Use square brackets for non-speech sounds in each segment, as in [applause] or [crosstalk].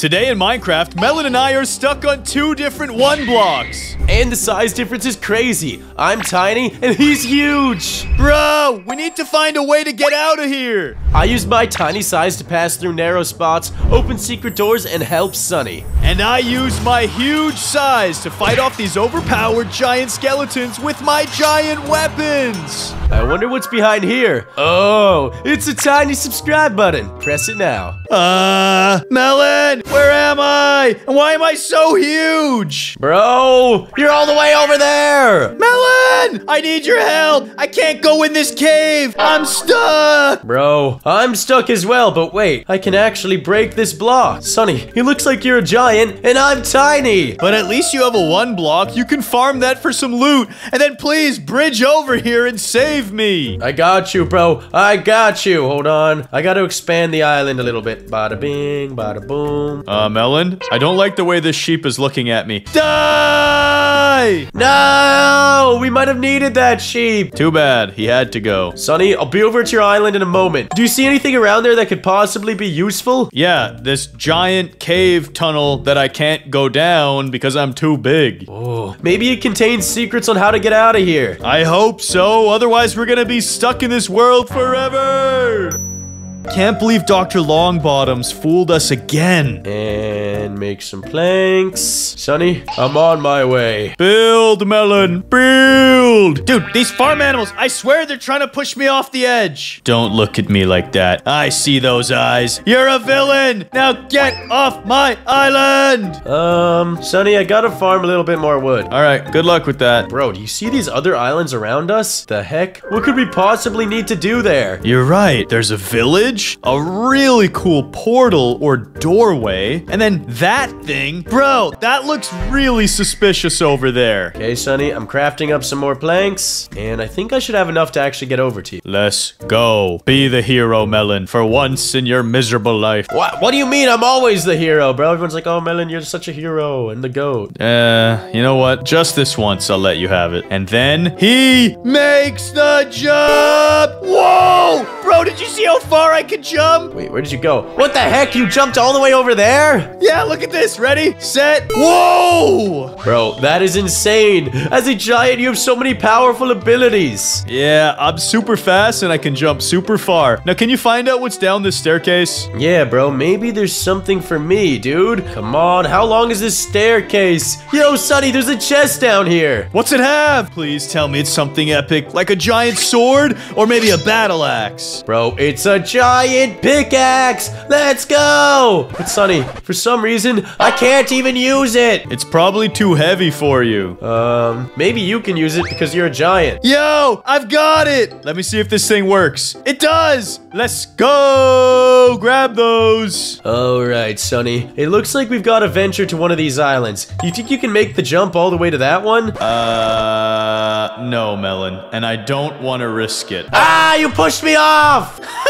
Today in Minecraft, Melon and I are stuck on two different one blocks. And the size difference is crazy. I'm tiny and he's huge. Bro, we need to find a way to get out of here. I use my tiny size to pass through narrow spots, open secret doors, and help Sunny. And I use my huge size to fight off these overpowered giant skeletons with my giant weapons. I wonder what's behind here. Oh, it's a tiny subscribe button. Press it now. Uh, Melon, where am I? And why am I so huge? Bro, you're all the way over there. Melon, I need your help. I can't go in this cave. I'm stuck. Bro, I'm stuck as well, but wait, I can actually break this block. Sunny, it looks like you're a giant and I'm tiny. But at least you have a one block. You can farm that for some loot. And then please bridge over here and save me. I got you, bro. I got you. Hold on. I got to expand the island a little bit. Bada bing, bada boom. Uh, Melon, I don't like the way this sheep is looking at me. Die! No! We might have needed that sheep. Too bad. He had to go. Sunny, I'll be over at your island in a moment. Do you see anything around there that could possibly be useful? Yeah, this giant cave tunnel that I can't go down because I'm too big. Oh, maybe it contains secrets on how to get out of here. I hope so. Otherwise, we're gonna be stuck in this world forever. Can't believe Dr. Longbottoms fooled us again. And make some planks. Sunny, I'm on my way. Build, Melon, build! Dude, these farm animals, I swear they're trying to push me off the edge. Don't look at me like that. I see those eyes. You're a villain! Now get off my island! Um, Sunny, I gotta farm a little bit more wood. All right, good luck with that. Bro, do you see these other islands around us? The heck? What could we possibly need to do there? You're right. There's a village, a really cool portal or doorway, and then that thing. Bro, that looks really suspicious over there. Okay, Sunny, I'm crafting up some more planks, and I think I should have enough to actually get over to you. Let's go. Be the hero, Melon, for once in your miserable life. What? What do you mean I'm always the hero, bro? Everyone's like, oh, Melon, you're such a hero and the goat. Uh, you know what? Just this once, I'll let you have it. And then he makes the jump. Whoa! How far I could jump? Wait, where did you go? What the heck? You jumped all the way over there? Yeah, look at this. Ready, set, whoa! Bro, that is insane. As a giant, you have so many powerful abilities. Yeah, I'm super fast and I can jump super far. Now, can you find out what's down this staircase? Yeah, bro, maybe there's something for me, dude. Come on, how long is this staircase? Yo, Sunny, there's a chest down here. What's it have? Please tell me it's something epic, like a giant sword or maybe a battle axe. Bro, it's a giant pickaxe. Let's go. But Sunny, for some reason, I can't even use it. It's probably too heavy for you. Um, maybe you can use it because you're a giant. Yo, I've got it. Let me see if this thing works. It does. Let's go. Grab those. All right, Sunny. It looks like we've got to venture to one of these islands. You think you can make the jump all the way to that one? Uh, no, Melon. And I don't want to risk it. Ah, you pushed me off. [laughs]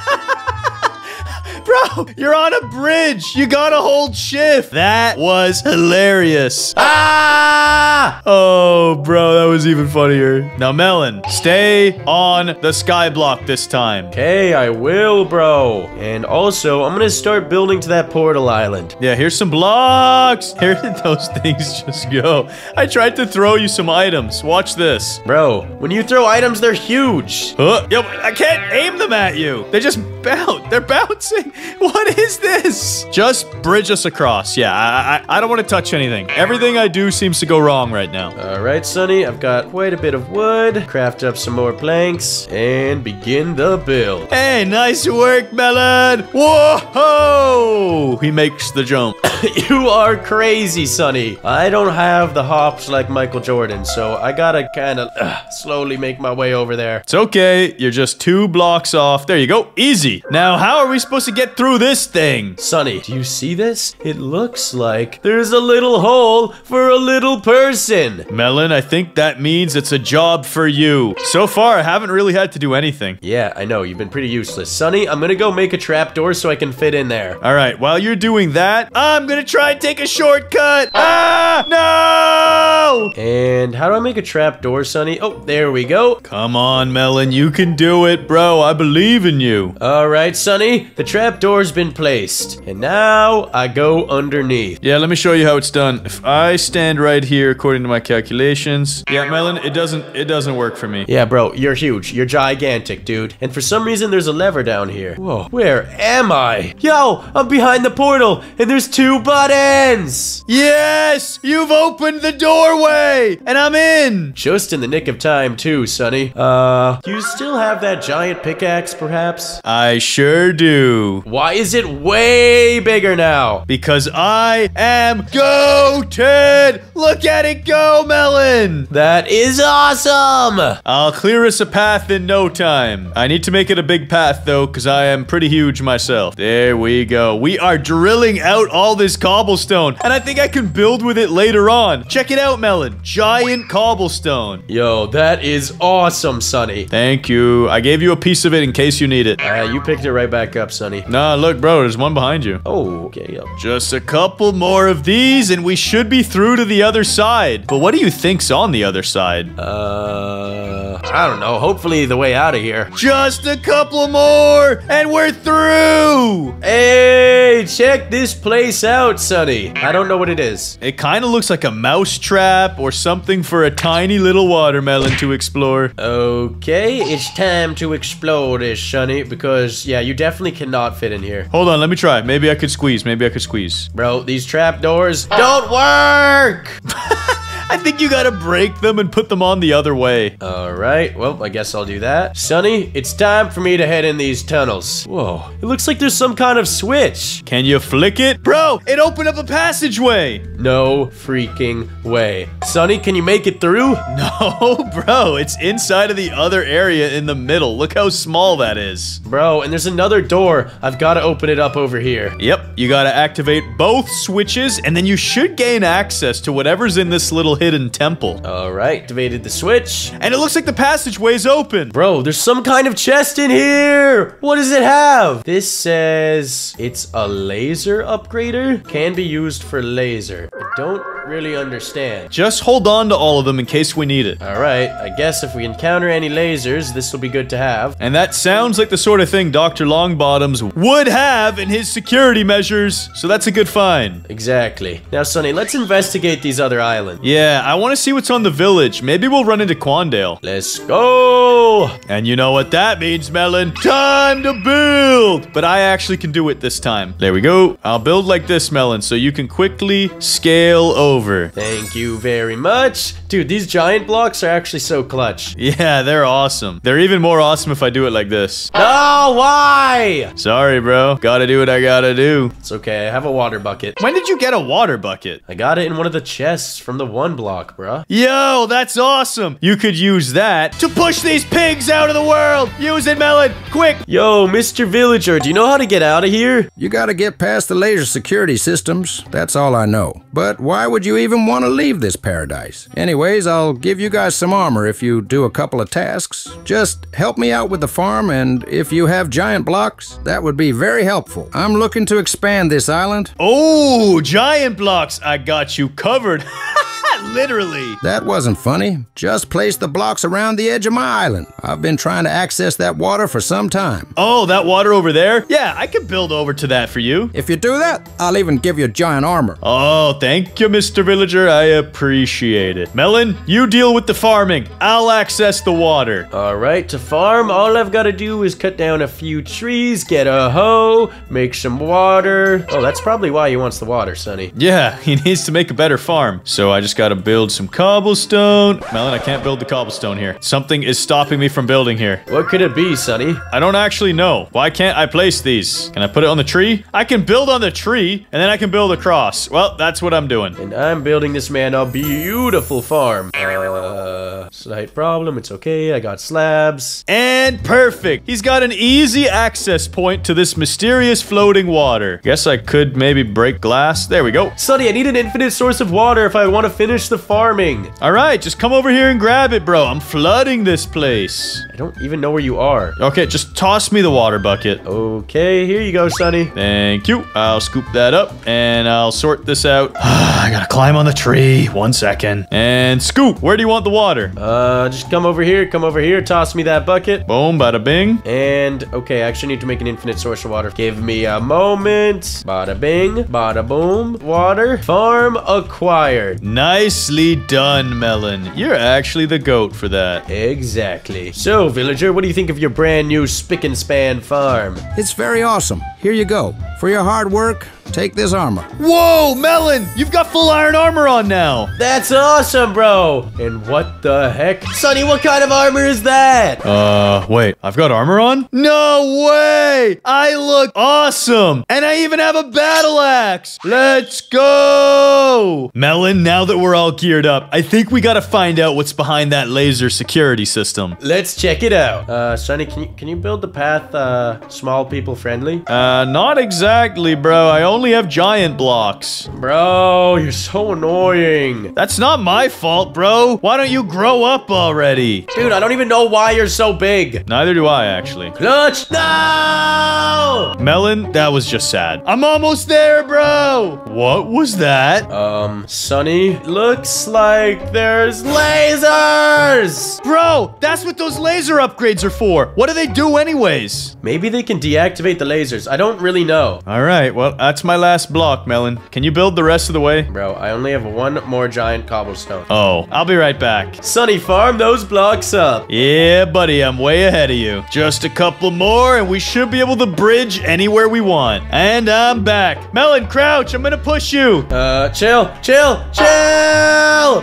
Bro, you're on a bridge. You gotta hold shift. That was hilarious. Ah! Oh, bro, that was even funnier. Now, Melon, stay on the sky block this time. Okay, I will, bro. And also, I'm gonna start building to that portal island. Yeah, here's some blocks. [laughs] Where did those things just go? I tried to throw you some items. Watch this. Bro, when you throw items, they're huge. Huh? Yo, I can't aim them at you. They just bounce. They're [laughs] bouncing. [laughs] What is this? Just bridge us across. Yeah, I, I, I don't want to touch anything. Everything I do seems to go wrong right now. All right, Sunny, I've got quite a bit of wood. Craft up some more planks and begin the build. Hey, nice work, Melon. Whoa! He makes the jump. [coughs] you are crazy, Sunny. I don't have the hops like Michael Jordan, so I gotta kind of uh, slowly make my way over there. It's okay. You're just two blocks off. There you go. Easy. Now, how are we supposed to get through this thing? Sunny, do you see this? It looks like there's a little hole for a little person. Melon, I think that means it's a job for you. So far, I haven't really had to do anything. Yeah, I know. You've been pretty useless. Sunny, I'm gonna go make a trapdoor so I can fit in there. All right, while you're doing that, I'm gonna try and take a shortcut. Ah, no! And how do I make a trapdoor, Sunny? Oh, there we go. Come on, Melon, you can do it, bro. I believe in you. All right, Sunny. The trapdoor door's been placed. And now I go underneath. Yeah, let me show you how it's done. If I stand right here according to my calculations. Yeah, Melon, it doesn't it doesn't work for me. Yeah, bro, you're huge. You're gigantic, dude. And for some reason, there's a lever down here. Whoa, where am I? Yo, I'm behind the portal, and there's two buttons! Yes! You've opened the doorway! And I'm in! Just in the nick of time, too, Sunny. Uh, you still have that giant pickaxe, perhaps? I sure do. Why is it way bigger now? Because I am goated! Look at it go, Melon! That is awesome! I'll clear us a path in no time. I need to make it a big path, though, because I am pretty huge myself. There we go. We are drilling out all this cobblestone, and I think I can build with it later on. Check it out, Melon. Giant cobblestone. Yo, that is awesome, Sunny. Thank you. I gave you a piece of it in case you need it. Uh, you picked it right back up, Sunny. Nah, look, bro, there's one behind you. Oh, okay, yep. Just a couple more of these, and we should be through to the other side. But what do you think's on the other side? Uh, I don't know. Hopefully the way out of here. Just a couple more, and we're through! Hey, check this place out, Sunny. I don't know what it is. It kind of looks like a mouse trap or something for a tiny little watermelon to explore. Okay, it's time to explore this, Sunny, because, yeah, you definitely cannot fit in here. Hold on, let me try. Maybe I could squeeze. Maybe I could squeeze. Bro, these trapdoors don't work! [laughs] I think you gotta break them and put them on the other way. Alright, well, I guess I'll do that. Sunny, it's time for me to head in these tunnels. Whoa, it looks like there's some kind of switch. Can you flick it? Bro, it opened up a passageway. No freaking way. Sunny, can you make it through? [laughs] No, bro, it's inside of the other area in the middle. Look how small that is. Bro, and there's another door. I've got to open it up over here. Yep, you gotta activate both switches, and then you should gain access to whatever's in this little hidden temple. Alright, activated the switch. And it looks like the passageway's open. Bro, there's some kind of chest in here! What does it have? This says it's a laser upgrader. Can be used for laser. I don't really understand. Just hold on to all of them in case we need it. Alright, I guess if we encounter any lasers, this will be good to have. And that sounds like the sort of thing Dr. Longbottoms would have in his security measures, so that's a good find. Exactly. Now, Sunny, let's investigate these other islands. Yeah, I want to see what's on the village. Maybe we'll run into Quandale. Let's go! And you know what that means, Melon? Time to build! But I actually can do it this time. There we go. I'll build like this, Melon, so you can quickly scale over. Thank you very much. Dude, these giant blocks are actually so clutch. Yeah, they're awesome. They're even more awesome if I do it like this. No, why? Sorry, bro. Gotta do what I gotta do. It's okay, I have a water bucket. When did you get a water bucket? I got it in one of the chests from the one block, bruh. Yo, that's awesome. You could use that to push these pigs out of the world. Use it, Melon. Quick. Yo, Mr. Villager, do you know how to get out of here? You gotta get past the laser security systems. That's all I know. But why would you even want to leave this paradise? Anyways, I'll give you guys some armor if you do a couple of tasks. Just help me out with the farm, and if you have giant blocks, that would be very helpful. I'm looking to expand this island. Oh, giant blocks. I got you covered. [laughs] Literally. That wasn't funny. Just place the blocks around the edge of my island. I've been trying to access that water for some time. Oh, that water over there? Yeah, I could build over to that for you. If you do that, I'll even give you a giant armor. Oh, thank you, Mr. Villager. I appreciate it. Melon, you deal with the farming. I'll access the water. Alright, to farm, all I've got to do is cut down a few trees, get a hoe, make some water. Oh, that's probably why he wants the water, Sunny. Yeah, [laughs] he needs to make a better farm. So I just gotta build some cobblestone. Melon, I can't build the cobblestone here. Something is stopping me from building here. What could it be, Sunny? I don't actually know. Why can't I place these? Can I put it on the tree? I can build on the tree, and then I can build across. Well, that's what I'm doing. And I'm building this man a beautiful farm. Uh, slight problem, it's okay, I got slabs. And perfect. He's got an easy access point to this mysterious floating water. Guess I could maybe break glass. There we go. Sunny, I need an infinite source of water if I want to finish the farming. All right, just come over here and grab it, bro. I'm flooding this place. I don't even know where you are. Okay, just toss me the water bucket. Okay, here you go, Sunny. Thank you. I'll scoop that up and I'll sort this out. [sighs] I gotta climb on the tree. One second. And scoop, where do you want the water? Uh, just come over here, come over here, toss me that bucket. Boom, bada bing. And, okay, I actually need to make an infinite source of water. Give me a moment. Bada bing, bada boom. Water. Farm acquired. Nicely done, Melon. You're actually the goat for that. Exactly. So, villager, what do you think of your brand new spick and span farm? It's very awesome. Here you go. For your hard work, take this armor. Whoa, Melon! You've got full iron armor on now. That's awesome, bro. And what the heck? Sunny, what kind of armor is that? Uh, wait, I've got armor on? No way! I look awesome! And I even have a battle axe! Let's go! Melon, now that we're all geared up, I think we gotta find out what's behind that laser security system. Let's check it out. Uh, Sunny, can you can you build the path uh small people friendly? Uh, not exactly, bro. I only have giant blocks. Bro, you're so annoying. That's not my fault, bro. Why don't you grow up already? Dude, I don't even know why you're so big. Neither do I, actually. Clutch! No! Melon, that was just sad. I'm almost there, bro! What was that? Um, Sunny, looks like there's lasers! Bro, that's what those laser upgrades are for. What do they do anyways? Maybe they can deactivate the lasers. I don't really know. All right, well, that's my last block, Melon. Can you build the rest of the way? Bro, I only have one more giant cobblestone. Oh, I'll be right back. Sunny, farm those blocks up. Yeah, buddy, I'm way ahead of you. Just a couple more, and we should be able to bridge anywhere we want. And I'm back. Melon, crouch. I'm gonna push you. Uh, chill, chill, chill! [laughs]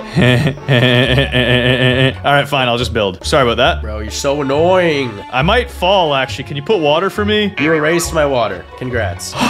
All right, fine. I'll just build. Sorry about that. Bro, you're so annoying. I might fall, actually. Can you put water for me? You erased my water. Congrats. [gasps]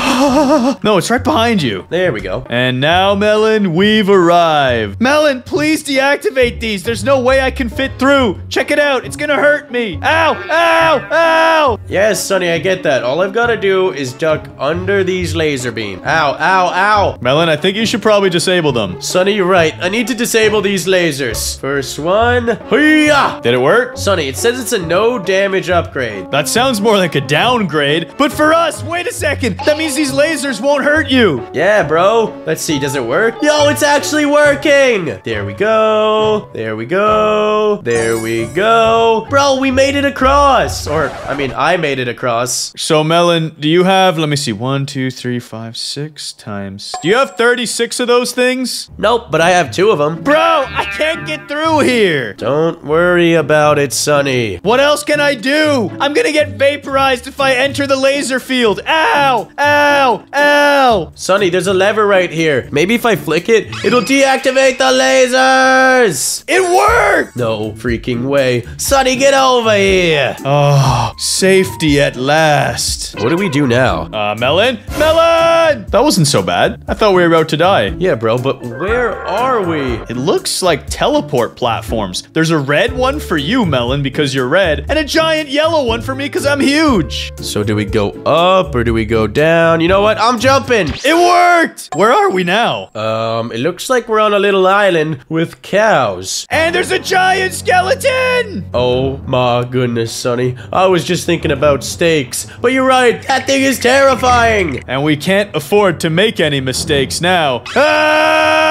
No, it's right behind you. There we go. And now, Melon, we've arrived. Melon, please deactivate these. There's no way I can fit through. Check it out. It's gonna hurt me. Ow! Ow! Ow! Yes, Sunny, I get that. All I've got to do is duck under these laser beams. Ow, ow, ow. Melon, I think you should probably disable them. Sunny, you're right. I need to disable these lasers. First one. Hiya! Did it work? Sunny, it says it's a no damage upgrade. That sounds more like a downgrade. But for us, wait a second. That means these lasers won't hurt you. Yeah, bro. Let's see, does it work? Yo, it's actually working! There we go. There we go. There we go. Bro, we made it across. Or, I mean, I made it across. So, Melon, do you have, let me see, one, two, three, five, six times. Do you have 36 of those things? Nope, but I have two of them. Bro, I can't get through here. Don't worry about it, Sunny. What else can I do? I'm gonna get vaporized if I enter the laser field. Ow! Ow! Ow! Sunny, there's a lever right here. Maybe if I flick it, it'll deactivate the lasers! It worked! No freaking way. Sunny, get over here! Oh, safety at last. What do we do now? Uh, Melon? Melon! That wasn't so bad. I thought we were about to die. Yeah, bro, but where are we? It looks like teleport platforms. There's a red one for you, Melon, because you're red, and a giant yellow one for me because I'm huge. So do we go up or do we go down? You know what? I'm jumping! It worked! Where are we now? Um, it looks like we're on a little island with cows. And there's a giant skeleton! Oh my goodness, Sunny. I was just thinking about steaks. But you're right, that thing is terrifying! And we can't afford to make any mistakes now. Ah!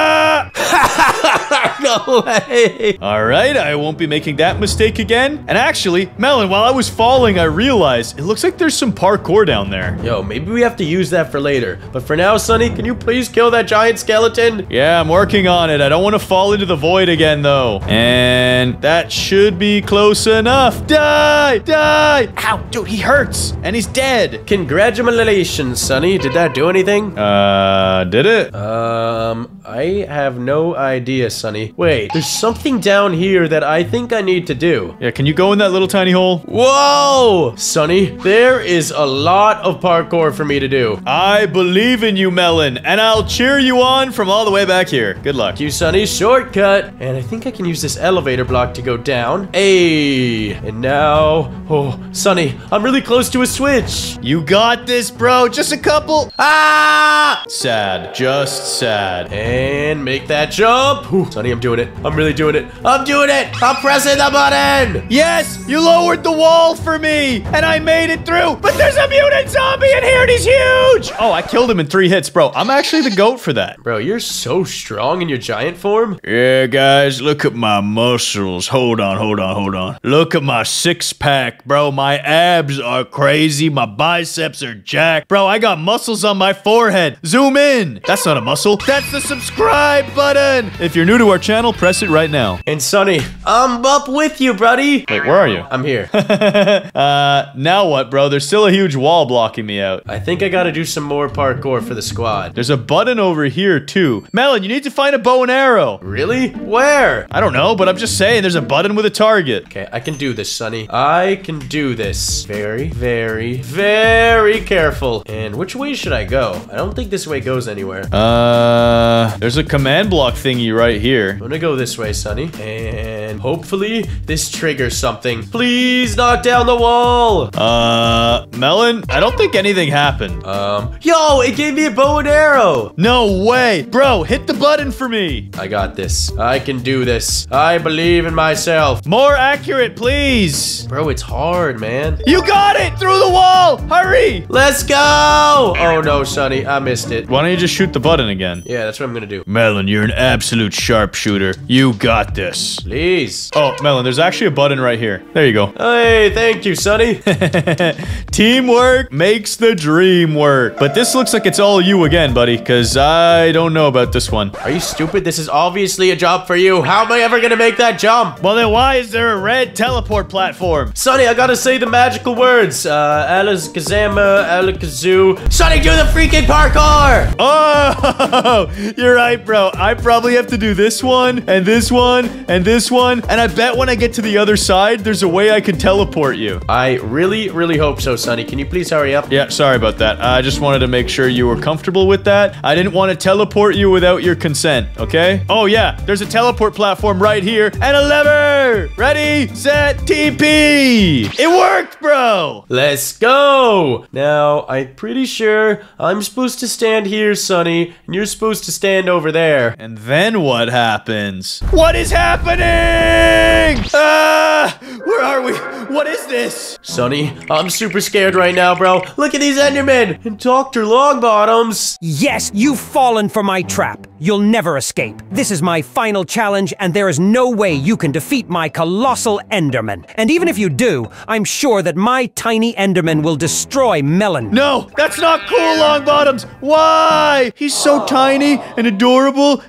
[laughs] no way! All right, I won't be making that mistake again. And actually, Melon, while I was falling, I realized it looks like there's some parkour down there. Yo, maybe we have to use that for later. But for now, Sunny, can you please kill that giant skeleton? Yeah, I'm working on it. I don't want to fall into the void again, though. And that should be close enough. Die! Die! Ow, dude, he hurts. And he's dead. Congratulations, Sunny. Did that do anything? Uh, did it? Um, I have no idea, Sunny. Wait, there's something down here that I think I need to do. Yeah, can you go in that little tiny hole? Whoa! Sunny, there is a lot of parkour for me to do. I believe in you, Melon, and I'll cheer you on from all the way back here. Good luck. You, Sunny, shortcut. And I think I can use this elevator block to go down. Hey, and now, oh, Sunny, I'm really close to a switch. You got this, bro. Just a couple. Ah! Sad. Just sad. And and make that jump. Ooh, Sunny, I'm doing it. I'm really doing it. I'm doing it. I'm pressing the button. Yes, you lowered the wall for me, and I made it through. But there's a mutant zombie in here, and he's huge. Oh, I killed him in three hits, bro. I'm actually the goat for that. Bro, you're so strong in your giant form. Yeah, guys, look at my muscles. Hold on, hold on, hold on. Look at my six pack, bro. My abs are crazy. My biceps are jacked. Bro, I got muscles on my forehead. Zoom in. That's not a muscle. That's the subscribe button. If you're new to our channel, press it right now. And Sunny, I'm up with you, buddy. Wait, where are you? I'm here. [laughs] uh, now what, bro? There's still a huge wall blocking me out. I think I gotta do some more parkour for the squad. There's a button over here, too. Melon, you need to find a bow and arrow. Really? Where? I don't know, but I'm just saying there's a button with a target. Okay, I can do this, Sunny. I can do this. Very, very, very careful. And which way should I go? I don't think this way goes anywhere. Uh, there's a command block thingy right here. I'm gonna go this way, Sunny. And hopefully this triggers something. Please knock down the wall. Uh, Melon, I don't think anything happened. Um, yo, it gave me a bow and arrow. No way. Bro, hit the button for me. I got this. I can do this. I believe in myself. More accurate, please. Bro, it's hard, man. You got it through the wall. Hurry. Let's go. Oh no, Sunny, I missed it. Why don't you just shoot the button again? Yeah, that's what I'm gonna do. Melon, you're an absolute sharpshooter. You got this. Please. Oh, Melon, there's actually a button right here. There you go. Hey, thank you, Sunny. [laughs] Teamwork makes the dream work. But this looks like it's all you again, buddy, because I don't know about this one. Are you stupid? This is obviously a job for you. How am I ever gonna make that jump? Well, then why is there a red teleport platform? Sunny, I gotta say the magical words. Uh, Alakazama, Alakazoo. Sunny, do the freaking parkour! Oh, [laughs] you're right, bro. I probably have to do this one, and this one, and this one. And I bet when I get to the other side, there's a way I can teleport you. I really, really hope so, Sunny. Can you please hurry up? Yeah, sorry about that. I just wanted to make sure you were comfortable with that. I didn't want to teleport you without your consent, okay? Oh, yeah, there's a teleport platform right here and a lever. Ready, set, TP. It worked, bro. Let's go! Now, I'm pretty sure I'm supposed to stand here, Sunny, and you're supposed to stand over there. And then what happens? What is happening? Ah, where are we? What is this? Sunny, I'm super scared right now, bro. Look at these Endermen and Dr. Longbottoms. Yes, you've fallen for my trap. You'll never escape. This is my final challenge, and there is no way you can defeat my colossal Enderman. And even if you do, I'm sure that my tiny Enderman will destroy Melon. No, that's not cool, Longbottoms. Why? He's so tiny and adorable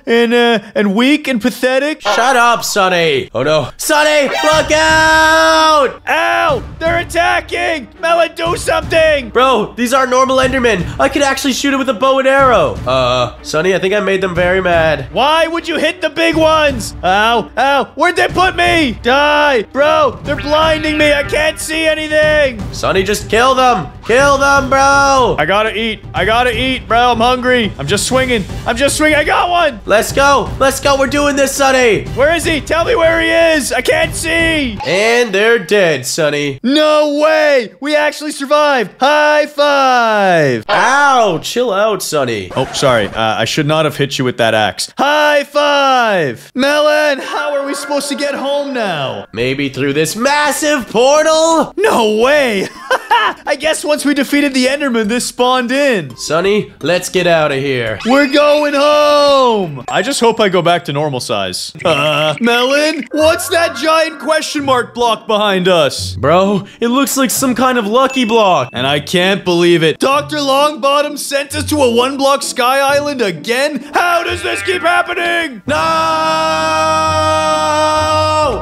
and uh, and weak and pathetic. Shut up, Sunny. Oh no. Sunny, look out! Ow! They're attacking! Melon, do something! Bro, these are normal Endermen. I could actually shoot it with a bow and arrow. Uh, Sunny, I think I made them very mad. Why would you hit the big ones? Ow! Ow! Where'd they put me? Die! Bro, they're blinding me. I can't see anything. Sonny, just kill them. Kill them, bro. I gotta eat. I gotta eat, bro. I'm hungry. I'm just swinging. I'm just swinging. I got one. Let's go. Let's go. We're doing this, Sunny. Where is he? Tell me where he is. I can't see. And they're dead, Sunny. No way. We actually survived. High five. Ow. Chill out, Sunny. Oh, sorry. Uh, I should not have hit you with that axe. High five. Melon, how are we supposed to get home now? Maybe through this massive portal? No way. [laughs] [laughs] I guess once we defeated the Enderman, this spawned in. Sunny, let's get out of here. We're going home. I just hope I go back to normal size. [laughs] Uh, Melon, what's that giant question mark block behind us? Bro, it looks like some kind of lucky block. And I can't believe it. Dr. Longbottom sent us to a one block sky island again? How does this keep happening? No!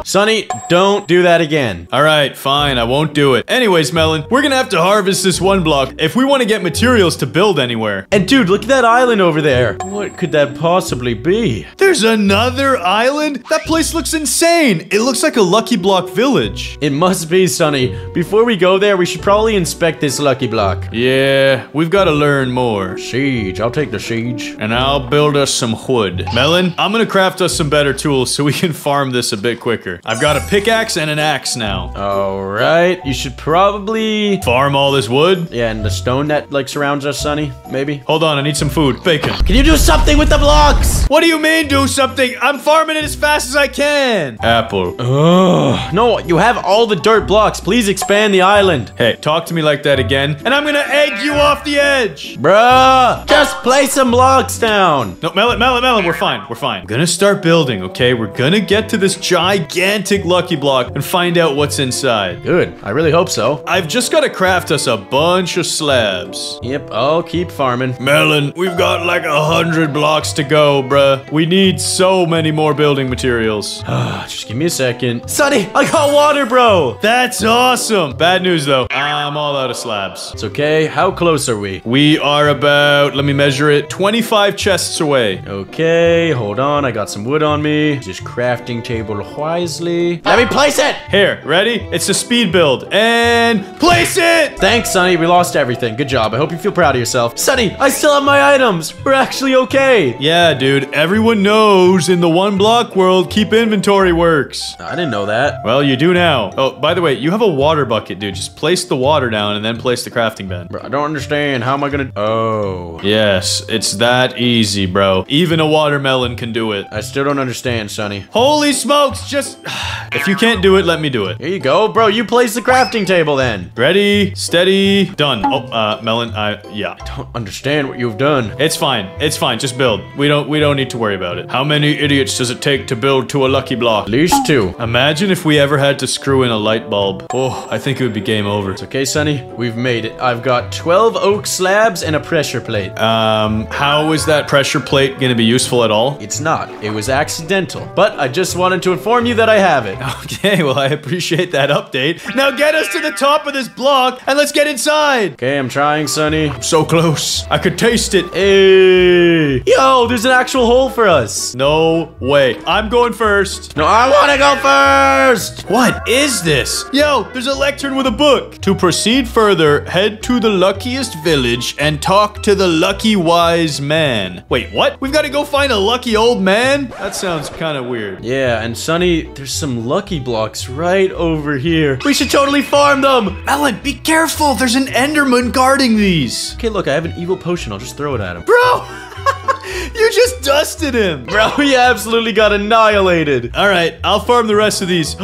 Sunny, don't do that again. All right, fine. I won't do it. Anyways, Melon, we're gonna have to harvest this one block if we want to get materials to build anywhere. And dude, look at that island over there. What could that possibly be? There's another island? That place looks insane. It looks like a Lucky Block village. It must be, Sunny. Before we go there, we should probably inspect this lucky block. Yeah, we've got to learn more. Siege. I'll take the siege. And I'll build us some wood. Melon, I'm gonna craft us some better tools so we can farm this a bit quicker. I've got a pickaxe and an axe now. All right. You should probably Farm all this wood. Yeah, and the stone that like surrounds us, Sunny, maybe? Hold on, I need some food. Bacon. Can you do something with the blocks? What do you mean do something? I'm farming it as fast as I can. Apple. Ugh. No, you have all the dirt blocks. Please expand the island. Hey, talk to me like that again, and I'm gonna egg you off the edge. Bruh, just place some blocks down. No, Melon, Melon, Melon, we're fine. We're fine. We're gonna start building, okay? We're gonna get to this gigantic lucky block and find out what's inside. Good, I really hope so. I've just gotta craft us a bunch of slabs. Yep, I'll keep farming. Melon, we've got like a hundred blocks to go, bruh. We need so many more building materials. [sighs] Ah, just give me a second. Sunny, I got water, bro. That's awesome. Bad news though, I'm all out of slabs. It's okay. How close are we? We are about, let me measure it, 25 chests away. Okay, hold on. I got some wood on me. Just crafting table wisely. Let me place it. Here, ready? It's a speed build. And place it! Thanks, Sunny. We lost everything. Good job. I hope you feel proud of yourself. Sunny, I still have my items. We're actually okay. Yeah, dude, everyone knows in the one block world, keep inventory works. I didn't know that. Well, you do now. Oh, by the way, you have a water bucket, dude. Just place the water down and then place the crafting bench. Bro, I don't understand. How am I gonna... Oh. Yes, it's that easy, bro. Even a watermelon can do it. I still don't understand, Sunny. Holy smokes, just... [sighs] if you can't do it, let me do it. Here you go. Bro, you place the crafting table then. Ready, steady, done. Oh, uh, melon, I, yeah. I don't understand what you've done. It's fine. It's fine. Just build. We don't we don't need to worry about it. How many idiots does it take to build to a lucky block? At least two. Imagine if we ever had to screw in a light bulb. Oh, I think it would be game over. It's okay, Sunny, we've made it. I've got 12 oak slabs and a pressure plate. Um, how is that pressure plate gonna be useful at all? It's not. It was accidental. But I just wanted to inform you that I have it. [laughs] Okay, well I appreciate that update. Now get us to the top of this block and let's get inside. Okay, I'm trying, Sunny. I'm so close. I could taste it. Hey! Yo, there's an actual hole for us. No way. I'm going first. No, I want to go first. What is this? Yo, there's a lectern with a book. To proceed further, head to the luckiest village and talk to the lucky wise man. Wait, what? We've got to go find a lucky old man? That sounds kind of weird. Yeah, and Sunny, there's some lucky blocks right over here. We should totally farm them. Melon, be careful. There's an Enderman guarding these. Okay, look, I have an evil potion. I'll just throw it at him. Bro, [laughs] you just dusted him. Bro, [laughs] he absolutely got annihilated. All right, I'll farm the rest of these. [gasps]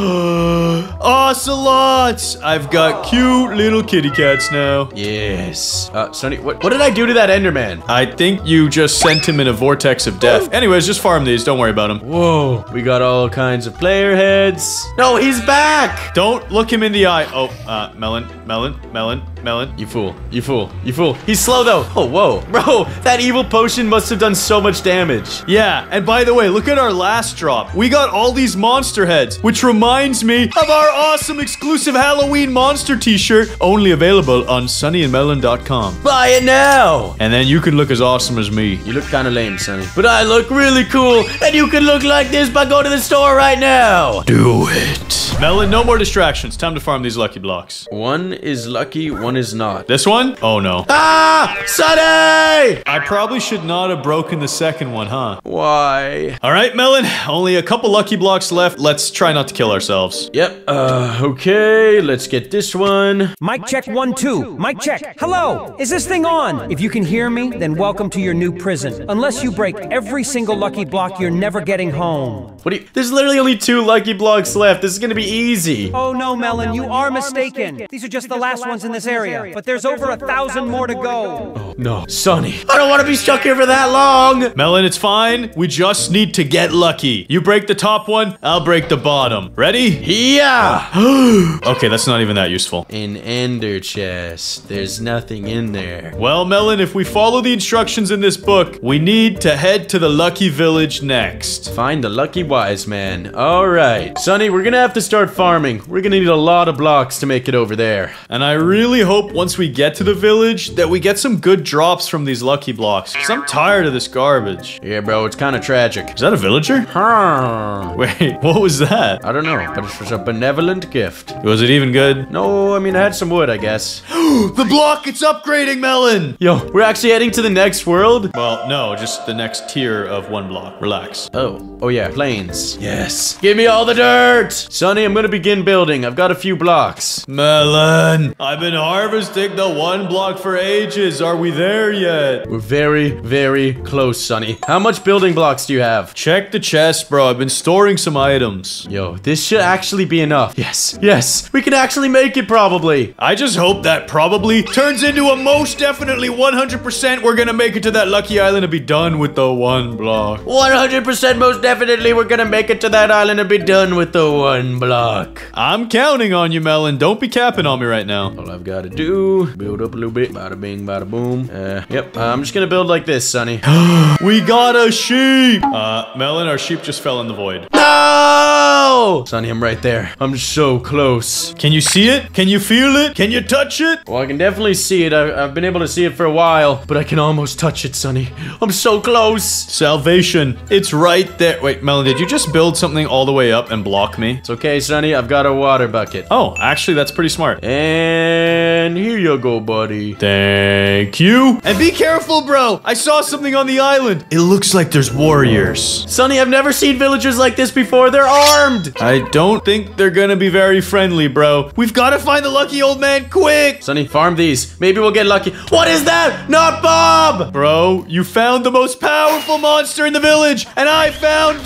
Ocelots! I've got cute little kitty cats now. Yes. Uh, Sunny, what, what did I do to that Enderman? I think you just sent him in a vortex of death. Anyways, just farm these. Don't worry about him. Whoa, we got all kinds of player heads. No, he's back. Don't look him in the eye. Oh, uh, melon, melon, melon, melon. You fool, you fool, you fool. He's slow though. Oh, whoa. [laughs] Bro, that evil potion must have done so much damage. Yeah, and by the way, look at our last drop. We got all these monster heads, which reminds me of our awesome exclusive Halloween monster t-shirt, only available on sunnyandmelon.com. Buy it now. And then you can look as awesome as me. You look kind of lame, Sunny. But I look really cool, and you can look like this by going to the store right now. Do it. Melon, no more distractions. Time to farm these lucky blocks. One is lucky, one is not. This one? Oh no. Ah! Sunny! I probably should not have broken the second one, huh? Why? All right, Melon. Only a couple lucky blocks left. Let's try not to kill ourselves. Yep, uh, okay, let's get this one. Mic check one, two. Mic check. Hello. Is this thing on? If you can hear me, then welcome to your new prison. Unless you break every single lucky block, you're never getting home. What do you- There's literally only two lucky blocks left. This is gonna be easy. Oh no, Melon, you are mistaken. These are just the last ones in this area, but there's over a thousand more to go. Oh, no, Sunny. I don't want to be stuck here for that long. Melon, it's fine. We just need to get lucky. You break the top one, I'll break the bottom. Ready? Yeah. [gasps] Okay, that's not even that useful. An ender chest. There's nothing in there. Well, Melon, if we follow the instructions in this book, we need to head to the lucky village next. Find the lucky wise man. All right. Sunny, we're gonna have to start farming. We're gonna need a lot of blocks to make it over there. And I really hope once we get to the village that we get some good drops from these lucky blocks. Cause I'm tired of this garbage. Yeah, bro, it's kind of tragic. Is that a villager? Huh. Wait, what was that? I don't know, but it was a benevolent gift. Was it even good? No, I mean, I had some wood, I guess. [gasps] the block, it's upgrading, Melon! Yo, we're actually heading to the next world? Well, no, just the next tier of one block. Relax. Oh, oh yeah, plains. Mines. Yes. Give me all the dirt. Sunny, I'm gonna begin building. I've got a few blocks. Melon, I've been harvesting the one block for ages. Are we there yet? We're very, very close, Sunny. How much building blocks do you have? Check the chest, bro. I've been storing some items. Yo, this should actually be enough. Yes, yes. We can actually make it probably. I just hope that probably turns into a most definitely 100% we're gonna make it to that lucky island and be done with the one block. 100% most definitely we're gonna make it to that island and be done with the one block. I'm counting on you, Melon. Don't be capping on me right now. All I've got to do, build up a little bit. Bada bing, bada boom. Uh, yep, uh, I'm just gonna build like this, Sunny. [gasps] We got a sheep! Uh, Melon, our sheep just fell in the void. no! Sunny, I'm right there. I'm so close. Can you see it? Can you feel it? Can you touch it? Well, I can definitely see it. I, I've been able to see it for a while, but I can almost touch it, Sonny. I'm so close. Salvation. It's right there. Wait, Melon, did you just build something all the way up and block me? It's okay, Sunny. I've got a water bucket. Oh, actually, that's pretty smart. And here you go, buddy. Thank you. And be careful, bro. I saw something on the island. It looks like there's warriors. Sunny, I've never seen villagers like this before. They're armed. I don't think they're gonna be very friendly, bro. We've got to find the lucky old man quick. Sunny, farm these. Maybe we'll get lucky. What is that? Not Bob! Bro, you found the most powerful monster in the village, and I found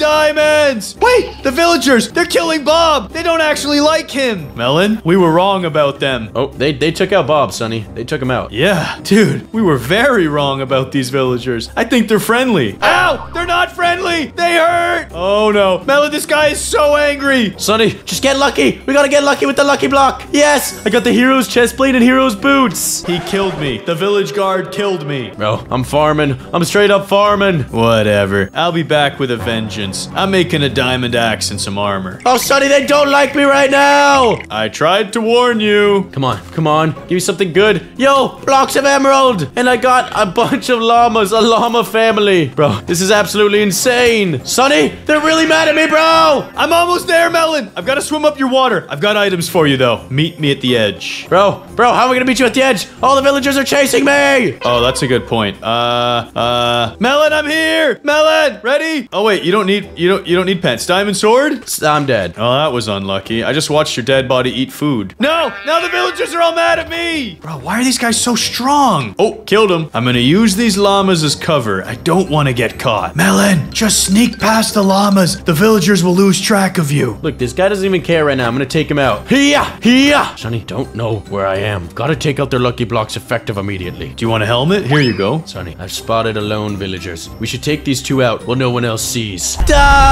Wait, the villagers, they're killing Bob. They don't actually like him. Melon, we were wrong about them. Oh, they, they took out Bob, Sunny. They took him out. Yeah, dude, we were very wrong about these villagers. I think they're friendly. Ow! They're not friendly! They hurt! Oh no. Melon, this guy is so angry. Sunny, just get lucky. We gotta get lucky with the lucky block. Yes, I got the hero's chest plate and hero's boots. He killed me. The village guard killed me. Bro, I'm farming. I'm straight up farming. Whatever. I'll be back with a vengeance. I'm making a diamond axe and some armor. Oh, Sunny, they don't like me right now. I tried to warn you. Come on, come on. Give me something good. Yo, blocks of emerald. And I got a bunch of llamas, a llama family. Bro, this is absolutely insane. Sunny, they're really mad at me, bro. I'm almost there, Melon. I've got to swim up your water. I've got items for you, though. Meet me at the edge. Bro, bro, how am I gonna meet you at the edge? All the villagers are chasing me. Oh, that's a good point. Uh, uh, Melon, I'm here. Melon, ready? Oh wait, you don't need you don't you don't need pants. Diamond sword. I'm dead. Oh, that was unlucky. I just watched your dead body eat food. No, now the villagers are all mad at me. Bro, why are these guys so strong? Oh, killed him. I'm gonna use these llamas as cover. I don't want to get caught. Melon, just sneak past the llamas. The villagers will lose track of you. Look, this guy doesn't even care right now. I'm gonna take him out. Hiya! Hiya! Sunny, don't know where I am. Gotta take out their lucky blocks effective immediately. Do you want a helmet? Here you go. Sunny, I've spotted alone villagers. We should take these two out while no one else sees. Die!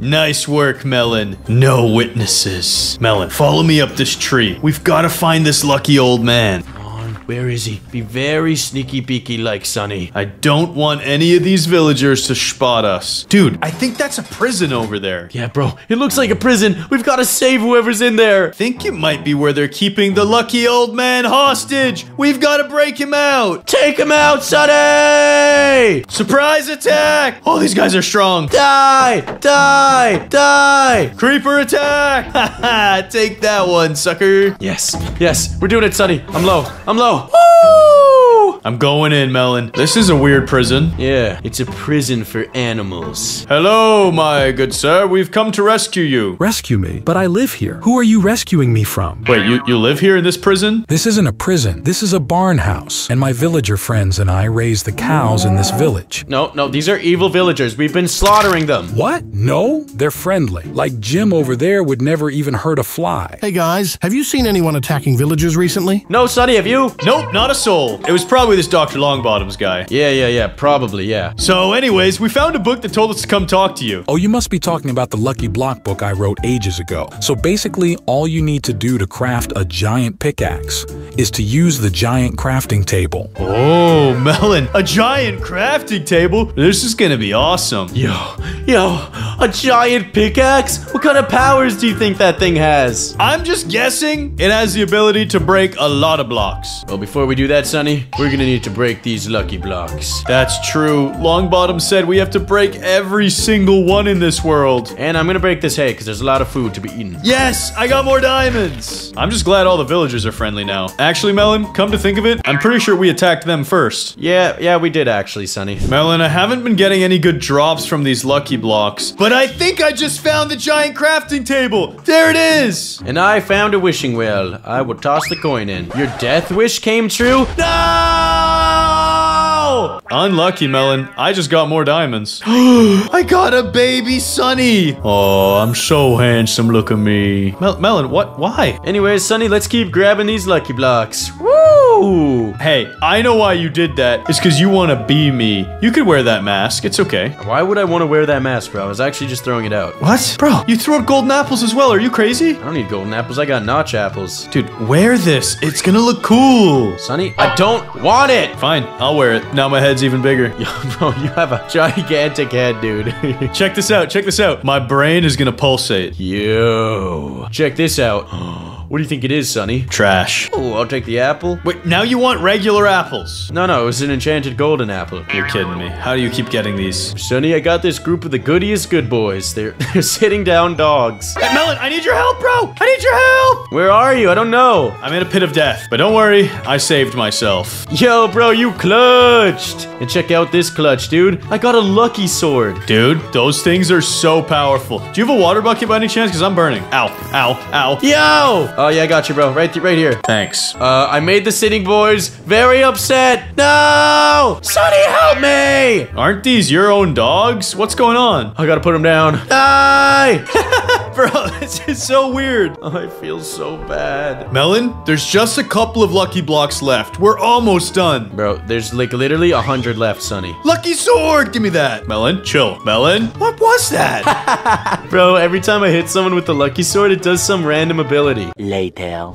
Nice work, Melon. No witnesses. Melon, follow me up this tree. We've got to find this lucky old man. Where is he? Be very sneaky beaky like Sunny. I don't want any of these villagers to spot us. Dude, I think that's a prison over there. Yeah, bro, it looks like a prison. We've gotta save whoever's in there. think it might be where they're keeping the lucky old man hostage. We've got to break him out. Take him out, Sunny! Surprise attack! Oh, these guys are strong. Die! Die! Die! Creeper attack! [laughs] Take that one, sucker. Yes, yes, we're doing it, Sunny. I'm low. I'm low. Woo! I'm going in, Melon. This is a weird prison. Yeah, it's a prison for animals. Hello, my good sir. We've come to rescue you. Rescue me? But I live here. Who are you rescuing me from? Wait, you, you live here in this prison? This isn't a prison. This is a barn house. And my villager friends and I raise the cows in this village. No, no, these are evil villagers. We've been slaughtering them. What? No, they're friendly. Like Jim over there would never even hurt a fly. Hey guys, have you seen anyone attacking villagers recently? No, Sunny, have you? Nope, not a soul. It was probably this Dr. Longbottom's guy. Yeah, yeah, yeah, probably, yeah. So, anyways, we found a book that told us to come talk to you. Oh, you must be talking about the Lucky Block book I wrote ages ago. So basically, all you need to do to craft a giant pickaxe is to use the giant crafting table. Oh, Melon, a giant crafting table. This is gonna be awesome. Yo, yo, a giant pickaxe? What kind of powers do you think that thing has? I'm just guessing it has the ability to break a lot of blocks. Well, before we do that, Sunny, we're gonna need to break these lucky blocks. That's true. Longbottom said we have to break every single one in this world. And I'm gonna break this hay because there's a lot of food to be eaten. Yes, I got more diamonds. I'm just glad all the villagers are friendly now. Actually, Melon, come to think of it, I'm pretty sure we attacked them first. Yeah, yeah, we did actually, Sunny. Melon, I haven't been getting any good drops from these lucky blocks, but I think I just found the giant crafting table. There it is. And I found a wishing well. I will toss the coin in. Your death wish came true? No! Unlucky, Melon. I just got more diamonds. [gasps] I got a baby Sunny. Oh, I'm so handsome. Look at me. Mel Melon, what? Why? Anyways, Sunny, let's keep grabbing these lucky blocks. Hey, I know why you did that. It's because you want to be me. You could wear that mask. It's okay. Why would I want to wear that mask, bro? I was actually just throwing it out. What? Bro, you threw out golden apples as well. Are you crazy? I don't need golden apples. I got notch apples. Dude, wear this. It's gonna look cool. Sunny, I don't want it! Fine, I'll wear it. Now my head's even bigger. [laughs] Yo, bro, you have a gigantic head, dude. [laughs] Check this out. Check this out. My brain is gonna pulsate. Yo. Check this out. [gasps] [gasps] [gasps] What do you think it is, Sunny? Trash. Oh, I'll take the apple. Wait, now you want regular apples? No, no, it was an enchanted golden apple. You're kidding me. How do you keep getting these? Sunny, I got this group of the goodiest good boys. They're [laughs] they're sitting down dogs. Hey, Melon, I need your help, bro. I need your help. Where are you? I don't know. I'm in a pit of death, but don't worry. I saved myself. Yo, bro, you clutched. And check out this clutch, dude. I got a lucky sword. Dude, those things are so powerful. Do you have a water bucket by any chance? Because I'm burning. Ow, ow, ow. Yo! Oh, yeah, I got you, bro. Right, right here. Thanks. Uh, I made the sitting boys very upset. No! Sunny, help me! Aren't these your own dogs? What's going on? I gotta put them down. Die! [laughs] Bro, [laughs] this is so weird. I feel so bad. Melon, there's just a couple of lucky blocks left. We're almost done. Bro, there's like literally a hundred left, Sunny. Lucky sword, give me that. Melon, chill. Melon, what was that? [laughs] Bro, every time I hit someone with the lucky sword, it does some random ability.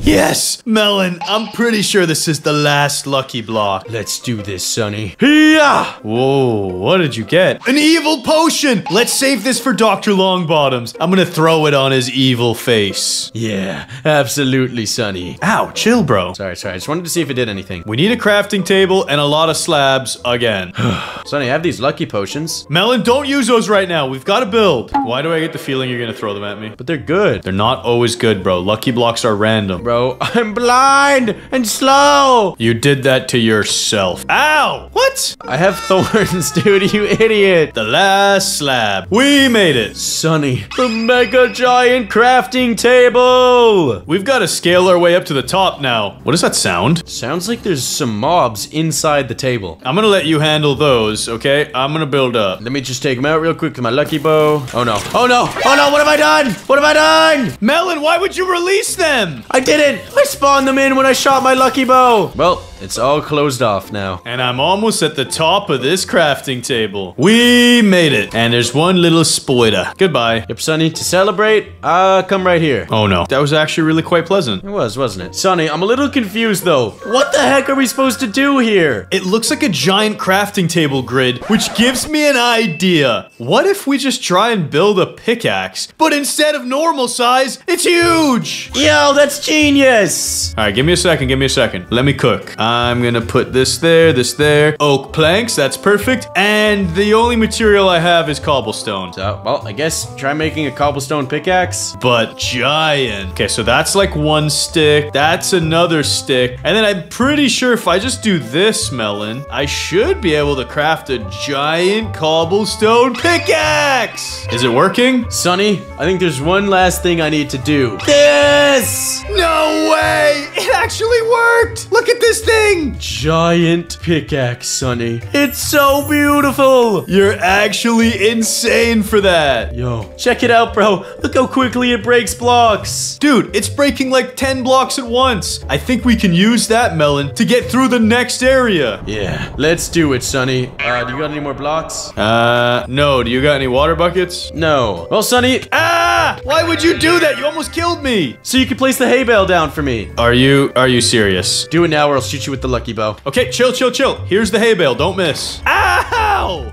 Yes, Melon, I'm pretty sure this is the last lucky block. Let's do this, Sunny. Yeah! Whoa, what did you get? An evil potion! Let's save this for Dr. Longbottoms. I'm gonna throw it on his evil face. Yeah, absolutely, Sunny. Ow, chill, bro. Sorry, sorry. I just wanted to see if it did anything. We need a crafting table and a lot of slabs again. [sighs] Sunny, I have these lucky potions, Melon, don't use those right now. We've got to build. Why do I get the feeling you're gonna throw them at me? but they're good. They're not always good, bro. Lucky blocks are random. Bro, I'm blind and slow. You did that to yourself. Ow! What? I have [laughs] thorns, dude, you idiot. The last slab. We made it. Sunny. the mega giant crafting table. We've got to scale our way up to the top now. What does that sound? Sounds like there's some mobs inside the table. I'm gonna let you handle those, okay? I'm gonna build up. Let me just take them out real quick with my lucky bow. Oh no. Oh no. Oh no, what have I done? What have I done? Melon, why would you release them? I didn't. I spawned them in when I shot my lucky bow. Well, it's all closed off now. And I'm almost at the top of this crafting table. We made it. And there's one little spoiler. Goodbye. Yep, Sunny, to celebrate, uh, come right here. Oh no. That was actually really quite pleasant. It was, wasn't it? Sunny, I'm a little confused though. What the heck are we supposed to do here? It looks like a giant crafting table grid, which gives me an idea. What if we just try and build a pickaxe, but instead of normal size, it's huge? Yo, that's genius! All right, give me a second, give me a second. Let me cook. I'm gonna put this there, this there. Oak planks, that's perfect. And the only material I have is cobblestone. So, well, I guess try making a cobblestone pickaxe. But giant. Okay, so that's like one stick. That's another stick. And then I'm pretty sure if I just do this, Melon, I should be able to craft a giant cobblestone pickaxe. Is it working? Sunny, I think there's one last thing I need to do. This! No way! It actually worked! Look at this thing! Giant pickaxe, Sunny. It's so beautiful! You're actually insane for that. Yo, check it out, bro. Look how quickly it breaks blocks. Dude, it's breaking like 10 blocks at once. I think we can use that, Melon, to get through the next area. Yeah, let's do it, Sunny. Uh, do you got any more blocks? Uh, no. Do you got any water buckets? No. Well, Sunny, Ah! Why would you do that? You almost killed me. so you can place the hay bale down for me. Are you, are you serious? Do it now or I'll shoot you with the lucky bow. Okay, chill, chill, chill. Here's the hay bale. Don't miss. Ow! [laughs] Ow!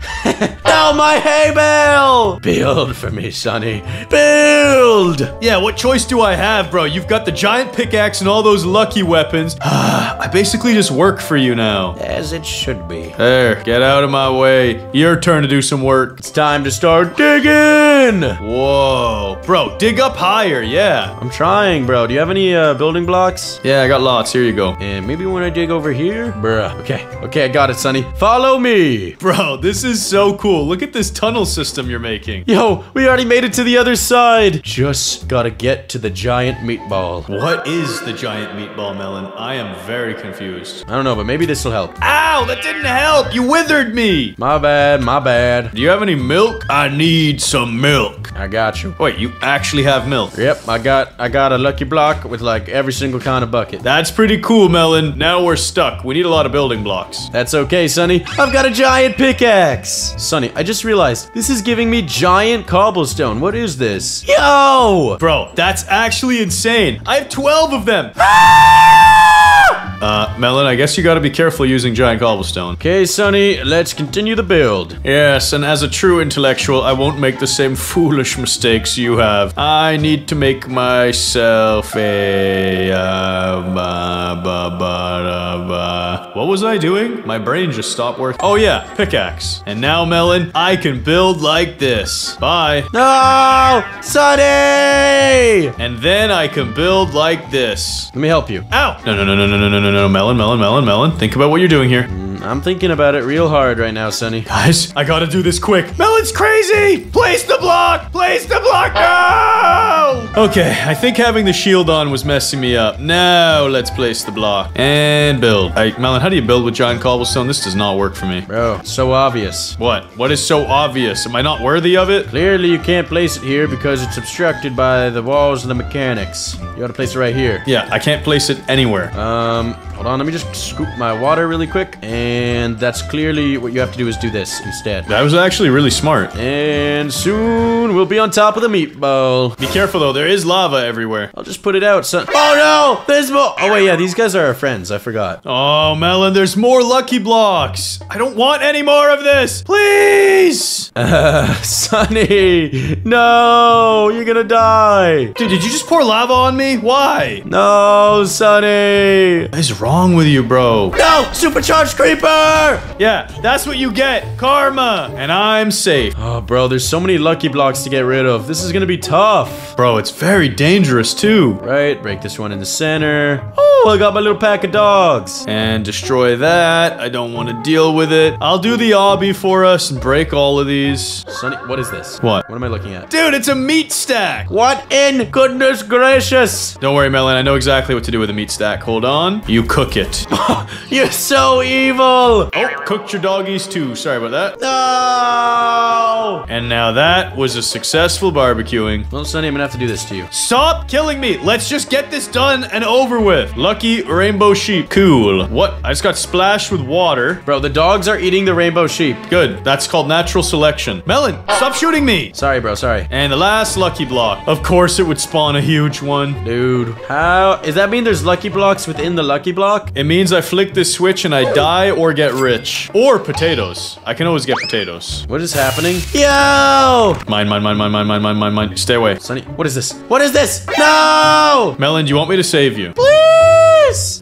Ow, my hay bale! Build for me, Sunny. Build! Yeah, what choice do I have, bro? You've got the giant pickaxe and all those lucky weapons. [sighs] I basically just work for you now. As it should be. There, get out of my way. Your turn to do some work. It's time to start digging! Whoa. Bro, dig up higher, yeah. I'm trying, bro. Do you have any uh, building blocks? Yeah, I got lots. Here you go. And maybe when I dig over here? Bruh. Okay. Okay, I got it, Sunny. Follow me! Bro, this is so cool. Look at this tunnel system you're making. Yo, we already made it to the other side. Just gotta get to the giant meatball. What is the giant meatball melon? I am very confused. I don't know, but maybe this will help. Ow, that didn't help. You withered me. My bad, my bad. Do you have any milk? I need some milk. I got you. Wait, you actually have milk? Yep, I got I got a lucky block with like every single kind of bucket. That's pretty cool, Melon. Now we're stuck. We need a lot of building blocks. That's okay, Sunny. I've got a giant pickaxe. Sunny, I just realized this is giving me giant cobblestone. What is this? Yo! Bro, that's actually insane. I have 12 of them. Ah! Uh, Melon, I guess you gotta be careful using giant cobblestone. Okay, Sunny, let's continue the build. Yes, and as a true intellectual, I won't make the same foolish mistakes you have. I need to make myself a. Uh, ba, ba, ba, da, ba. What was I doing? My brain just stopped working. Oh, yeah, pickaxe. And now, Melon, I can build like this. Bye. No! Sunny! And then I can build like this. Let me help you. Ow! No, no, no, no, no, no, no, no, no, Melon, Melon, Melon, Melon. Think about what you're doing here. I'm thinking about it real hard right now, Sunny. Guys, I gotta do this quick. Melon's crazy! Place the block! Place the block! No! Okay, I think having the shield on was messing me up. Now let's place the block. And build. Hey, Melon, how do you build with giant cobblestone? This does not work for me. Bro, so obvious. What? What is so obvious? Am I not worthy of it? Clearly, you can't place it here because it's obstructed by the walls and the mechanics. You gotta place it right here. Yeah, I can't place it anywhere. Um, hold on, let me just scoop my water really quick. And that's clearly what you have to do is do this instead. That was actually really smart. And soon we'll be on top of the meatball. Be careful though, there is lava everywhere. I'll just put it out, son. Oh no! There's more! Oh wait, yeah, these guys are our friends. I forgot. Oh, Melon, there's more lucky blocks. I don't want any more of this. Please! Uh, [laughs] Sunny! No! You're gonna die! Dude, did you just pour lava on me? Why? No, Sunny! What is wrong with you, bro? No! Supercharged creeper! Yeah, that's what you get. Karma. And I'm safe. Oh, bro, there's so many lucky blocks to get rid of. This is gonna be tough. Bro, it's very dangerous too. Right, break this one in the center. Oh, I got my little pack of dogs. And destroy that. I don't want to deal with it. I'll do the obby for us and break all of these. Sunny, what is this? What? What am I looking at? Dude, it's a meat stack. What in goodness gracious? Don't worry, Melon. I know exactly what to do with a meat stack. Hold on. You cook it. [laughs] You're so evil! oh, cooked your doggies too. Sorry about that. No! And now that was a successful barbecuing. Well, Sunny, I'm gonna have to do this to you. Stop killing me. Let's just get this done and over with. Lucky rainbow sheep. Cool. What? I just got splashed with water. Bro, the dogs are eating the rainbow sheep. Good. That's called natural selection. Melon, stop shooting me. Sorry, bro, sorry. And the last lucky block. Of course it would spawn a huge one. Dude, how? Does that mean there's lucky blocks within the lucky block? It means I flick this switch and I die or get rich. Or potatoes. I can always get potatoes. What is happening? Yo! Mine, mine, mine, mine, mine, mine, mine, mine, mine. Stay away. Sunny, what is this? What is this? No! Melon, do you want me to save you? Please!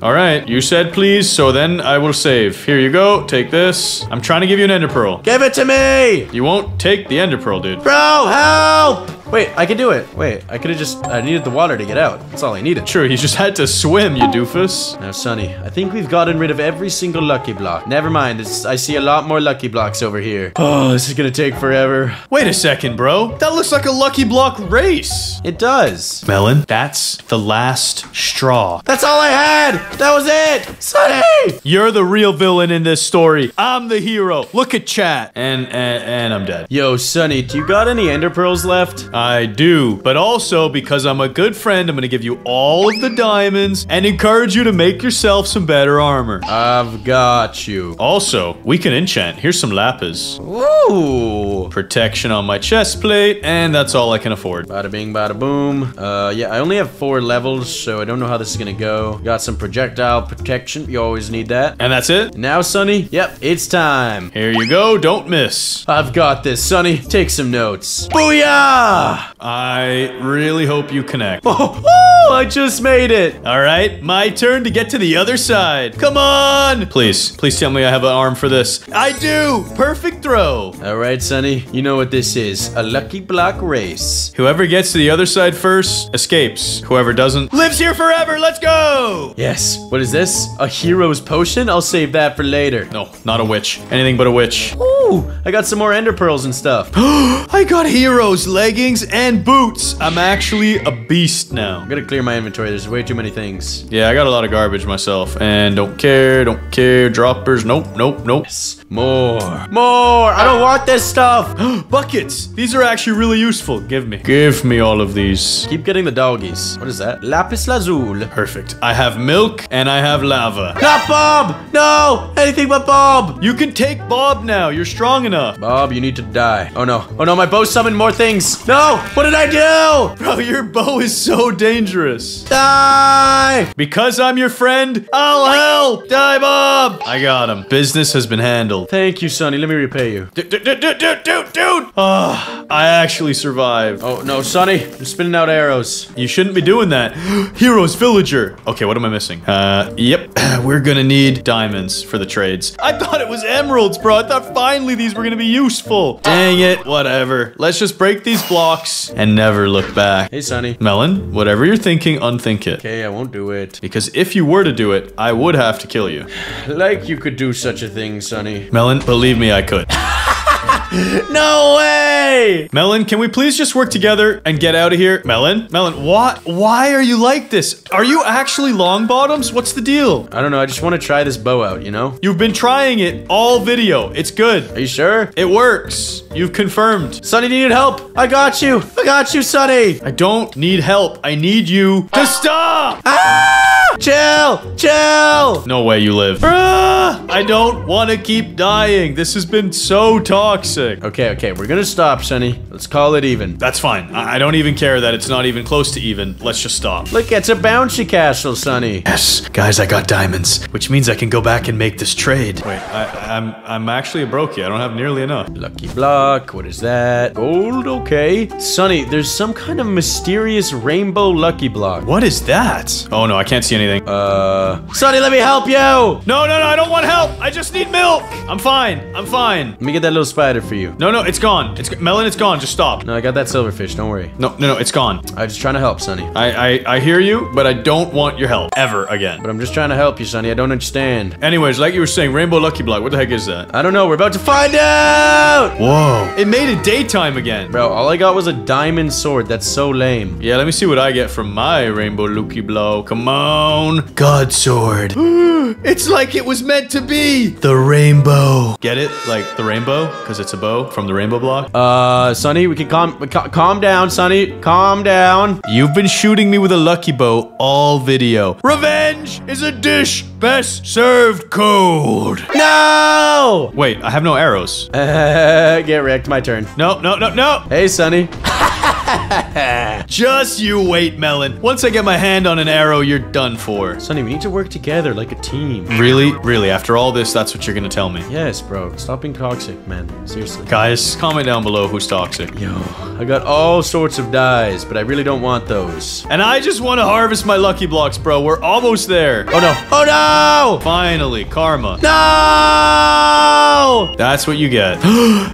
All right, you said please, so then I will save. Here you go. Take this. I'm trying to give you an ender pearl. Give it to me! You won't take the ender pearl, dude. Bro, help! Wait, I can do it. Wait, I could have just, I needed the water to get out. That's all I needed. True, you just had to swim, you doofus. Now, Sunny, I think we've gotten rid of every single lucky block. Never mind, I see a lot more lucky blocks over here. [sighs] Oh, this is gonna take forever. Wait a second, bro. That looks like a lucky block race. It does. Melon, that's the last straw. That's all I had! That was it! Sunny! You're the real villain in this story. I'm the hero. Look at chat. And, and, and I'm dead. Yo, Sunny, do you got any ender pearls left? I do, but also because I'm a good friend, I'm gonna give you all of the diamonds and encourage you to make yourself some better armor. I've got you. Also, we can enchant. Here's some lapis. Ooh. Protection on my chest plate, and that's all I can afford. Bada bing, bada boom. Uh, yeah, I only have four levels, so I don't know how this is gonna go. Got some projectile protection. You always need that. And that's it? Now, Sunny, yep, it's time. Here you go. Don't miss. I've got this, Sunny. Take some notes. Booyah! I really hope you connect. Oh, [laughs] oh, I just made it. All right, my turn to get to the other side. Come on! Please, please tell me I have an arm for this. I do! Perfect throw. All right, Sunny, you know what this is. A lucky block race. Whoever gets to the other side first escapes. Whoever doesn't lives here forever. Let's go! Yes. What is this? A hero's potion? I'll save that for later. No, not a witch. Anything but a witch. Ooh, I got some more ender pearls and stuff. [gasps] [gasps] I got heroes, leggings, and boots. I'm actually a beast now. I'm gonna clear my inventory. There's way too many things. Yeah, I got a lot of garbage myself. And don't care, don't care. Droppers, nope, nope, nope. More. More. I don't want this stuff. [gasps] Buckets! These are actually really useful. Give me. Give me all of these. Keep getting the doggies. What is that? Lapis lazuli. Perfect. I have milk and I have lava. Not Bob! No! Anything but Bob! You can take Bob now. You're strong enough. Bob, you need to die. Oh no. Oh no, my bow summoned more things. No! What did I do? Bro, your bow is so dangerous. Die! Because I'm your friend, I'll help. Die, Bob. I got him. Business has been handled. Thank you, Sunny. Let me repay you. Dude, dude, dude, dude, dude, dude. Ah, I actually survived. Oh no, Sunny. I'm spinning out arrows. You shouldn't be doing that. [gasps] Heroes villager. Okay, what am I missing? Uh, yep. [clears throat] We're gonna need diamonds for the trades. I thought it was emeralds, bro. I thought finally these were gonna be useful. Dang it. Whatever. Let's just break these blocks and never look back. Hey, Sunny. Melon, whatever you're thinking, unthink it. Okay, I won't do it. Because if you were to do it, I would have to kill you. [sighs] Like you could do such a thing, Sunny. Melon, believe me, I could. [laughs] No way! Melon, can we please just work together and get out of here? Melon? Melon, what? Why are you like this? Are you actually long bottoms? What's the deal? I don't know. I just want to try this bow out, you know? You've been trying it all video. It's good. Are you sure? It works. You've confirmed. Sunny needed help. I got you. I got you, Sunny. I don't need help. I need you to stop. Ah! Chill. Chill. No way you live. Ah! I don't want to keep dying. This has been so toxic. Okay, okay. We're gonna stop, Sunny. Let's call it even. That's fine. I I don't even care that it's not even close to even. Let's just stop. Look, it's a bouncy castle, Sunny. Yes, guys, I got diamonds, which means I can go back and make this trade. Wait, I, I'm I'm actually a brokey. I don't have nearly enough. Lucky block. What is that? Gold. Okay. Sunny, there's some kind of mysterious rainbow lucky block. What is that? Oh no, I can't see anything. Uh, Sunny, let me help you. no, no, no, I don't want help. I just need milk. I'm fine. I'm fine. Let me get that little spider for you. No, no, it's gone. It's melon. It's gone. Just stop. No, I got that silverfish. Don't worry. No, no, no, it's gone. I'm just trying to help, Sunny. I, I, I hear you, but I don't want your help ever again. But I'm just trying to help you, Sunny. I don't understand. Anyways, like you were saying, Rainbow Lucky Block. What the heck is that? I don't know. We're about to find out. Whoa! It made it daytime again. Bro, all I got was a diamond sword. That's so lame. Yeah, let me see what I get from my Rainbow Lucky Blow. Come on. God Sword. [gasps] it's like it was meant to be. The rainbow. Get it? Like the rainbow? Because it's a bow from the rainbow block? Uh, Sunny, we can calm, ca- calm down, Sunny. Calm down. You've been shooting me with a lucky bow all video. Revenge is a dish best served cold. No! Wait, I have no arrows. Uh, [laughs] get wrecked. My turn. No, no, no, no. Hey, Sunny. [laughs] [laughs] Just you wait, Melon. Once I get my hand on an arrow, you're done for. Sunny, we need to work together like a team. Really? Really? After all this, that's what you're gonna tell me? Yes, bro. Stop being toxic, man. Seriously. Guys, comment down below who's toxic. Yo, I got all sorts of dyes, but I really don't want those. And I just want to harvest my lucky blocks, bro. We're almost there. Oh no! Oh no! Finally, karma. No! That's what you get. [gasps]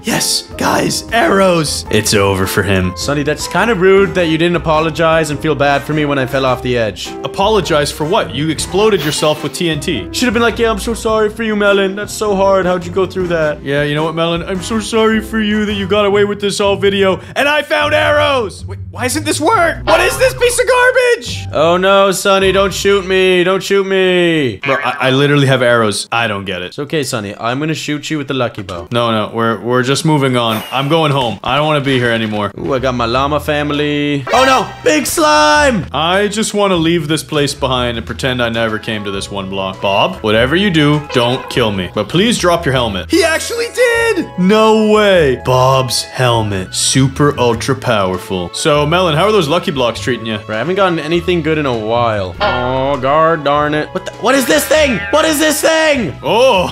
yes, guys, arrows. It's over for him. Sunny, that's kind of rude that you didn't apologize and feel bad for me when I fell off the edge. Apologize for what? You exploded yourself with TNT. Should have been like, yeah, I'm so sorry for you, Melon. That's so hard. How'd you go through that? Yeah, you know what, Melon? I'm so sorry for you that you got away with this whole video, and I found arrows. Wait, why isn't this work? What is this piece of garbage? Oh no, Sunny, don't shoot me. Don't shoot me. Bro, I, I literally have arrows. I don't get it. It's okay, Sunny. I'm gonna shoot you with the lucky bow. No, no, we're we're just moving on. I'm going home. I don't want to be here anymore. Ooh, I got my llama family. Oh no, big slime! I just want to leave this place behind and pretend I never came to this one block. Bob, whatever you do, don't kill me. But please drop your helmet. He actually did! No way! Bob's helmet. Super ultra powerful. So, Melon, how are those lucky blocks treating you? I haven't gotten anything good in a while. Oh, god darn it. What the, What is this thing? What is this thing? Oh,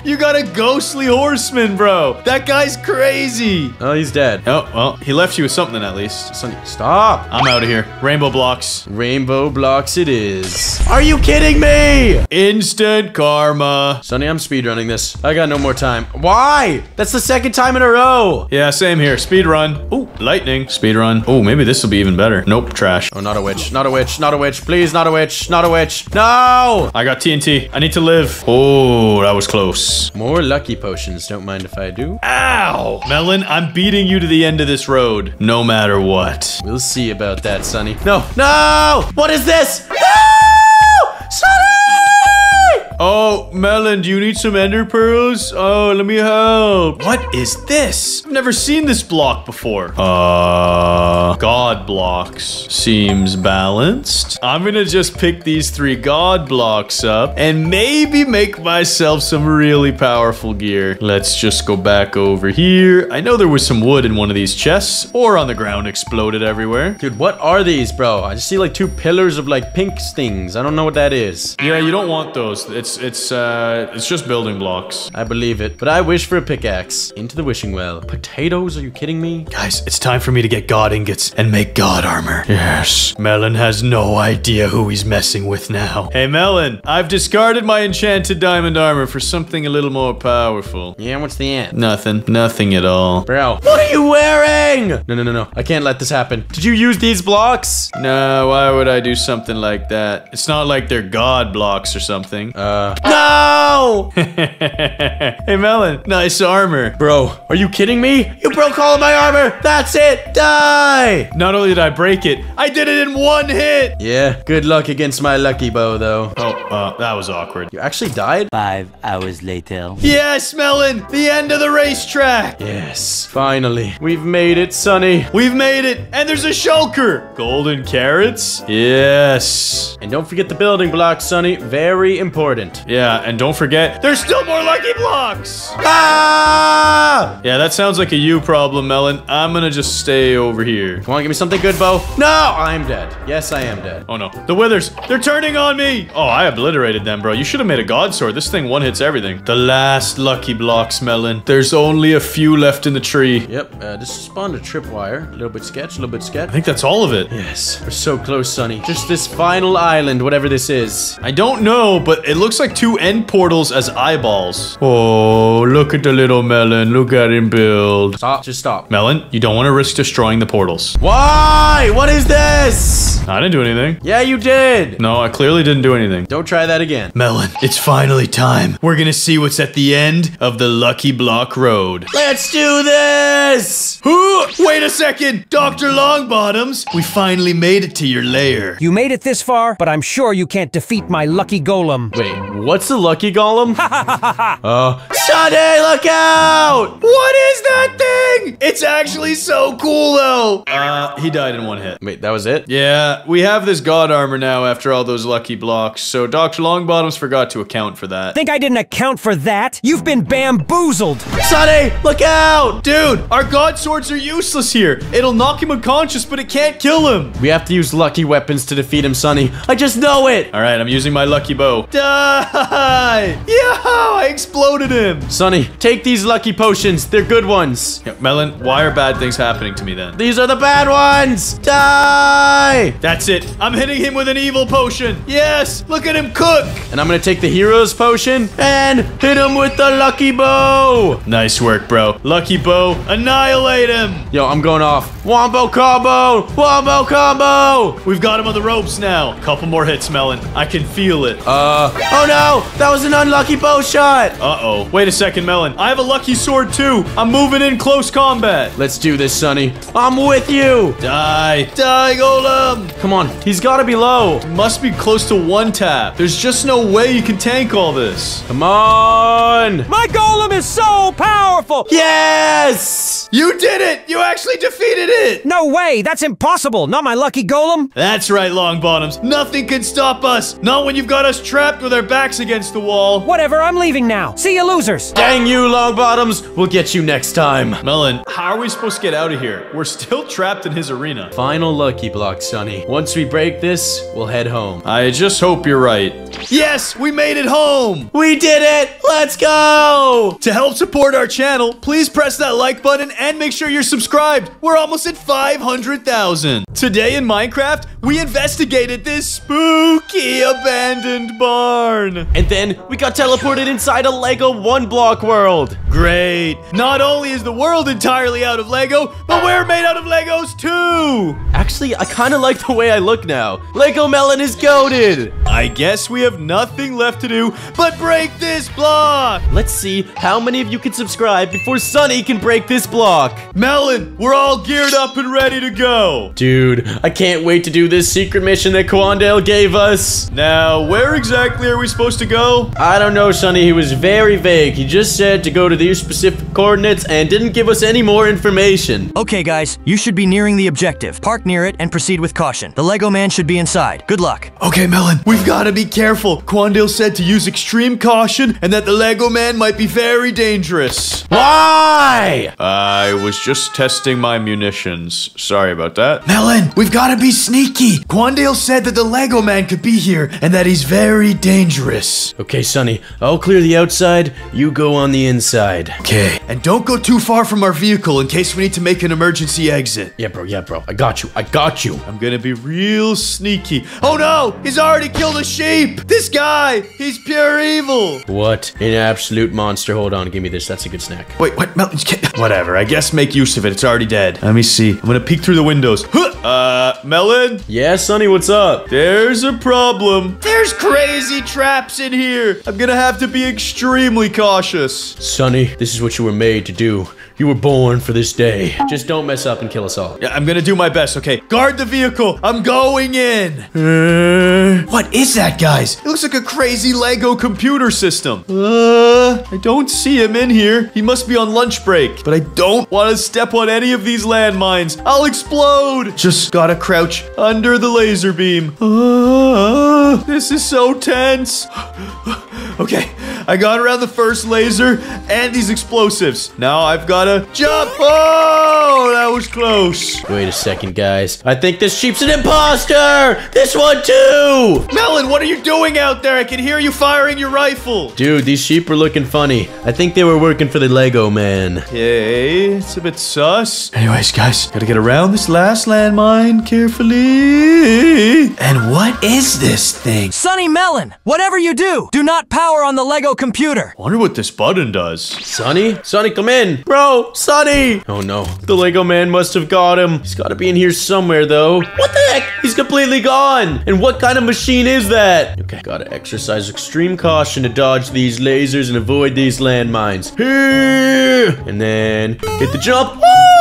[laughs] you got a ghostly horseman, bro. That guy's crazy. Oh, he's dead. Oh, well, he left you with something at least. Sunny, stop. I'm out of here. Rainbow blocks. Rainbow blocks it is. Are you kidding me? Instant karma. Sunny, I'm speedrunning this. I got no more time. Why? That's the second time in a row. Yeah, same here. Speed run. Ooh, lightning. Speed run. Oh, maybe this will be even better. Nope, trash. Oh, not a witch. Not a witch. Not a witch. Please, not a witch. Not a witch. No! I got TNT. I need to live. Oh, that was close. More lucky potions. Don't mind if I do. Ow! Melon, I'm beating you to the end of this road, no matter what. We'll see about that, Sunny. No. No! What is this? No! Sunny! Oh, Melon, do you need some ender pearls? Oh, let me help. What is this? I've never seen this block before. Uh, god blocks. Seems balanced. I'm gonna just pick these three god blocks up and maybe make myself some really powerful gear. Let's just go back over here. I know there was some wood in one of these chests or on the ground exploded everywhere. Dude, what are these, bro? I just see like two pillars of like pink things. I don't know what that is. Yeah, you don't want those. It's it's uh it's just building blocks. I believe it, but I wish for a pickaxe. Into the wishing well. Potatoes? Are you kidding me? Guys, it's time for me to get god ingots and make god armor. Yes. Melon has no idea who he's messing with now. Hey, Melon, I've discarded my enchanted diamond armor for something a little more powerful. Yeah, what's the end? Nothing. Nothing at all. Bro, what are you wearing? No, no, no, no. I can't let this happen. Did you use these blocks? No, why would I do something like that? It's not like they're god blocks or something. Uh, no! [laughs] hey, Melon, nice armor. Bro, are you kidding me? You broke all of my armor. That's it. Die. Not only did I break it, I did it in one hit. Yeah, good luck against my lucky bow, though. Oh, uh, that was awkward. You actually died? Five hours later. Yes, Melon, the end of the racetrack. Yes, finally. We've made it, Sunny. We've made it, and there's a shulker. Golden carrots? Yes. And don't forget the building blocks, Sunny. Very important. Yeah, and don't forget, there's still more lucky blocks. Ah! Yeah, that sounds like a you problem, Melon. I'm gonna just stay over here. Come on, give me something good, Bo. No, I'm dead. Yes, I am dead. Oh no, the withers, they're turning on me. Oh, I obliterated them, bro. You should have made a god sword. This thing one hits everything. The last lucky blocks, Melon. There's only a few left in the tree. Yep, uh, just spawned a tripwire. A little bit sketch, a little bit sketch. I think that's all of it. Yes, we're so close, Sunny. Just this final island, whatever this is. I don't know, but it looks like two end portals as eyeballs. Oh, look at the little melon. Look at him build. Stop, just stop. Melon, you don't want to risk destroying the portals. Why? What is this? I didn't do anything. Yeah, you did. No, I clearly didn't do anything. Don't try that again. Melon, it's finally time. We're gonna see what's at the end of the Lucky Block Road. Let's do this! Ooh, wait a second! Dr. Longbottoms, we finally made it to your lair. You made it this far, but I'm sure you can't defeat my lucky golem. Wait, what's the lucky golem? Oh. Sunny, look out! What is that thing? It's actually so cool, though. Uh, he died in one hit. Wait, that was it? Yeah, we have this god armor now after all those lucky blocks, so Dr. Longbottoms forgot to account for that. Think I didn't account for that? You've been bamboozled! Sunny, look out! Dude, our god swords are useless here. It'll knock him unconscious, but it can't kill him. We have to use lucky weapons to defeat him, Sunny. I just know it! All right, I'm using my lucky bow. Die! Yo, I exploded him. Sunny, take these lucky potions. They're good ones. Yeah, Melon, why are bad things happening to me then? These are the bad ones! Die! That's it. I'm hitting him with an evil potion. Yes, look at him cook. And I'm gonna take the hero's potion and hit him with the lucky bow! Nice work, bro. Lucky bow, annihilate him. Yo, I'm going off. Wombo combo! Wombo combo! We've got him on the ropes now. Couple more hits, Melon. I can feel it. Uh, oh no! That was an unlucky bow shot! Uh-oh. Wait a second, Melon. I have a lucky sword too. I'm moving in close combat. Let's do this, Sunny. I'm with you! Die. Die, Golem. Come on, he's gotta be low. Must be close to one tap. There's just no way you can tank all this. Come on! My golem is so powerful! Yes! You did it! You actually actually defeated it! No way! That's impossible! Not my lucky golem! That's right, Longbottoms. Nothing can stop us. Not when you've got us trapped with our backs against the wall. Whatever, I'm leaving now. See you losers! Dang you, Longbottoms. We'll get you next time. Melon, how are we supposed to get out of here? We're still trapped in his arena. Final lucky block, Sunny. Once we break this, we'll head home. I just hope you're right. Yes, we made it home! We did it! Let's go! To help support our channel, please press that like button and make sure you're subscribed. We're almost at 500,000. Today in Minecraft, we investigated this spooky abandoned barn. And then we got teleported inside a Lego one block world. Great. Not only is the world entirely out of Lego, but we're made out of Legos too. Actually, I kind of like the way I look now. Lego Melon is goaded. I guess we have nothing left to do but break this block. Let's see how many of you can subscribe before Sunny can break this block. Melon, we're all geared up and ready to go. Dude, I can't wait to do this secret mission that Quandale gave us. Now, where exactly are we supposed to go? I don't know, Sunny. He was very vague. He just said to go to these specific coordinates and didn't give us any more information. Okay, guys, you should be nearing the objective. Park near it and proceed with caution. The Lego man should be inside. Good luck. Okay, Melon, we've got to be careful. Quandale said to use extreme caution and that the Lego man might be very dangerous. Why? I was just testing my munitions. Sorry about that. Melon, we've got to be sneaky. Quandale said that the Lego man could be here and that he's very dangerous. Okay, Sunny, I'll clear the outside. You go on the inside. Okay. And don't go too far from our vehicle in case we need to make an emergency exit. Yeah, bro. Yeah, bro. I got you. I got you. I'm gonna be real sneaky. Oh no! He's already killed a sheep! This guy! He's pure evil! What an absolute monster. Hold on. Give me this. That's a good snack. Wait, what? Mel- [laughs] Whatever, I guess make use of it. It's already dead. Let me see. I'm gonna peek through the windows. Huh! Uh, Melon? Yeah, Sunny, what's up? There's a problem. There's crazy traps in here. I'm gonna have to be extremely cautious. Sunny, this is what you were made to do. You were born for this day. Just don't mess up and kill us all. Yeah, I'm gonna do my best, okay? Guard the vehicle. I'm going in. Uh, what is that, guys? It looks like a crazy Lego computer system. Uh, I don't see him in here. He must be on lunch break. But I don't want to step on any of these landmines. I'll explode. Just gotta crouch under the laser beam. Uh, this is so tense. [gasps] okay, I got around the first laser and these explosives. Now I've gotta jump. Oh, that was close. Wait a second, guys. I think this sheep's an imposter! This one too! Melon, what are you doing out there? I can hear you firing your rifle. Dude, these sheep are looking funny. I think they were working for the Lego man. Okay, it's a bit sus. Anyways, guys, gotta get around this last landmine carefully. And what is this thing? Sunny Melon, whatever you do, do not power on the Lego computer. Wonder what this button does. Sunny? Sunny, come in! Bro, Sunny! Oh no, the Lego man must have got him. He's gotta be in here somewhere though. What the heck? He's completely gone! And what kind of machine is that? Okay, gotta exercise extreme caution to dodge these lasers and avoid these landmines. And then hit the jump. Woo!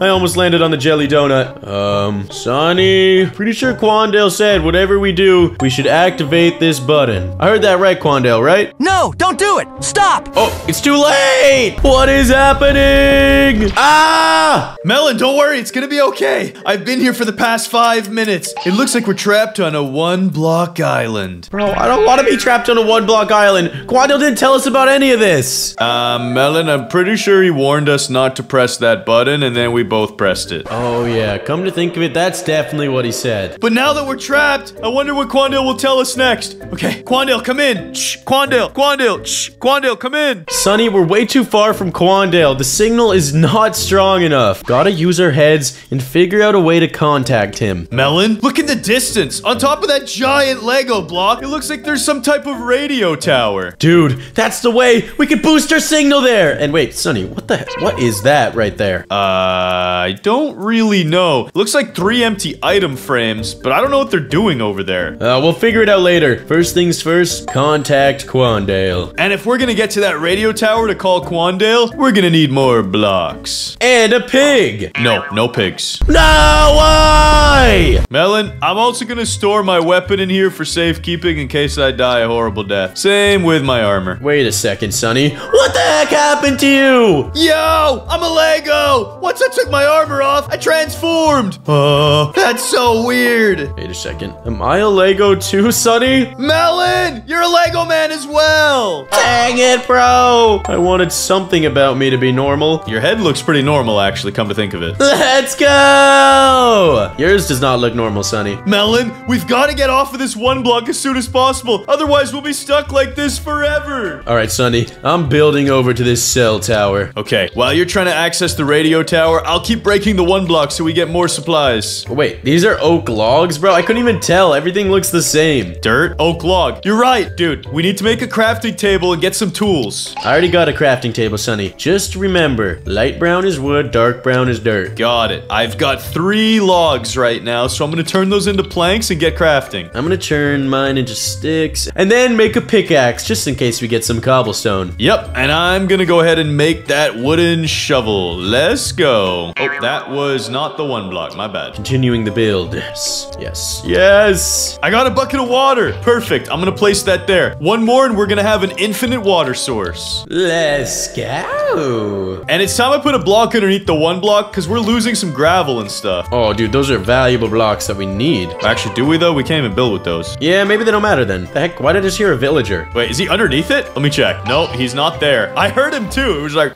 I almost landed on the jelly donut. Um, Sunny, pretty sure Quandale said whatever we do, we should activate this button. I heard that right, Quandale, right? No, don't do it. Stop. Oh, it's too late! What is happening? Ah! Melon, don't worry, it's gonna be okay. I've been here for the past five minutes. It looks like we're trapped on a one block island. Bro, I don't want to be trapped on a one block island. Quandale didn't tell us about any of this. Um, Melon, I'm pretty sure he warned us not to press that button, and then we both pressed it. Oh, yeah, come to think of it, that's definitely what he said. But now that we're trapped, I wonder what Quandale will tell us next. Okay, Quandale, come in. Shh, Quandale, Quandale, shh, Quandale, come in. Sunny, we're way too far from Quandale. The signal is not strong enough. Gotta use our heads and figure out a way to contact him. Melon, look in the distance. On top of that giant Lego block, it looks like there's some type of radio tower. Dude, that's the way we could boost our signal there. And wait, Sunny, what the heck? What is that right there? Uh, I don't really know. Looks like three empty item frames, but I don't know what they're doing over there. Uh, we'll figure it out later. First things first, contact Quandale. And if we're gonna get to that radio tower to call Quandale, we're gonna need more blocks. And a pig. No, no pigs. No, what? Die! Melon, I'm also gonna store my weapon in here for safekeeping in case I die a horrible death. Same with my armor. Wait a second, Sunny. What the heck happened to you? Yo, I'm a Lego. Once I took my armor off, I transformed. Uh, that's so weird. Wait a second. Am I a Lego too, Sunny? Melon, you're a Lego man as well. Dang it, bro! I wanted something about me to be normal. Your head looks pretty normal, actually, come to think of it. Let's go! Yours does not look normal, Sunny. Melon, we've got to get off of this one block as soon as possible. Otherwise, we'll be stuck like this forever. All right, Sunny. I'm building over to this cell tower. Okay, while you're trying to access the radio tower, I'll keep breaking the one block so we get more supplies. Oh, wait, these are oak logs, bro? I couldn't even tell. Everything looks the same. Dirt, oak log. You're right, dude. We need to make a crafting table and get some tools. I already got a crafting table, Sunny. Just remember, light brown is wood, dark brown is dirt. Got it. I've got three logs right now, so I'm gonna turn those into planks and get crafting. I'm gonna turn mine into sticks and then make a pickaxe just in case we get some cobblestone. Yep, and I'm gonna go ahead and make that wooden shovel. Let's go. Oh, that was not the one block. My bad. Continuing the build. Yes. Yes. Yes. I got a bucket of water. Perfect. I'm gonna place that there. One more, and we're gonna have an infinite water source. Let's go. And it's time I put a block underneath the one block because we're losing some gravel and stuff. Oh, dude, those are valuable blocks that we need. Actually, do we though? We can't even build with those. Yeah, maybe they don't matter then. The heck, why did I just hear a villager? Wait, is he underneath it? Let me check. Nope, he's not there. I heard him too. It was like.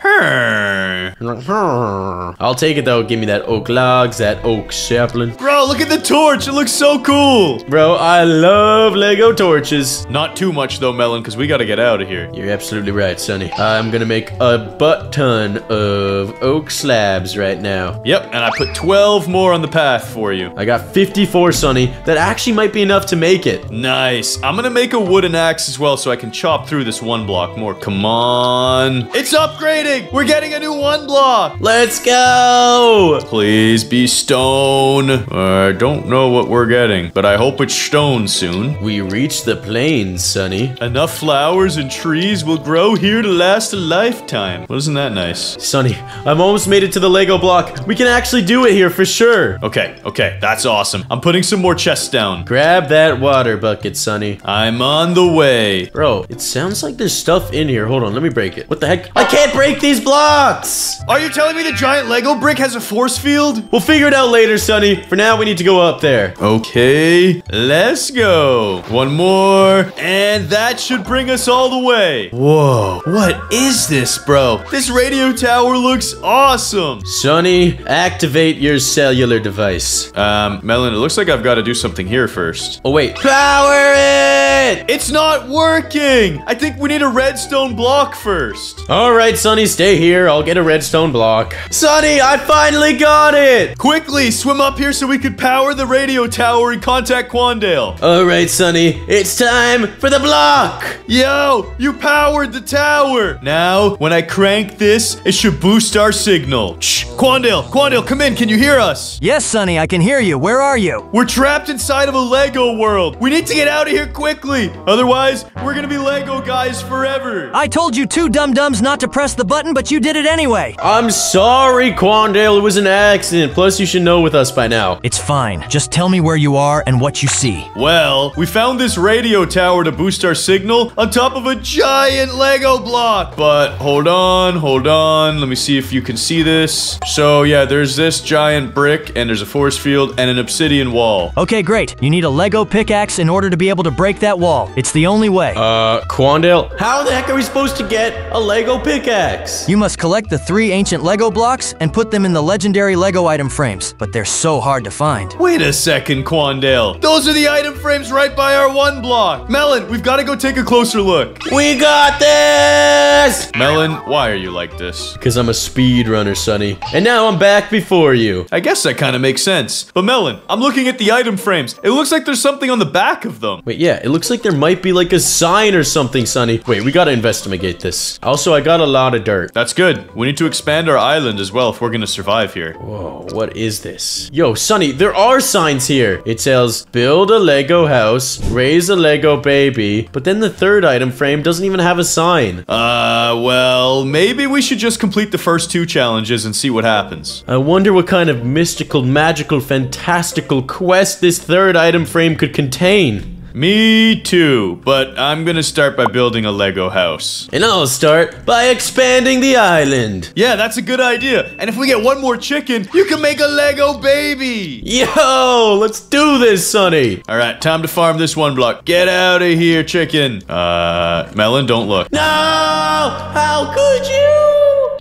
I'll take it though. Give me that oak logs, that oak sapling. Bro, look at the torch. It looks so cool. Bro, I love Lego torches. Not too much though, Melon, because we gotta get out of here. You're absolutely right, Sunny. I'm gonna make a butt ton of oak slabs right now. Yep, and I put 12 more on the path for you. I got 54, Sunny. That actually might be enough to make it. Nice. I'm gonna make a wooden axe as well so I can chop through this one block more. Come on. It's upgrading. We're getting a new one block. Let's go! Please be stone. I don't know what we're getting, but I hope it's stone soon. We reached the plains, Sunny. Enough flowers and trees will grow here to last a lifetime. Well, isn't that nice? Sunny, I've almost made it to the Lego block. We can actually do it here for sure. Okay, okay, that's awesome. I'm putting some more chests down. Grab that water bucket, Sunny. I'm on the way. Bro, it sounds like there's stuff in here. Hold on, let me break it. What the heck? I can't break these blocks! Are you telling me the giant Lego brick has a force field? We'll figure it out later, Sunny. For now, we need to go up there. Okay, let's go. One more, and that should bring us all the way. Whoa, what is this, bro? This radio tower looks awesome. Sunny, activate your cellular device. Um, Melon, it looks like I've got to do something here first. Oh, wait. Power it! It's not working. I think we need a redstone block first. All right, Sunny, stay here. I'll get a redstone block. Sunny, I finally got it! Quickly, swim up here so we could power the radio tower and contact Quandale. All right, Sunny, it's time for the block! Yo, you powered the tower. Now, when I crank this, it should boost our signal. Shh, Quandale, Quandale, come in. Can you hear us? Yes, Sunny, I can hear you. Where are you? We're trapped inside of a Lego world. We need to get out of here quickly. Otherwise, we're gonna be Lego guys forever. I told you two dum-dums not to press the button, but you did it anyway. I'm sorry, Quandale. It was an accident. Plus, you should know with us by now. It's fine. Just tell me where you are and what you see. Well, we found this radio tower to boost our signal on top of a giant Lego block. But hold on, hold on. Let me see if you can see this. So yeah, there's this giant brick and there's a force field and an obsidian wall. Okay, great. You need a Lego pickaxe in order to be able to break that wall. It's the only way. Uh, Quandale, how the heck are we supposed to get a Lego pickaxe? You must collect the three ancient Lego blocks and put them in the legendary Lego item frames, but they're so hard to find. Wait a second, Quandale. Those are the item frames right by our one block. Melon, we've got to go take a closer look. We got this! Melon, why are you like this? Because I'm a speedrunner, Sunny. And now I'm back before you. I guess that kind of makes sense. But Melon, I'm looking at the item frames. It looks like there's something on the back of them. Wait, yeah, it looks like there might be like a sign or something, Sunny. Wait, we gotta investigate this. Also, I got a lot of dirt. That's good. We need to expand our island as well if we're gonna survive here. Whoa, what is this? Yo, Sunny, there are signs here. It says, build a Lego house, raise a Lego baby, but then the third item frame doesn't even have a sign. Uh, well, maybe we should just complete the first two challenges and see what happens. I wonder what kind of mystical, magical, fantastical quest this third item frame could contain. Me too, but I'm gonna start by building a Lego house. And I'll start by expanding the island. Yeah, that's a good idea. And if we get one more chicken, you can make a Lego baby. Yo, let's do this, Sunny. All right, time to farm this one block. Get out of here, chicken. Uh, Melon, don't look. No, how could you?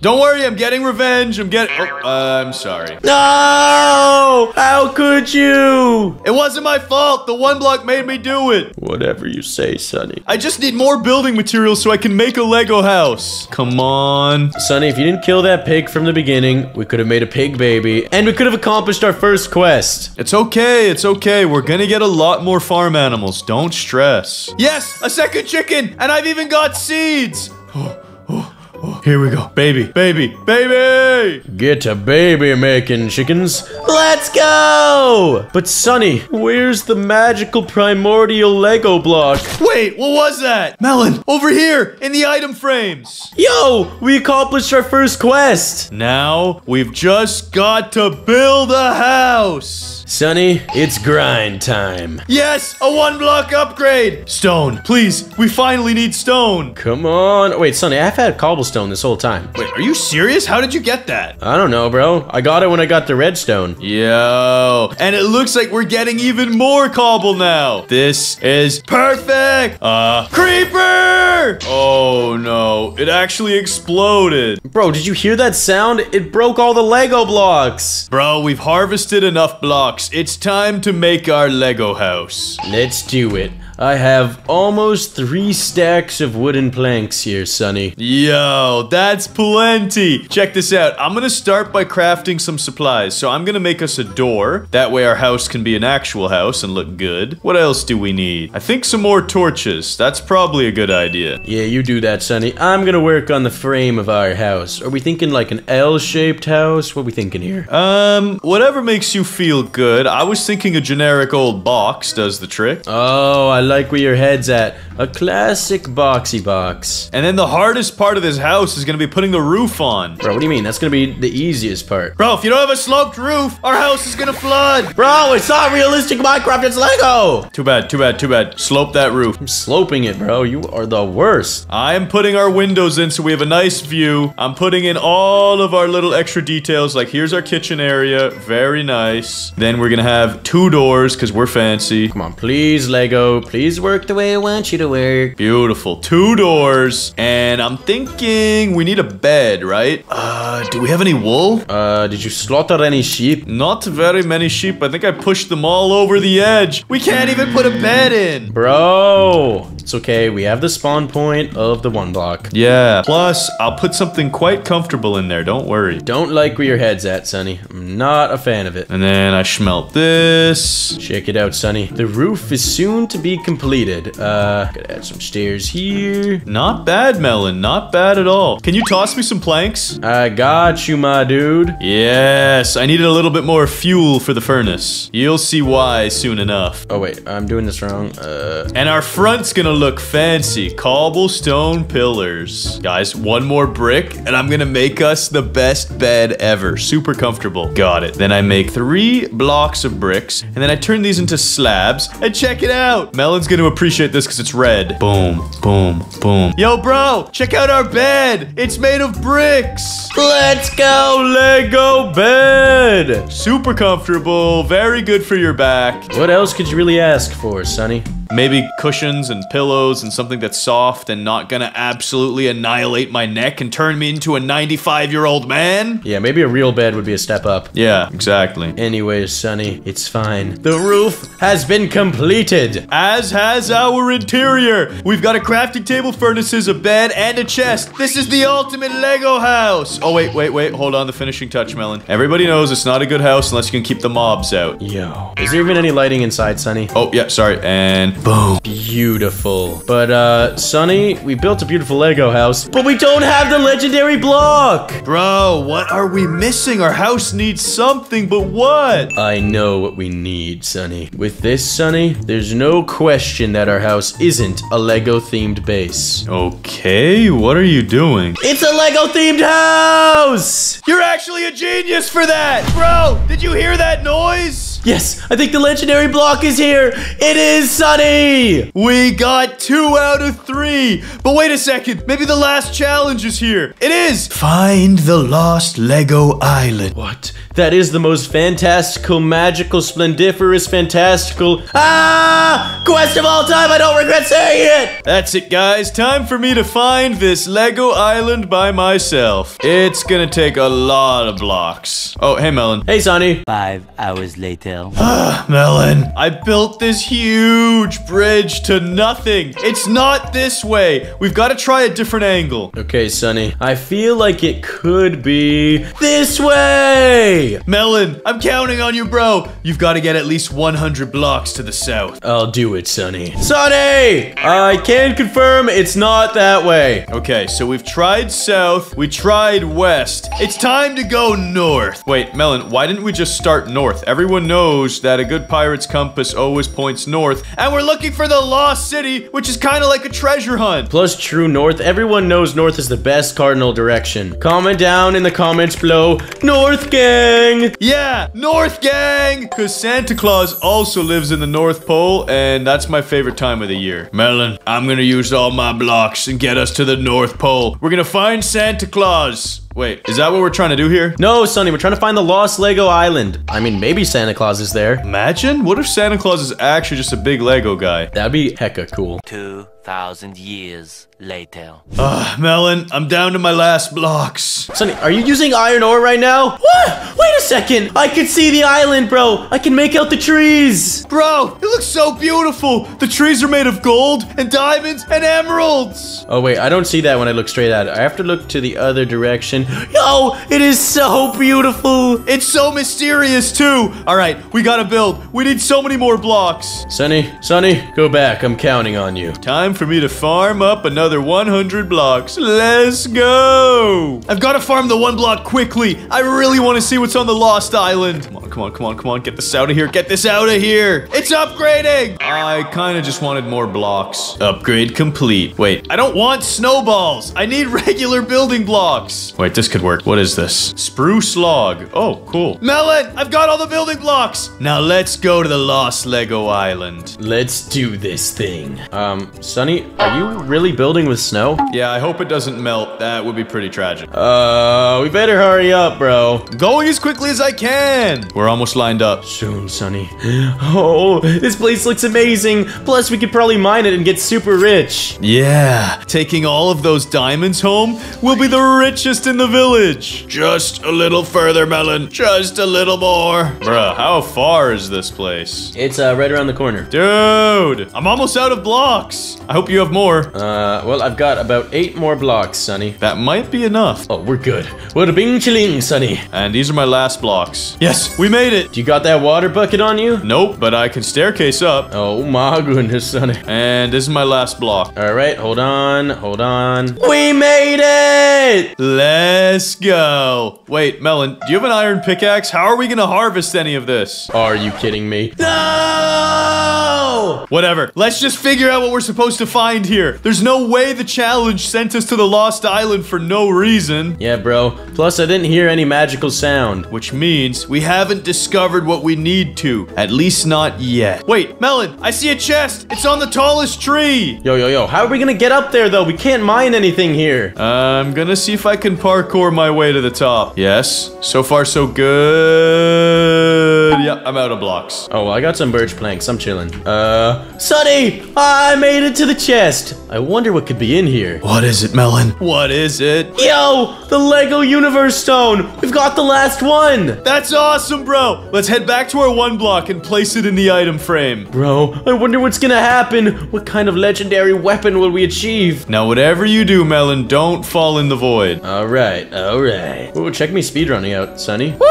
Don't worry, I'm getting revenge. I'm getting. Oh, uh, I'm sorry. No, how could you? It wasn't my fault. The one block made me do it. Whatever you say, Sunny. I just need more building materials so I can make a Lego house. Come on. Sunny, if you didn't kill that pig from the beginning, we could have made a pig baby, and we could have accomplished our first quest. It's okay. It's okay. We're gonna get a lot more farm animals. Don't stress. Yes, a second chicken, and I've even got seeds. [gasps] Here we go. Baby, baby, baby! Get a baby making chickens. Let's go! But Sunny, where's the magical primordial Lego block? Wait, what was that? Melon, over here in the item frames. Yo, we accomplished our first quest. Now we've just got to build a house. Sunny, it's grind time. Yes, a one block upgrade. Stone, please. We finally need stone. Come on. Wait, Sunny, I've had cobblestone this whole time. Wait, are you serious? How did you get that? I don't know, bro. I got it when I got the redstone. Yo, and it looks like we're getting even more cobble now. This is perfect. Uh, creeper! Oh no, it actually exploded. Bro, did you hear that sound? It broke all the Lego blocks. Bro, we've harvested enough blocks. It's time to make our Lego house. Let's do it. I have almost three stacks of wooden planks here, Sunny. Yo, that's plenty. Check this out. I'm gonna start by crafting some supplies. So I'm gonna make us a door. That way our house can be an actual house and look good. What else do we need? I think some more torches. That's probably a good idea. Yeah, you do that, Sunny. I'm gonna work on the frame of our house. Are we thinking like an L-shaped house? What are we thinking here? Um, whatever makes you feel good. I was thinking a generic old box does the trick. Oh, I like where your head's at. A classic boxy box. And then the hardest part of this house is gonna be putting the roof on. Bro, what do you mean? That's gonna be the easiest part. Bro, if you don't have a sloped roof, our house is gonna flood. Bro, it's not realistic Minecraft, it's Lego! Too bad, too bad, too bad. Slope that roof. I'm sloping it, bro. You are the worst. I am putting our windows in so we have a nice view. I'm putting in all of our little extra details. Like here's our kitchen area. Very nice. Then we're gonna have two doors because we're fancy. Come on, please, Lego. Please work the way I want you to work. Beautiful. Two doors. And I'm thinking we need a bed, right? Uh, do we have any wool? Uh, did you slaughter any sheep? Not very many sheep. I think I pushed them all over the edge. We can't even put a bed in. Bro, it's okay. We have the spawn point of the one block. Yeah. Plus, I'll put something quite comfortable in there. Don't worry. Don't like where your head's at, Sunny. I'm not a fan of it. And then I smelt this. Check it out, Sunny. The roof is soon to be completed. Uh, gotta add some stairs here. Not bad, Melon. Not bad at all. Can you toss me some planks? I got you, my dude. Yes, I needed a little bit more fuel for the furnace. You'll see why soon enough. Oh, wait. I'm doing this wrong. Uh, And our front's gonna look fancy. Cobblestone pillars. Guys, one more brick, and I'm gonna make us the best bed ever. Super comfortable. Got it. Then I make three blocks of bricks, and then I turn these into slabs, and check it out. Melon's gonna appreciate this because it's red. Boom, boom, boom. Yo, bro, check out our bed. It's made of bricks. let's go, Lego bed. Super comfortable, very good for your back. What else could you really ask for, Sunny? Maybe cushions and pillows and something that's soft and not gonna absolutely annihilate my neck and turn me into a 95 year old man? Yeah, maybe a real bed would be a step up. Yeah, exactly. Anyways, Sunny, it's fine. The roof has been completed. As has our interior. We've got a crafting table, furnaces, a bed, and a chest. This is the ultimate Lego house. Oh, wait, wait, wait. Hold on. The finishing touch, Melon. Everybody knows it's not a good house unless you can keep the mobs out. Yo, is there even any lighting inside, Sunny? Oh, yeah, sorry. And Boom. Beautiful. But, uh, Sunny, we built a beautiful Lego house, but we don't have the legendary block! Bro, what are we missing? Our house needs something, but what? I know what we need, Sunny. With this, Sunny, there's no question that our house isn't a Lego themed base. Okay, what are you doing? It's a Lego themed house! You're actually a genius for that! Bro, did you hear that noise? Yes, I think the legendary block is here. It is Sunny. We got two out of three. But wait a second, maybe the last challenge is here. It is! Find the lost Lego island. What? That is the most fantastical, magical, splendiferous, fantastical, ah, quest of all time. I don't regret saying it. That's it, guys. Time for me to find this Lego island by myself. It's gonna take a lot of blocks. Oh, hey, Melon. Hey, Sunny. Five hours later. [gasps] Melon, I built this huge bridge to nothing. It's not this way. We've got to try a different angle. Okay, Sunny. I feel like it could be this way. Melon, I'm counting on you, bro. You've got to get at least 100 blocks to the south. I'll do it, Sunny. Sunny! I can confirm it's not that way. Okay, so we've tried south, we tried west. It's time to go north. Wait, Melon, why didn't we just start north? Everyone knows that a good pirate's compass always points north, and we're looking for the lost city, which is kind of like a treasure hunt. Plus, true north. Everyone knows north is the best cardinal direction. Comment down in the comments below. North gang! Yeah, North Gang! Because Santa Claus also lives in the North Pole, and that's my favorite time of the year. Melon, I'm gonna use all my blocks and get us to the North Pole. We're gonna find Santa Claus. Wait, is that what we're trying to do here? No, Sunny, we're trying to find the lost Lego island. I mean, maybe Santa Claus is there. Imagine? What if Santa Claus is actually just a big Lego guy? That'd be hecka cool. Two thousand years later. Ugh, Melon, I'm down to my last blocks. Sunny, are you using iron ore right now? What? Wait a second. I can see the island, bro. I can make out the trees. Bro, it looks so beautiful. The trees are made of gold and diamonds and emeralds. Oh, wait, I don't see that when I look straight at it. I have to look to the other direction. Yo, it is so beautiful. It's so mysterious, too. All right, we gotta build. We need so many more blocks. Sunny, Sunny, go back. I'm counting on you. Time for me to farm up another 100 blocks. Let's go. I've got to farm the one block quickly. I really want to see what's on the Lost Island. Come on, come on, come on, come on. Get this out of here. Get this out of here. It's upgrading. I kind of just wanted more blocks. Upgrade complete. Wait, I don't want snowballs. I need [laughs] regular building blocks. Wait, this could work. What is this? Spruce log. Oh, cool. Melon, I've got all the building blocks. Now let's go to the Lost Lego Island. Let's do this thing. Um, Sunny, are you really building with snow? Yeah, I hope it doesn't melt. That would be pretty tragic. Uh, we better hurry up, bro. Going as quickly as I can. We're almost lined up. Soon, Sunny. [gasps] Oh, this place looks amazing. Plus, we could probably mine it and get super rich. Yeah, taking all of those diamonds home, we'll be the richest in the village. Just a little further, Melon. Just a little more. Bruh, how far is this place? It's uh, right around the corner. Dude, I'm almost out of blocks. I hope you have more. Uh, well, I've got about eight more blocks, Sunny. That might be enough. Oh, we're good. What a bing chilling, Sunny. And these are my last blocks. Yes, we made it. You got that water bucket on you? Nope, but I can staircase up. Oh my goodness, Sunny. And this is my last block. All right, hold on, hold on. We made it! Let's go. Wait, Melon, do you have an iron pickaxe? How are we gonna harvest any of this? Are you kidding me? No! Whatever. Let's just figure out what we're supposed to find here. There's no way the challenge sent us to the Lost Island for no reason. Yeah, bro. Plus, I didn't hear any magical sound. Which means we haven't discovered what we need to. At least not yet. Wait, Melon, I see a chest. It's on the tallest tree. Yo, yo, yo. How are we gonna get up there, though? We can't mine anything here. I'm gonna see if I can parkour my way to the top. Yes. So far, so good. Yeah, I'm out of blocks. Oh, well, I got some birch planks. I'm chilling. Uh, Sunny! I made it to the chest. I wonder what could be in here. What is it, Melon? What is it? Yo! The Lego Universe Stone! We've got the last one! That's awesome, bro. Let's head back to our one block and place it in the item frame. Bro, I wonder what's gonna happen. What kind of legendary weapon will we achieve? Now, whatever you do, Melon, don't fall in the void. Alright, alright. Oh, check me speedrunning out, Sunny. Woo!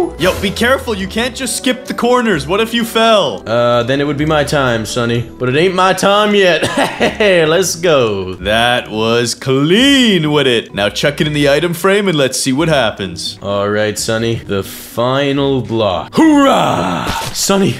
Woo! Yo, be careful. You can't just skip the corners. What if you fell? Uh, then it would be my time, Sunny. But it ain't my time yet. [laughs] Hey, let's go. That was clean with it. Now chuck it in the item frame and let's see what happens. All right, Sunny. The final block. Hoorah! Sunny,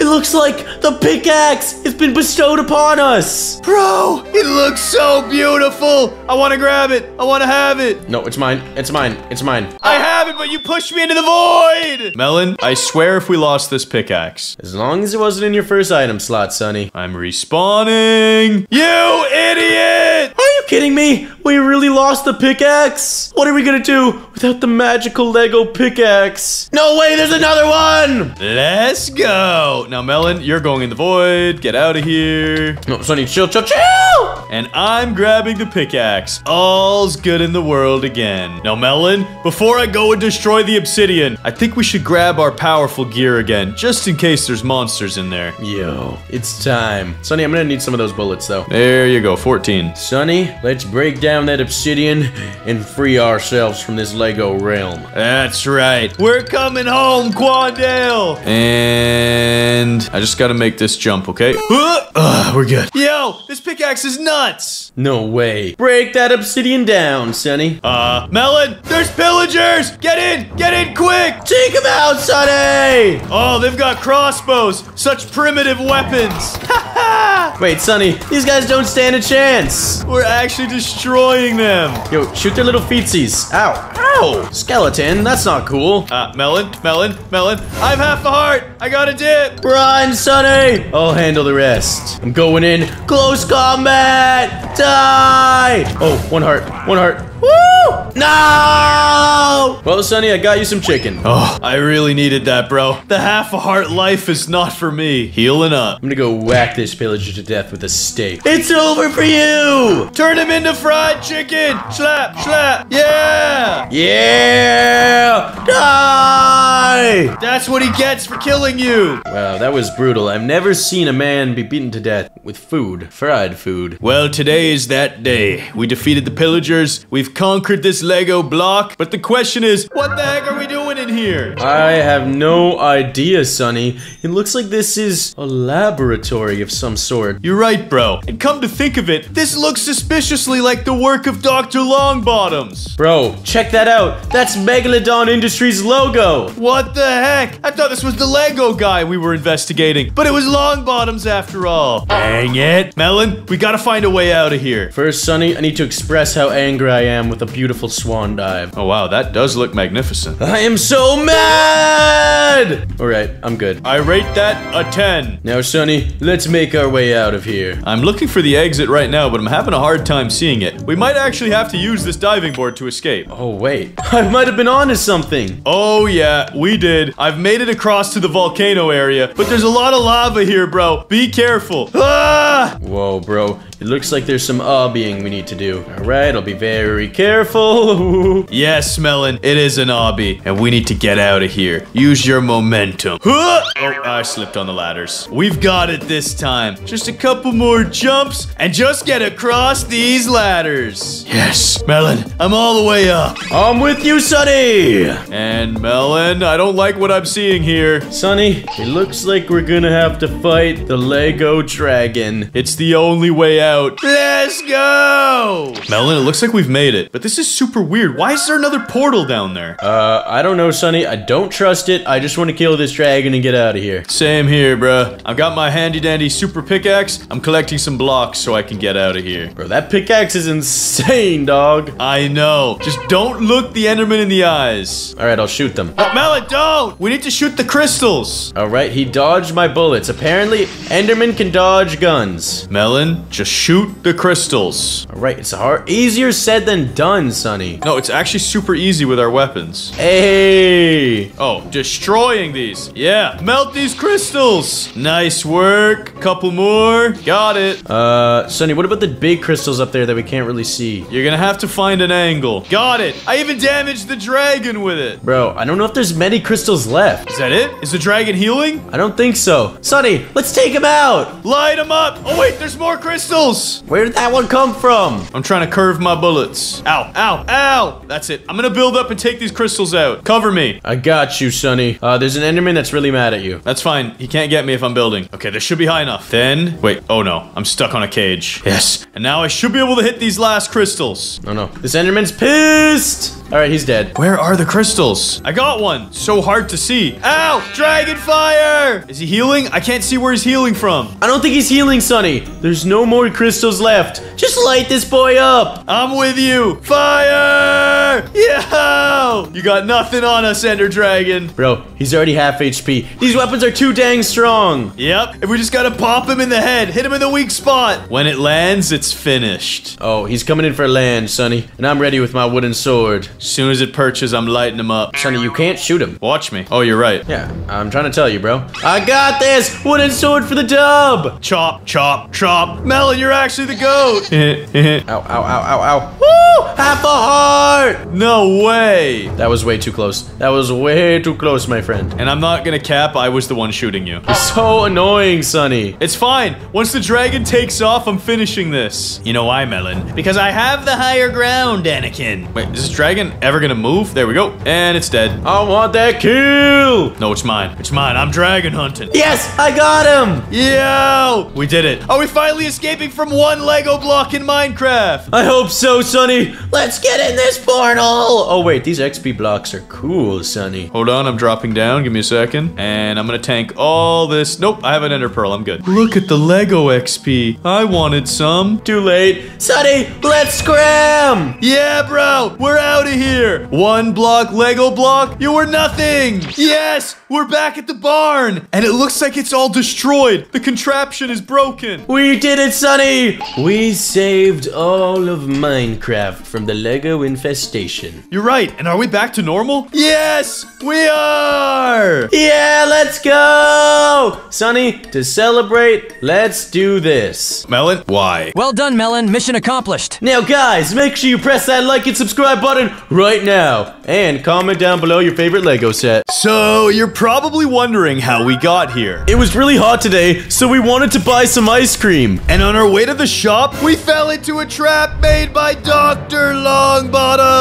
it looks like the pickaxe has been bestowed upon us. Bro, it looks so beautiful. I want to grab it. I want to have it. No, it's mine. It's mine. It's mine. I have it, but you pushed me into the void. Melon, I swear if we lost this pickaxe, As long as it wasn't in your first item slot, Sunny. I'm respawning. You idiot! Are you kidding me? We really lost the pickaxe? What are we gonna do without the magical Lego pickaxe? No way, there's another one! Let's go. Now, Melon, you're going in the void. Get out of here. No, Sunny, chill, chill, chill! And I'm grabbing the pickaxe. All's good in the world again. Now, Melon, before I go and destroy the obsidian, I think we should grab our powerful gear again, just in case there's monsters in there. Yo, it's time. Sunny, I'm gonna need some of those bullets, though. There you go, 14. Sunny, let's break down that obsidian and free ourselves from this Lego realm. That's right. We're coming home, Quandale. And I just gotta make this jump, okay? Huh? Ugh, we're good. Yo, this pickaxe is nuts. No way. Break that obsidian down, Sunny. Uh, Melon, there's pillagers. Get in, get in quick. Take him out, Sunny! Oh, they've got crossbows. Such primitive weapons. [laughs] Wait, Sunny, these guys don't stand a chance. We're actually destroying them. Yo, shoot their little feetsies. Ow. Ow! Skeleton, that's not cool. Uh, Melon, Melon, Melon. I have half a heart. I got a dip. Run, Sunny! I'll handle the rest. I'm going in. Close combat! Die! Oh, one heart. One heart. Woo! No! Well, Sunny, I got you some chicken. Oh, I really needed that, bro. The half a heart life is not for me. Healing up. I'm gonna go whack this pillager to death with a stake. It's over for you! Turn him into fried chicken. Slap, slap. Yeah. Yeah! Die! That's what he gets for killing you. Wow, that was brutal. I've never seen a man be beaten to death with food. Fried food. Well, today is that day. We defeated the pillagers. We've conquered this Lego block. But the question is, what the heck are we doing in here? I have no idea, Sunny. It looks like this is a laboratory of some sort. You're right, bro. And come to think of it, this looks suspiciously like the work of Dr. Longbottoms. Bro, check that out. That's Megalodon Industries logo. What the heck? I thought this was the Lego guy we were investigating, but it was Longbottoms after all. Dang it. Melon, we gotta find a way out of here. First, Sunny, I need to express how angry I am with a beautiful swan dive. Oh wow, that does look magnificent. I am so mad! Alright, I'm good. I rate that a 10. Now, Sunny, let's make our way out of here. I'm looking for the exit right now, but I'm having a hard time seeing it. We might actually have to use this diving board to escape. Oh, wait. [laughs] I might have been onto something. Oh yeah, we did. I've made it across to the volcano area, but there's a lot of lava here, bro. Be careful. Ah! Whoa, bro. It looks like there's some uh obbying we need to do. Alright, I'll be very careful. [laughs] Yes, Melon, it is an obby, and we need to get out of here. Use your momentum. Huh! Oh, I slipped on the ladders. We've got it this time. Just a couple more jumps, and just get across these ladders. Yes, Melon, I'm all the way up. I'm with you, Sunny! And Melon, I don't like what I'm seeing here. Sunny, it looks like we're gonna have to fight the Lego dragon. It's the only way out. Let's go! Melon, it looks like we've made it, but this is super weird. Why is there another portal down there? Uh, I don't know, Sunny. I don't trust it. I just want to kill this dragon and get out of here. Same here, bruh. I've got my handy dandy super pickaxe. I'm collecting some blocks so I can get out of here. Bro, that pickaxe is insane, dog. I know. Just don't look the Enderman in the eyes. Alright, I'll shoot them. Oh, Melon, don't! We need to shoot the crystals. Alright, he dodged my bullets. Apparently, Enderman can dodge guns. Melon, just shoot the crystals. Alright, it's hard. Easier said than done, Sunny. No, it's actually super easy with our weapons. Hey! Oh, destroying these. Yeah, melt these crystals. Nice work. Couple more. Got it. Uh, Sunny, what about the big crystals up there that we can't really see? You're gonna have to find an angle. Got it. I even damaged the dragon with it. Bro, I don't know if there's many crystals left. Is that it? Is the dragon healing? I don't think so. Sunny, let's take him out! Light him up. Oh, wait, there's more crystals. Crystals! Where did that one come from? I'm trying to curve my bullets. Ow, ow, ow! That's it. I'm gonna build up and take these crystals out. Cover me. I got you, Sunny. Uh, there's an Enderman that's really mad at you. That's fine. He can't get me if I'm building. Okay, this should be high enough. Then, wait. Oh no, I'm stuck on a cage. Yes. And now I should be able to hit these last crystals. Oh no, this Enderman's pissed. All right, he's dead. Where are the crystals? I got one. So hard to see. Ow! Dragon fire! Is he healing? I can't see where he's healing from. I don't think he's healing, Sunny. There's no more crystals left. Just light this boy up. I'm with you. Fire! Yeah! You got nothing on us, Ender Dragon. Bro, he's already half HP. These weapons are too dang strong. Yep. If we just gotta pop him in the head, hit him in the weak spot. When it lands, it's finished. Oh, he's coming in for land, Sunny. And I'm ready with my wooden sword. As soon as it perches, I'm lighting him up. Sunny, you can't shoot him. Watch me. Oh, you're right. Yeah, I'm trying to tell you, bro. I got this! Wooden sword for the dub! Chop, chop, chop. Melon, you're actually the goat. [laughs] Ow, ow, ow, ow, ow. Woo! Half a heart! No way. That was way too close. That was way too close, my friend. And I'm not gonna cap, I was the one shooting you. So annoying, Sunny. It's fine. Once the dragon takes off, I'm finishing this. You know why, Melon? Because I have the higher ground, Anakin. Wait, is this dragon ever gonna move? There we go. And it's dead. I want that kill! No, it's mine. It's mine. I'm dragon hunting. Yes, I got him! Yo! We did it. Are we finally escaping from one Lego block in Minecraft? I hope so, Sunny. Let's get in this Oh, wait, these XP blocks are cool, Sunny. Hold on, I'm dropping down. Give me a second. And I'm gonna tank all this. Nope, I have an ender pearl. I'm good. Look at the Lego XP. I wanted some. Too late. Sunny, let's scram! Yeah, bro, we're out of here. One block Lego block, you were nothing. Yes, we're back at the barn. And it looks like it's all destroyed. The contraption is broken. We did it, Sunny! We saved all of Minecraft from the Lego infestation. You're right. And are we back to normal? Yes, we are. Yeah, let's go! Sunny, to celebrate, let's do this. Melon, why? Well done, Melon. Mission accomplished. Now, guys, make sure you press that like and subscribe button right now. And comment down below your favorite Lego set. So, you're probably wondering how we got here. It was really hot today, so we wanted to buy some ice cream. And on our way to the shop, we fell into a trap made by Dr.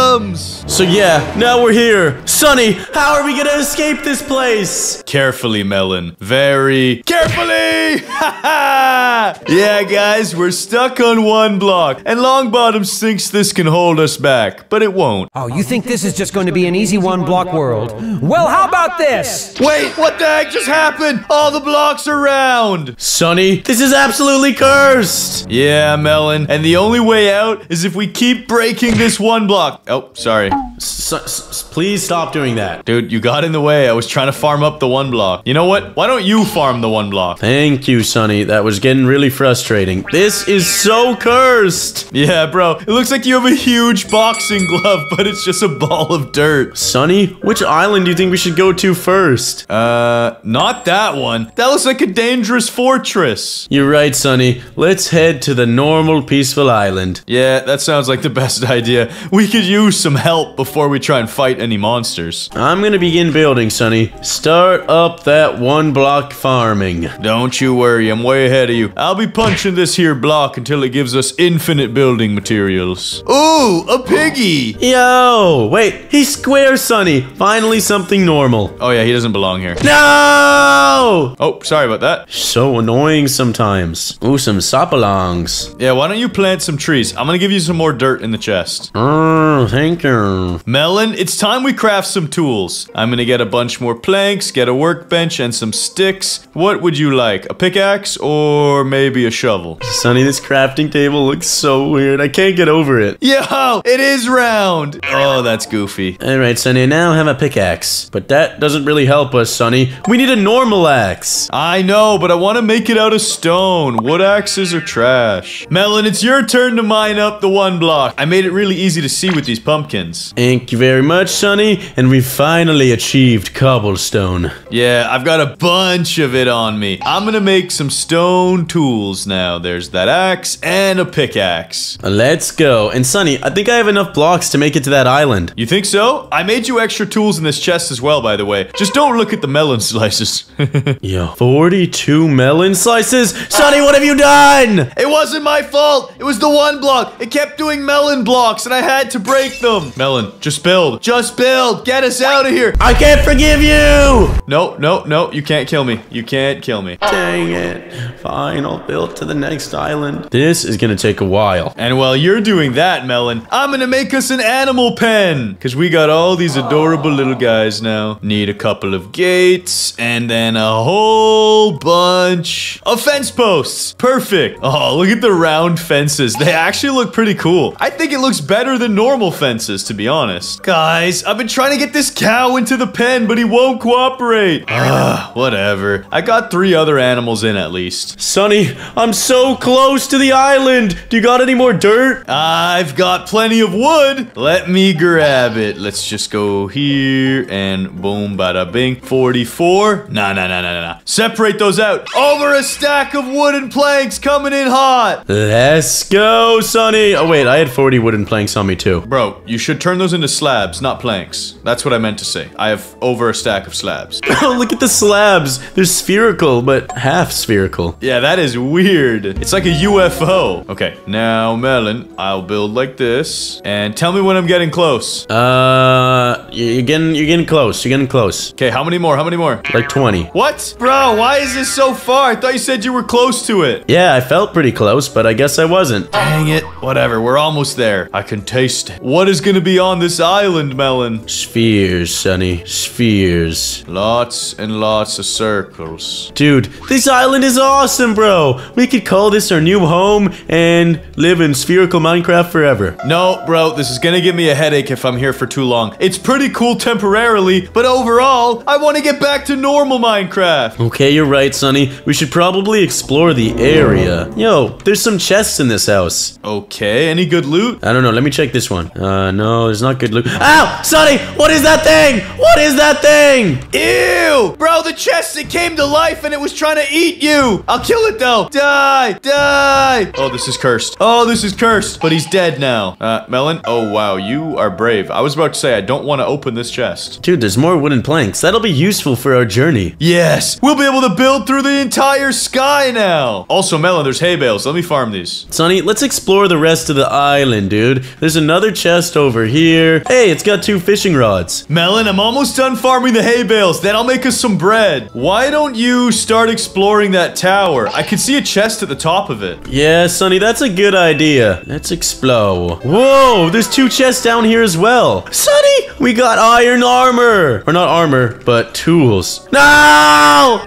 So yeah, now we're here. Sunny, how are we gonna escape this place? Carefully, Melon. Very carefully! [laughs] yeah, guys, we're stuck on one block, and Longbottom thinks this can hold us back, but it won't. Oh, you think this is just going to be an easy one block world? Well, how about this? Wait, what the heck just happened? All the blocks are round. Sunny, this is absolutely cursed. Yeah, Melon, and the only way out is if we keep breaking this one block. Oh, sorry. S- s- please stop doing that. Dude, you got in the way. I was trying to farm up the one block. You know what? Why don't you farm the one block? Thank you, Sunny. That was getting really frustrating. This is so cursed. Yeah, bro. It looks like you have a huge boxing glove, [laughs] but it's just a ball of dirt. Sunny, which island do you think we should go to first? Uh, not that one. That looks like a dangerous fortress. You're right, Sunny. Let's head to the normal, peaceful island. Yeah, that sounds like the best [laughs] idea. We could use some help before we try and fight any monsters. I'm gonna begin building, Sunny. Start up that one block farming. Don't you worry, I'm way ahead of you. I'll be punching this here block until it gives us infinite building materials. Ooh, a piggy! Yo, wait, he's square, Sunny. Finally something normal. Oh yeah, he doesn't belong here. No! Oh, sorry about that. So annoying sometimes. Ooh, some sapalongs. Yeah, why don't you plant some trees? I'm gonna give you some more dirt in the chest. Oh, Melon, it's time we craft some tools. I'm gonna get a bunch more planks, get a workbench, and some sticks. What would you like? A pickaxe or maybe a shovel? Sunny, this crafting table looks so weird. I can't get over it. Yo, it is round. Oh, that's goofy. All right, Sunny, I now have a pickaxe. But that doesn't really help us, Sunny. We need a normal axe. I know, but I want to make it out of stone. Wood axes are trash. Melon, it's your turn to mine up the one block. I made it really easy to see with these pumpkins. Thank you very much, Sunny. And we finally achieved cobblestone. Yeah, I've got a bunch of it on me. I'm gonna make some stone tools now. There's that axe and a pickaxe. Let's go. And Sunny, I think I have enough blocks to make it to that island. You think so? I made you extra tools in this chest as well, by the way. Just don't look at the melon [laughs] slices. [laughs] Yo, 42 melon slices? Sunny, what have you done? It wasn't my fault. It was the one block. It kept doing melon blocks and I had to break them. Melon, just build. Just build. Get us out of here. I can't forgive you! No, no, no. You can't kill me. You can't kill me. Dang it. Fine, I'll build to the next island. This is gonna take a while. And while you're doing that, Melon, I'm gonna make us an animal pen. Because we got all these adorable little guys now. Need a couple of gates and then a whole bunch of fence posts. Perfect. Oh, look at the round fences. They actually look pretty cool. I think it looks better than normal fences, to be honest. Guys, I've been trying to get this cow into the pen, but he won't cooperate. Ah, whatever. I got three other animals in at least. Sunny, I'm so close to the island. Do you got any more dirt? I've got plenty of wood. Let me grab it. Let's just go here and boom, bada bing. 44. Nah, nah, nah, nah, nah, nah. Separate those out. Over a stack of wooden planks coming in hot. Let's go, Sunny. Oh, wait, I had 40 wooden planks on me, too. Bro, Oh, you should turn those into slabs, not planks. That's what I meant to say. I have over a stack of slabs. Oh, [laughs] look at the slabs. They're spherical, but half spherical. Yeah, that is weird. It's like a UFO. Okay, now, Melon, I'll build like this. And tell me when I'm getting close. Uh, you're getting, you're getting close. You're getting close. Okay, how many more? How many more? Like 20. What? Bro, why is this so far? I thought you said you were close to it. Yeah, I felt pretty close, but I guess I wasn't. Dang it. Whatever, we're almost there. I can taste it. What is gonna be on this island, Melon? Spheres, Sunny. Spheres. Lots and lots of circles. Dude, this island is awesome, bro. We could call this our new home and live in spherical Minecraft forever. No, bro, this is gonna give me a headache if I'm here for too long. It's pretty cool temporarily, but overall, I want to get back to normal Minecraft. Okay, you're right, Sunny. We should probably explore the area. Yo, there's some chests in this house. Okay, any good loot? I don't know. Let me check this one. Uh, no, there's not good loot. Ow! Sunny! What is that thing? What is that thing? Ew! Bro, the chest, it came to life and it was trying to eat you! I'll kill it though! Die! Die! Oh, this is cursed. Oh, this is cursed. But he's dead now. Uh, Melon? Oh, wow, you are brave. I was about to say, I don't want to open this chest. Dude, there's more wooden planks. That'll be useful for our journey. Yes! We'll be able to build through the entire sky now! Also, Melon, there's hay bales. Let me farm these. Sunny, let's explore the rest of the island, dude. There's another chest over here. Hey, it's got two fishing rods. Melon, I'm almost done farming the hay bales. Then I'll make us some bread. Why don't you start exploring that tower? I can see a chest at the top of it. Yeah, Sunny, that's a good idea. Let's explore. Whoa, there's two chests down here as well. Sunny, we got iron armor. Or not armor, but tools. No!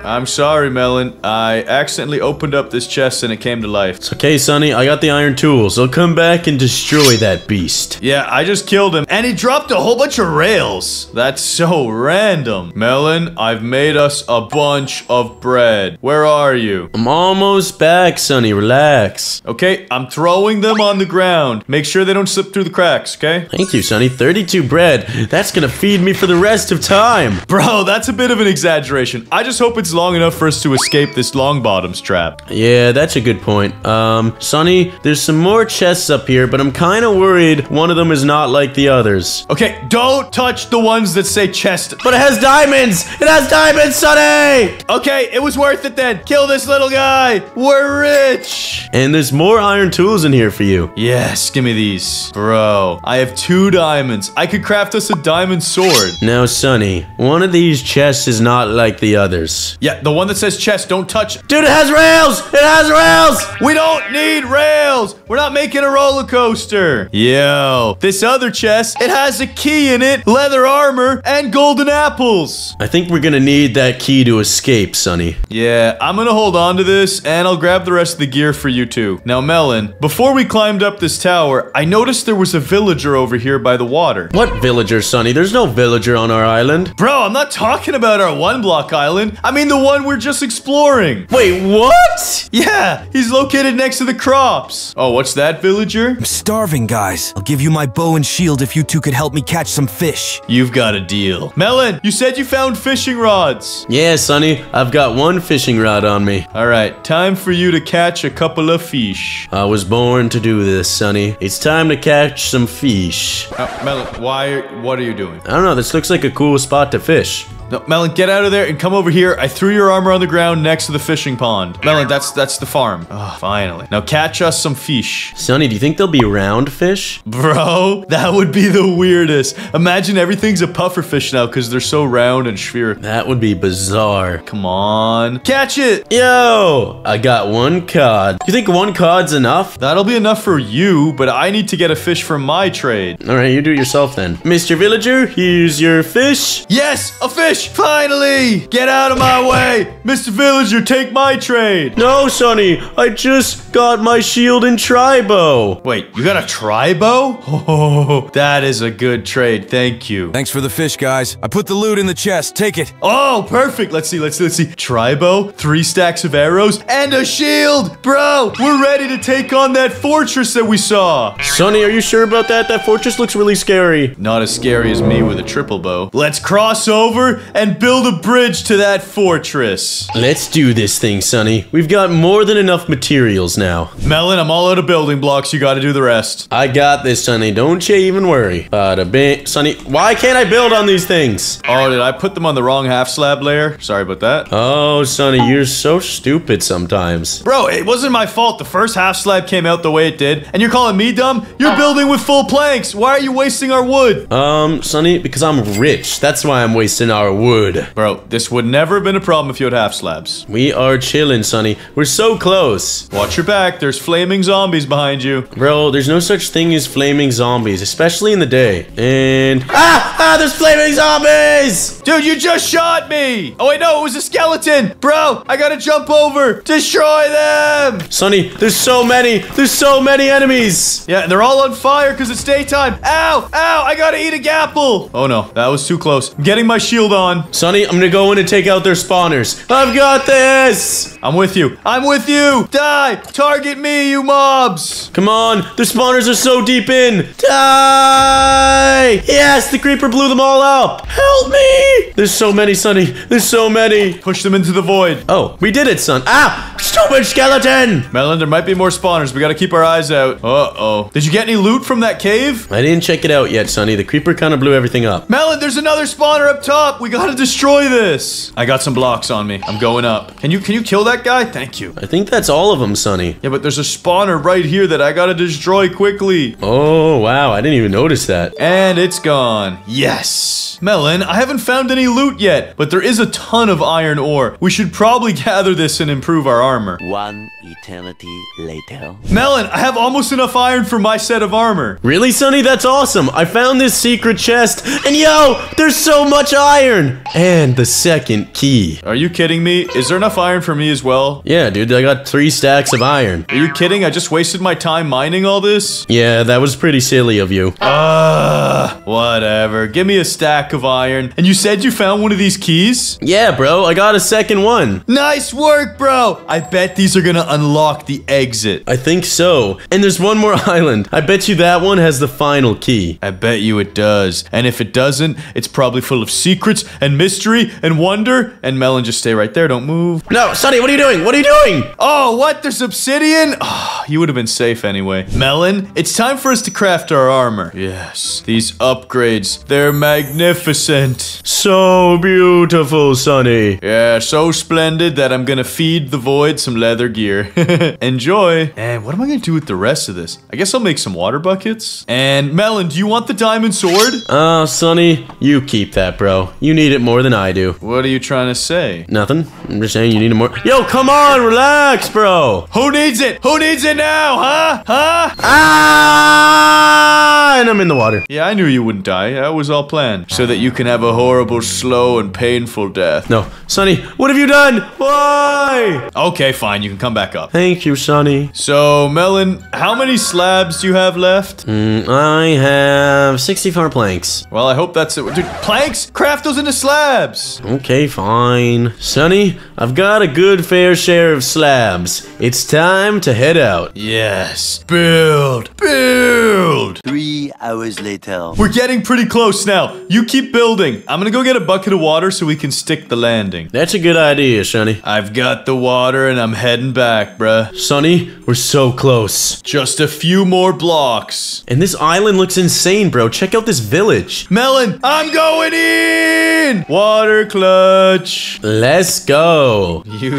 I'm sorry, Melon. I accidentally opened up this chest and it came to life. It's okay, Sunny. I got the iron tools. I'll come back and destroy that beast. Yeah, I just killed him. And he dropped a whole bunch of rails. That's so random. Melon, I've made us a bunch of bread. Where are you? I'm almost back, Sunny. Relax. Okay, I'm throwing them on the ground. Make sure they don't slip through the cracks, okay? Thank you, Sunny. 32 bread. That's gonna feed me for the rest of time. Bro, that's a bit of an exaggeration. I just hope it's long enough for us to escape this Longbottom's trap. Yeah, that's a good point. Um, Sunny, there's some more chests up here, but I'm kind of worried one of them is not like the others. Okay, don't touch the ones that say chest. But it has diamonds! It has diamonds, Sunny! Okay, it was worth it then. Kill this little guy. We're rich. And there's more iron tools in here for you. Yes, give me these. Bro, I have two diamonds. I could craft us a diamond sword. Now, Sunny, one of these chests is not like the others. Yeah, the one that says chest, don't touch. Dude, it has rails! It has rails! We don't need rails. We're not making a roller coaster. Yo, this other chest, it has a key in it, leather armor, and golden apples. I think think we're gonna need that key to escape, Sunny. Yeah, I'm gonna hold on to this, and I'll grab the rest of the gear for you too. Now, Melon, before we climbed up this tower, I noticed there was a villager over here by the water. What villager, Sunny? There's no villager on our island. Bro, I'm not talking about our one block island. I mean the one we're just exploring. Wait, what? Yeah, he's located next to the crops. Oh, what's that, villager? I'm starving, guys. I'll give you my bow and shield if you two could help me catch some fish. You've got a deal. Melon, you said you found fishing rods. Yeah, Sunny, I've got one fishing rod on me. All right, time for you to catch a couple of fish. I was born to do this, Sunny. It's time to catch some fish. Uh, Melon, why? What are you doing? I don't know, this looks like a cool spot to fish. No, Melon, get out of there and come over here. I threw your armor on the ground next to the fishing pond. Melon, that's that's the farm. Oh, finally. Now catch us some fish. Sunny, do you think they'll be round fish? Bro, [laughs] that would be the weirdest. Imagine everything's a puffer fish now because they're so round and spherical. That would be bizarre. Come on. Catch it! Yo, I got one cod. You think one cod's enough? That'll be enough for you, but I need to get a fish for my trade. All right, you do it yourself then. Mr. Villager, here's your fish. Yes, a fish! Finally! Get out of my way! Mr. Villager, take my trade! No, Sunny, I just got my shield and tribo. Wait, you got a tribo? Oh, that is a good trade, thank you. Thanks for the fish, guys. I put the loot in the chest. Take it. Oh, perfect. Let's see, let's see, let's see. Tribo, three stacks of arrows, and a shield! Bro, we're ready to take on that fortress that we saw. Sunny, are you sure about that? That fortress looks really scary. Not as scary as me with a triple bow. Let's cross over and build a bridge to that fortress. Let's do this thing, Sunny. We've got more than enough materials now. Melon, I'm all out of building blocks. You gotta do the rest. I got this, Sunny. Don't you even worry. Bada bing. Sunny, why can't I build on these things? Oh, did I put them on the wrong half slab layer? Sorry about that. Oh, Sunny, you're so stupid sometimes. Bro, it wasn't my fault. The first half slab came out the way it did. And you're calling me dumb? You're building with full planks. Why are you wasting our wood? Um, Sunny, because I'm rich. That's why I'm wasting our wood. Bro, this would never have been a problem if you had half slabs. We are chilling, Sunny. We're so close. Watch your back. There's flaming zombies behind you. Bro, there's no such thing as flaming zombies, especially in the day. And... Ah! Ah, there's flaming zombies! Dude, you just shot me! Oh, wait, no, it was a skeleton! Bro, I gotta jump over! Destroy them! Sunny, there's so many! There's so many enemies! Yeah, they're all on fire because it's daytime. Ow! Ow! I gotta eat a gapple! Oh no, that was too close. I'm getting my shield on. Sunny, I'm gonna go in and take out their spawners. I've got this! I'm with you. I'm with you! Die! Target me, you mobs! Come on, the spawners are so deep in. Die! Yes, the creeper blew them all up. Help me! There's so many, Sunny. There's so many. Push them into the void. Oh, we did it, son. Ah! Stupid skeleton! Melon, there might be more spawners. We gotta keep our eyes out. Uh-oh. Did you get any loot from that cave? I didn't check it out yet, Sunny. The creeper kind of blew everything up. Melon, there's another spawner up top. We gotta destroy this. I got some blocks on me. I'm going up. Can you can you kill that guy? Thank you. I think that's all of them, Sunny. Yeah, but there's a spawner right here that I gotta destroy quickly. Oh, wow. I didn't even notice that. And it's gone. Yes. Melon, I haven't found any loot yet, but there is a ton of iron ore. We should probably [laughs] gather this and improve our armor. One eternity later. Melon, I have almost enough iron for my set of armor. Really, Sunny? That's awesome. I found this secret chest, and yo, there's so much iron! And the second key. Are you kidding me? Is there enough iron for me as well? Yeah, dude, I got three stacks of iron. Are you kidding? I just wasted my time mining all this? Yeah, that was pretty silly of you. Ah, whatever. Give me a stack of iron. And you said you found one of these keys? Yeah, bro, I got a second one. Nice work, bro. I bet these are gonna unlock the exit. I think so. And there's one more [laughs] island. I bet you that one has the final key. I bet you it does. And if it doesn't, it's probably full of secrets and mystery and wonder. And Melon, just stay right there. Don't move. No, Sunny, what are you doing? What are you doing? Oh, what? There's obsidian? Ah, oh, you would have been safe anyway. Melon, it's time for us to craft our armor. Yes, these upgrades, they're magnificent. So beautiful, Sunny. Yeah, so splendid that I'm gonna feed the void some leather gear. [laughs] Enjoy. And what am I gonna do with the rest of this? I guess I'll make some water buckets. And Melon, do you want the diamond sword? Oh, Sunny, you keep that, bro. You need it more than I do. What are you trying to say? Nothing. I'm just saying you need it more. Yo, come on, relax, bro. Who needs it? Who needs it now, huh? Huh? Ah! And I'm in the water. Yeah, I knew you wouldn't die. That was all planned. So that you can have a horrible, slow, and painful death. No, Sunny, what have you done? Why? Okay, fine. You can come back up. Thank you, Sunny. So, Melon, how many slabs do you have left? Mm, I have 64 planks. Well, I hope that's it. Dude, planks? Craft those into slabs. Okay, fine. Sunny, I've got a good fair share of slabs. It's time to head out. Yes. Build. Build. Three hours later. We're getting pretty close now. You keep building. I'm gonna go get a bucket of water so we can stick the landing. That's a good idea, Sunny. I've got the water and I'm heading back, bruh. Sunny, we're so close. Just a few more blocks. And this island looks insane, bro. Check out this village. Melon, I'm going in! Water clutch. Let's go. You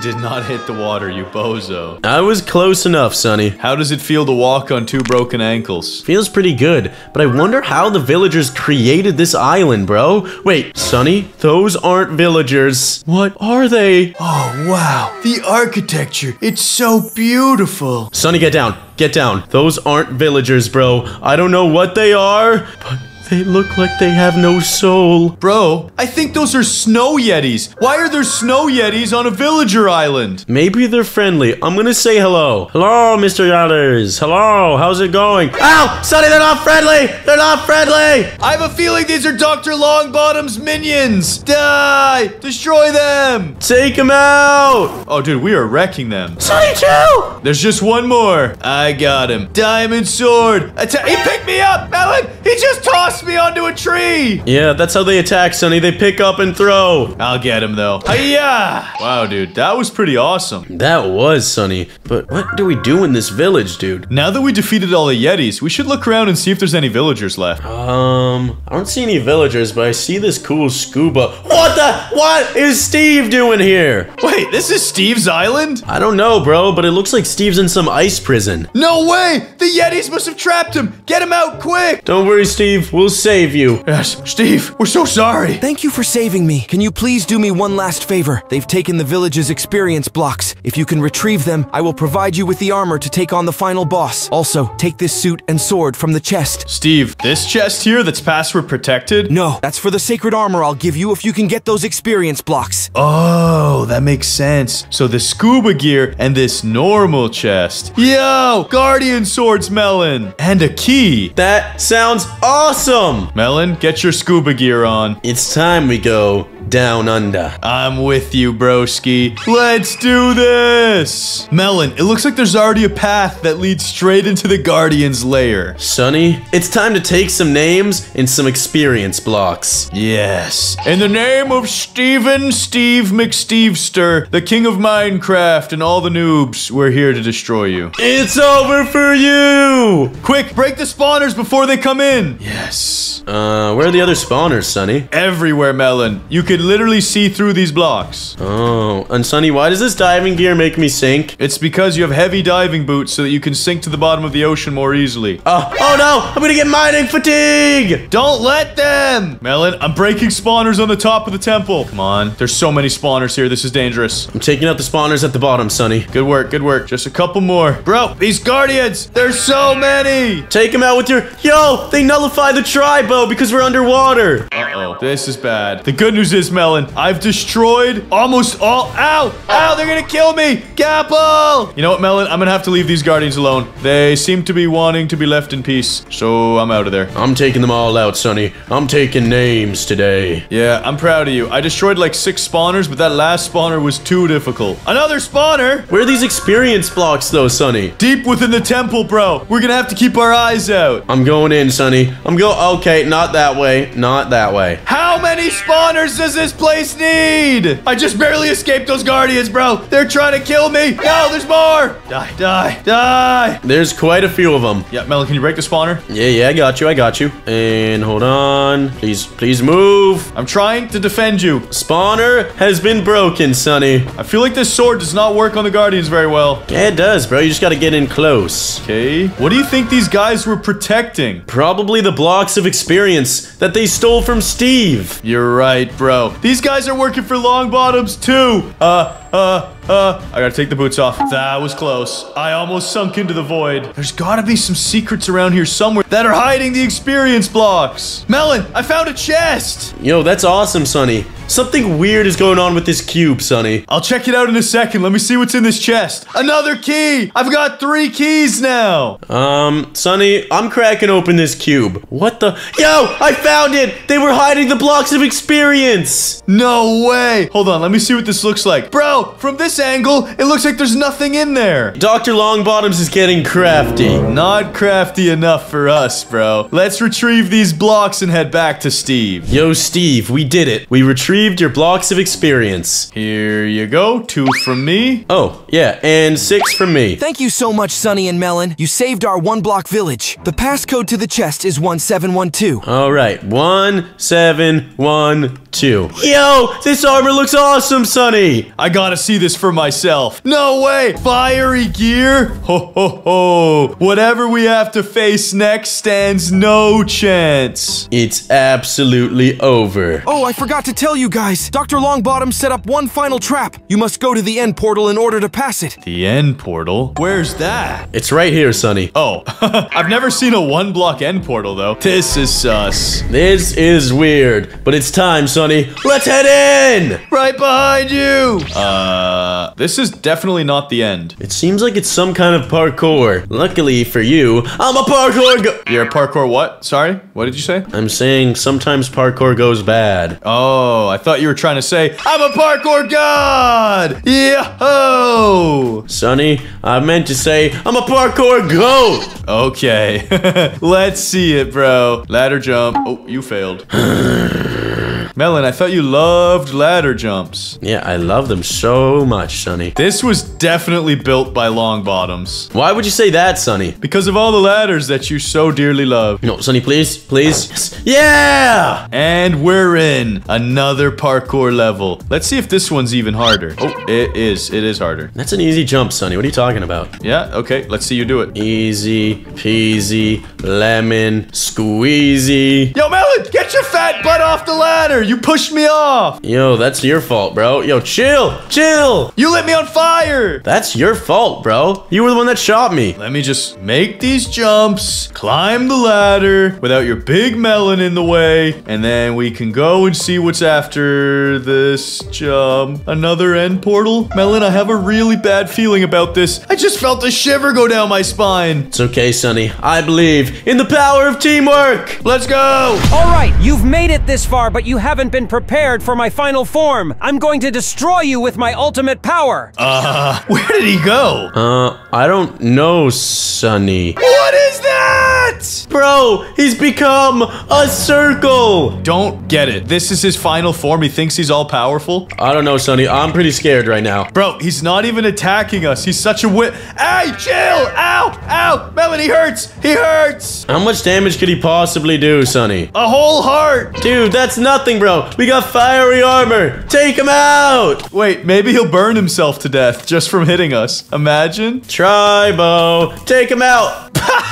did not hit the water, you bozo. I was close enough, Sunny. How does it feel to walk on two broken ankles? Feels pretty good, but I wonder how the villagers created this island, bro. Wait, Sunny, those aren't villagers. What are they? Oh, wow. The architecture. It's so beautiful. Sunny, get down. Get down. Those aren't villagers, bro. I don't know what they are, but they look like they have no soul. Bro, I think those are snow yetis. Why are there snow yetis on a villager island? Maybe they're friendly. I'm gonna say hello. Hello, Mr. Yatters. Hello, how's it going? Ow! Sunny, they're not friendly! They're not friendly! I have a feeling these are Dr. Longbottom's minions. Die! Destroy them! Take them out! Oh, dude, we are wrecking them. Sunny, too! There's just one more. I got him. Diamond sword. Atta- he picked me up, Melon. He just tossed me onto a tree. Yeah, that's how they attack, Sunny. They pick up and throw. I'll get him though. Hiya! Wow, dude, that was pretty awesome. That was Sunny. But what do we do in this village, dude? Now that we defeated all the Yetis, we should look around and see if there's any villagers left. Um, I don't see any villagers, but I see this cool scuba. What the? What is Steve doing here? Wait, this is Steve's island? I don't know, bro, but it looks like Steve's in some ice prison. No way! The Yetis must have trapped him! Get him out quick! Don't worry, Steve. We'll save you. Yes, Steve, we're so sorry. Thank you for saving me. Can you please do me one last favor? They've taken the village's experience blocks. If you can retrieve them, I will provide you with the armor to take on the final boss. Also, take this suit and sword from the chest. Steve, this chest here that's password protected? No, that's for the sacred armor I'll give you if you can get those experience blocks. Oh, that makes sense. So the scuba gear and this normal chest. Yo, guardian swords, Melon. And a key. That sounds awesome. Melon, get your scuba gear on. It's time we go down under. I'm with you, broski. Let's do this! Melon, it looks like there's already a path that leads straight into the Guardian's lair. Sunny, it's time to take some names and some experience blocks. Yes. In the name of Steven Steve McStevester, the king of Minecraft and all the noobs, we're here to destroy you. It's over for you! Quick, break the spawners before they come in. Yes. Uh, where are the other spawners, Sunny? Everywhere, Melon. You can literally see through these blocks. Oh, and Sunny, why does this diving gear make me sink? It's because you have heavy diving boots so that you can sink to the bottom of the ocean more easily. Oh, oh no! I'm gonna get mining fatigue! Don't let them! Melon, I'm breaking spawners on the top of the temple. Come on. There's so many spawners here. This is dangerous. I'm taking out the spawners at the bottom, Sunny. Good work, good work. Just a couple more. Bro, these guardians, there's so many! Take them out with your... Yo, they nullify the tri-bow because we're underwater. Uh-oh, this is bad. The good news is, Melon, I've destroyed almost all... Ow! Ow, they're gonna kill me! Gapple! You know what, Melon? I'm gonna have to leave these guardians alone. They seem to be wanting to be left in peace, so I'm out of there. I'm taking them all out, Sunny. I'm taking names today. Yeah, I'm proud of you. I destroyed like six spawners, but that last spawner was too difficult. Another spawner? Where are these experience blocks, though, Sunny? Deep within the temple, bro. We're gonna have to keep our eyes out. I'm going in, Sunny. I'm go- Okay, not that way. Not that way. How many spawners does this place need? I just barely escaped those guardians, bro. They're trying to kill me. No, there's more. Die, die, die. There's quite a few of them. Yeah, Melon, can you break the spawner? Yeah, yeah, I got you, I got you. And hold on. Please, please move. I'm trying to defend you. Spawner has been broken, Sunny. I feel like this sword does not work on the guardians very well. Yeah, it does, bro. You just gotta get in close. Okay. What do you think these guys were protecting? Probably the blocks of experience that they stole from Steve. You're right, bro. These guys are working for Longbottoms too. Uh, uh, uh. I gotta take the boots off. That was close. I almost sunk into the void. There's gotta be some secrets around here somewhere that are hiding the experience blocks. Melon, I found a chest. Yo, that's awesome, Sunny. Something weird is going on with this cube, Sunny. I'll check it out in a second. Let me see what's in this chest. Another key. I've got three keys now. Um, Sunny, I'm cracking open this cube. What the? Yo, I found it! They were hiding the blocks of experience! No way. Hold on, let me see what this looks like. Bro, from this angle, it looks like there's nothing in there. Dr. Longbottoms is getting crafty. Not crafty enough for us, bro. Let's retrieve these blocks and head back to Steve. Yo, Steve, we did it. We retrieved your blocks of experience. Here you go. Two from me. Oh, yeah, and six from me. Thank you so much, Sunny and Melon. You saved our one block village. The passcode to the chest is 1712. All right, one, seven, one, two. Yo, this armor looks awesome, Sunny. I gotta see this for myself. No way! Fiery gear? Ho ho ho! Whatever we have to face next stands no chance. It's absolutely over. Oh, I forgot to tell you guys. Dr. Longbottom set up one final trap. You must go to the end portal in order to pass it. The end portal? Where's that? It's right here, Sunny. Oh, [laughs] I've never seen a one block end portal though. This is sus. This is weird, but it's time, Sunny. Let's head in! Right behind you! Uh, this is definitely not the end. It seems like it's some kind of parkour. Luckily for you, I'm a parkour go- You're a parkour what? Sorry? What did you say? I'm saying sometimes parkour goes bad. Oh, I thought you were trying to say, I'm a parkour god! Yahoo! Sunny, I meant to say I'm a parkour goat! Okay. [laughs] Let's see it, bro. Ladder jump. Oh, you failed. [sighs] [laughs] Melon, I thought you loved ladder jumps. Yeah, I love them so much, Sunny. This was definitely built by Longbottoms. Why would you say that, Sunny? Because of all the ladders that you so dearly love. No, Sunny, please, please. Yes. Yeah! And we're in another parkour level. Let's see if this one's even harder. Oh, it is. It is harder. That's an easy jump, Sunny. What are you talking about? Yeah, okay. Let's see you do it. Easy peasy, lemon squeezy. Yo, Melon, get your fat butt off the ladder. You pushed me off. Yo, that's your fault, bro. Yo, chill, chill. You lit me on fire. That's your fault, bro. You were the one that shot me. Let me just make these jumps, climb the ladder without your big melon in the way, and then we can go and see what's after this jump. Another end portal? Melon, I have a really bad feeling about this. I just felt a shiver go down my spine. It's okay, Sunny. I believe in the power of teamwork. Let's go. All right, you've made it this far, but you haven't been prepared for my final form. I'm going to destroy you with my ultimate power. Uh, where did he go? Uh, I don't know, Sunny. What is that? Bro, he's become a circle. Don't get it. This is his final form. He thinks he's all powerful. I don't know, Sunny. I'm pretty scared right now. Bro, he's not even attacking us. He's such a wit. Hey, chill! Ow! Ow! Melody hurts! He hurts! How much damage could he possibly do, Sunny? A whole heart! Dude, that's nothing, bro. We got fiery armor. Take him out! Wait, maybe he'll burn himself to death just from hitting us. Imagine. Tribo, take him out. [laughs]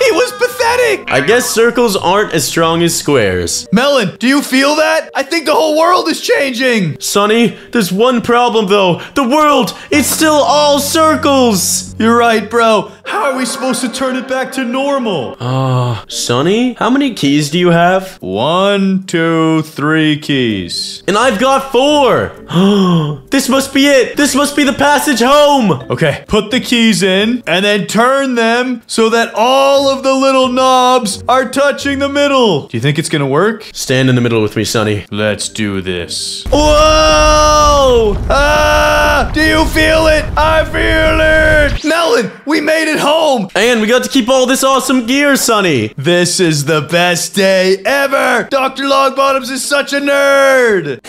He was pathetic! I guess circles aren't as strong as squares. Melon, do you feel that? I think the whole world is changing! Sunny, there's one problem though. The world, it's still all circles! You're right, bro. How are we supposed to turn it back to normal? Ah, uh, Sunny, how many keys do you have? One, two, three keys. And I've got four! [gasps] this must be it! This must be the passage home! Okay, put the keys in, and then turn them so that all of the little knobs are touching the middle. Do you think it's gonna work? Stand in the middle with me, Sunny. Let's do this. Whoa! Ah! Do you feel it? I feel it! Melon, we made it home. And we got to keep all this awesome gear, Sunny. This is the best day ever. Dr. Longbottoms is such a nerd.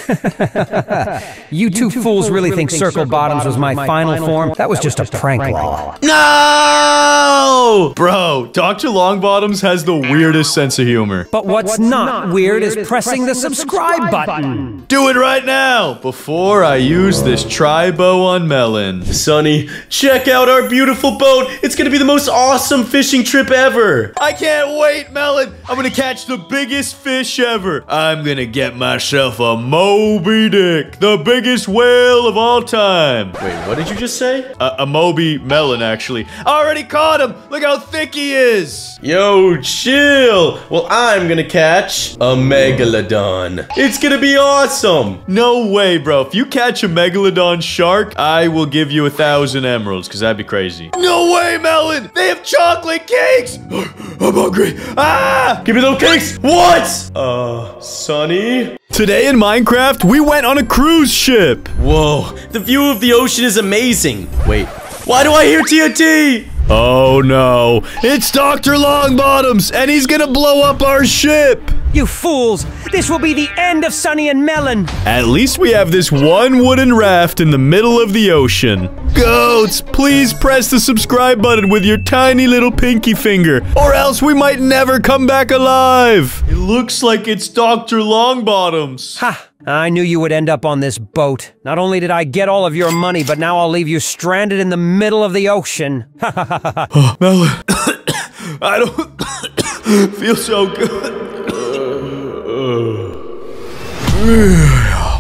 [laughs] You two fools really think Circle Bottoms was my final form? That was just a prank law. No! Bro, Dr. Longbottoms has the weirdest sense of humor. But what's not weird is pressing the subscribe button. Do it right now before I use this tri-bow on Melon. Sunny, check out our beautiful boat. It's gonna be the most awesome fishing trip ever. I can't wait, Melon. I'm gonna catch the biggest fish ever. I'm gonna get myself a Moby Dick, the biggest whale of all time. Wait, what did you just say? A, a Moby Melon, actually. I already caught him. Look how thick he is. Yo, chill. Well, I'm gonna catch a megalodon. It's gonna be awesome. No way, bro. If you catch a megalodon shark, I will give you a thousand emeralds, because that'd be crazy. No way, Melon! They have chocolate cakes! [gasps] I'm hungry. Ah! Give me those cakes. What? Uh, Sunny? Today in Minecraft, we went on a cruise ship. Whoa, the view of the ocean is amazing. Wait, why do I hear TNT? Oh no, it's Dr. Longbottoms, and he's gonna blow up our ship. You fools! This will be the end of Sunny and Melon! At least we have this one wooden raft in the middle of the ocean. Goats, please press the subscribe button with your tiny little pinky finger, or else we might never come back alive. It looks like it's Dr. Longbottoms. Ha! I knew you would end up on this boat. Not only did I get all of your money, but now I'll leave you stranded in the middle of the ocean. Ha ha ha ha! Oh, Melon, I don't feel so good.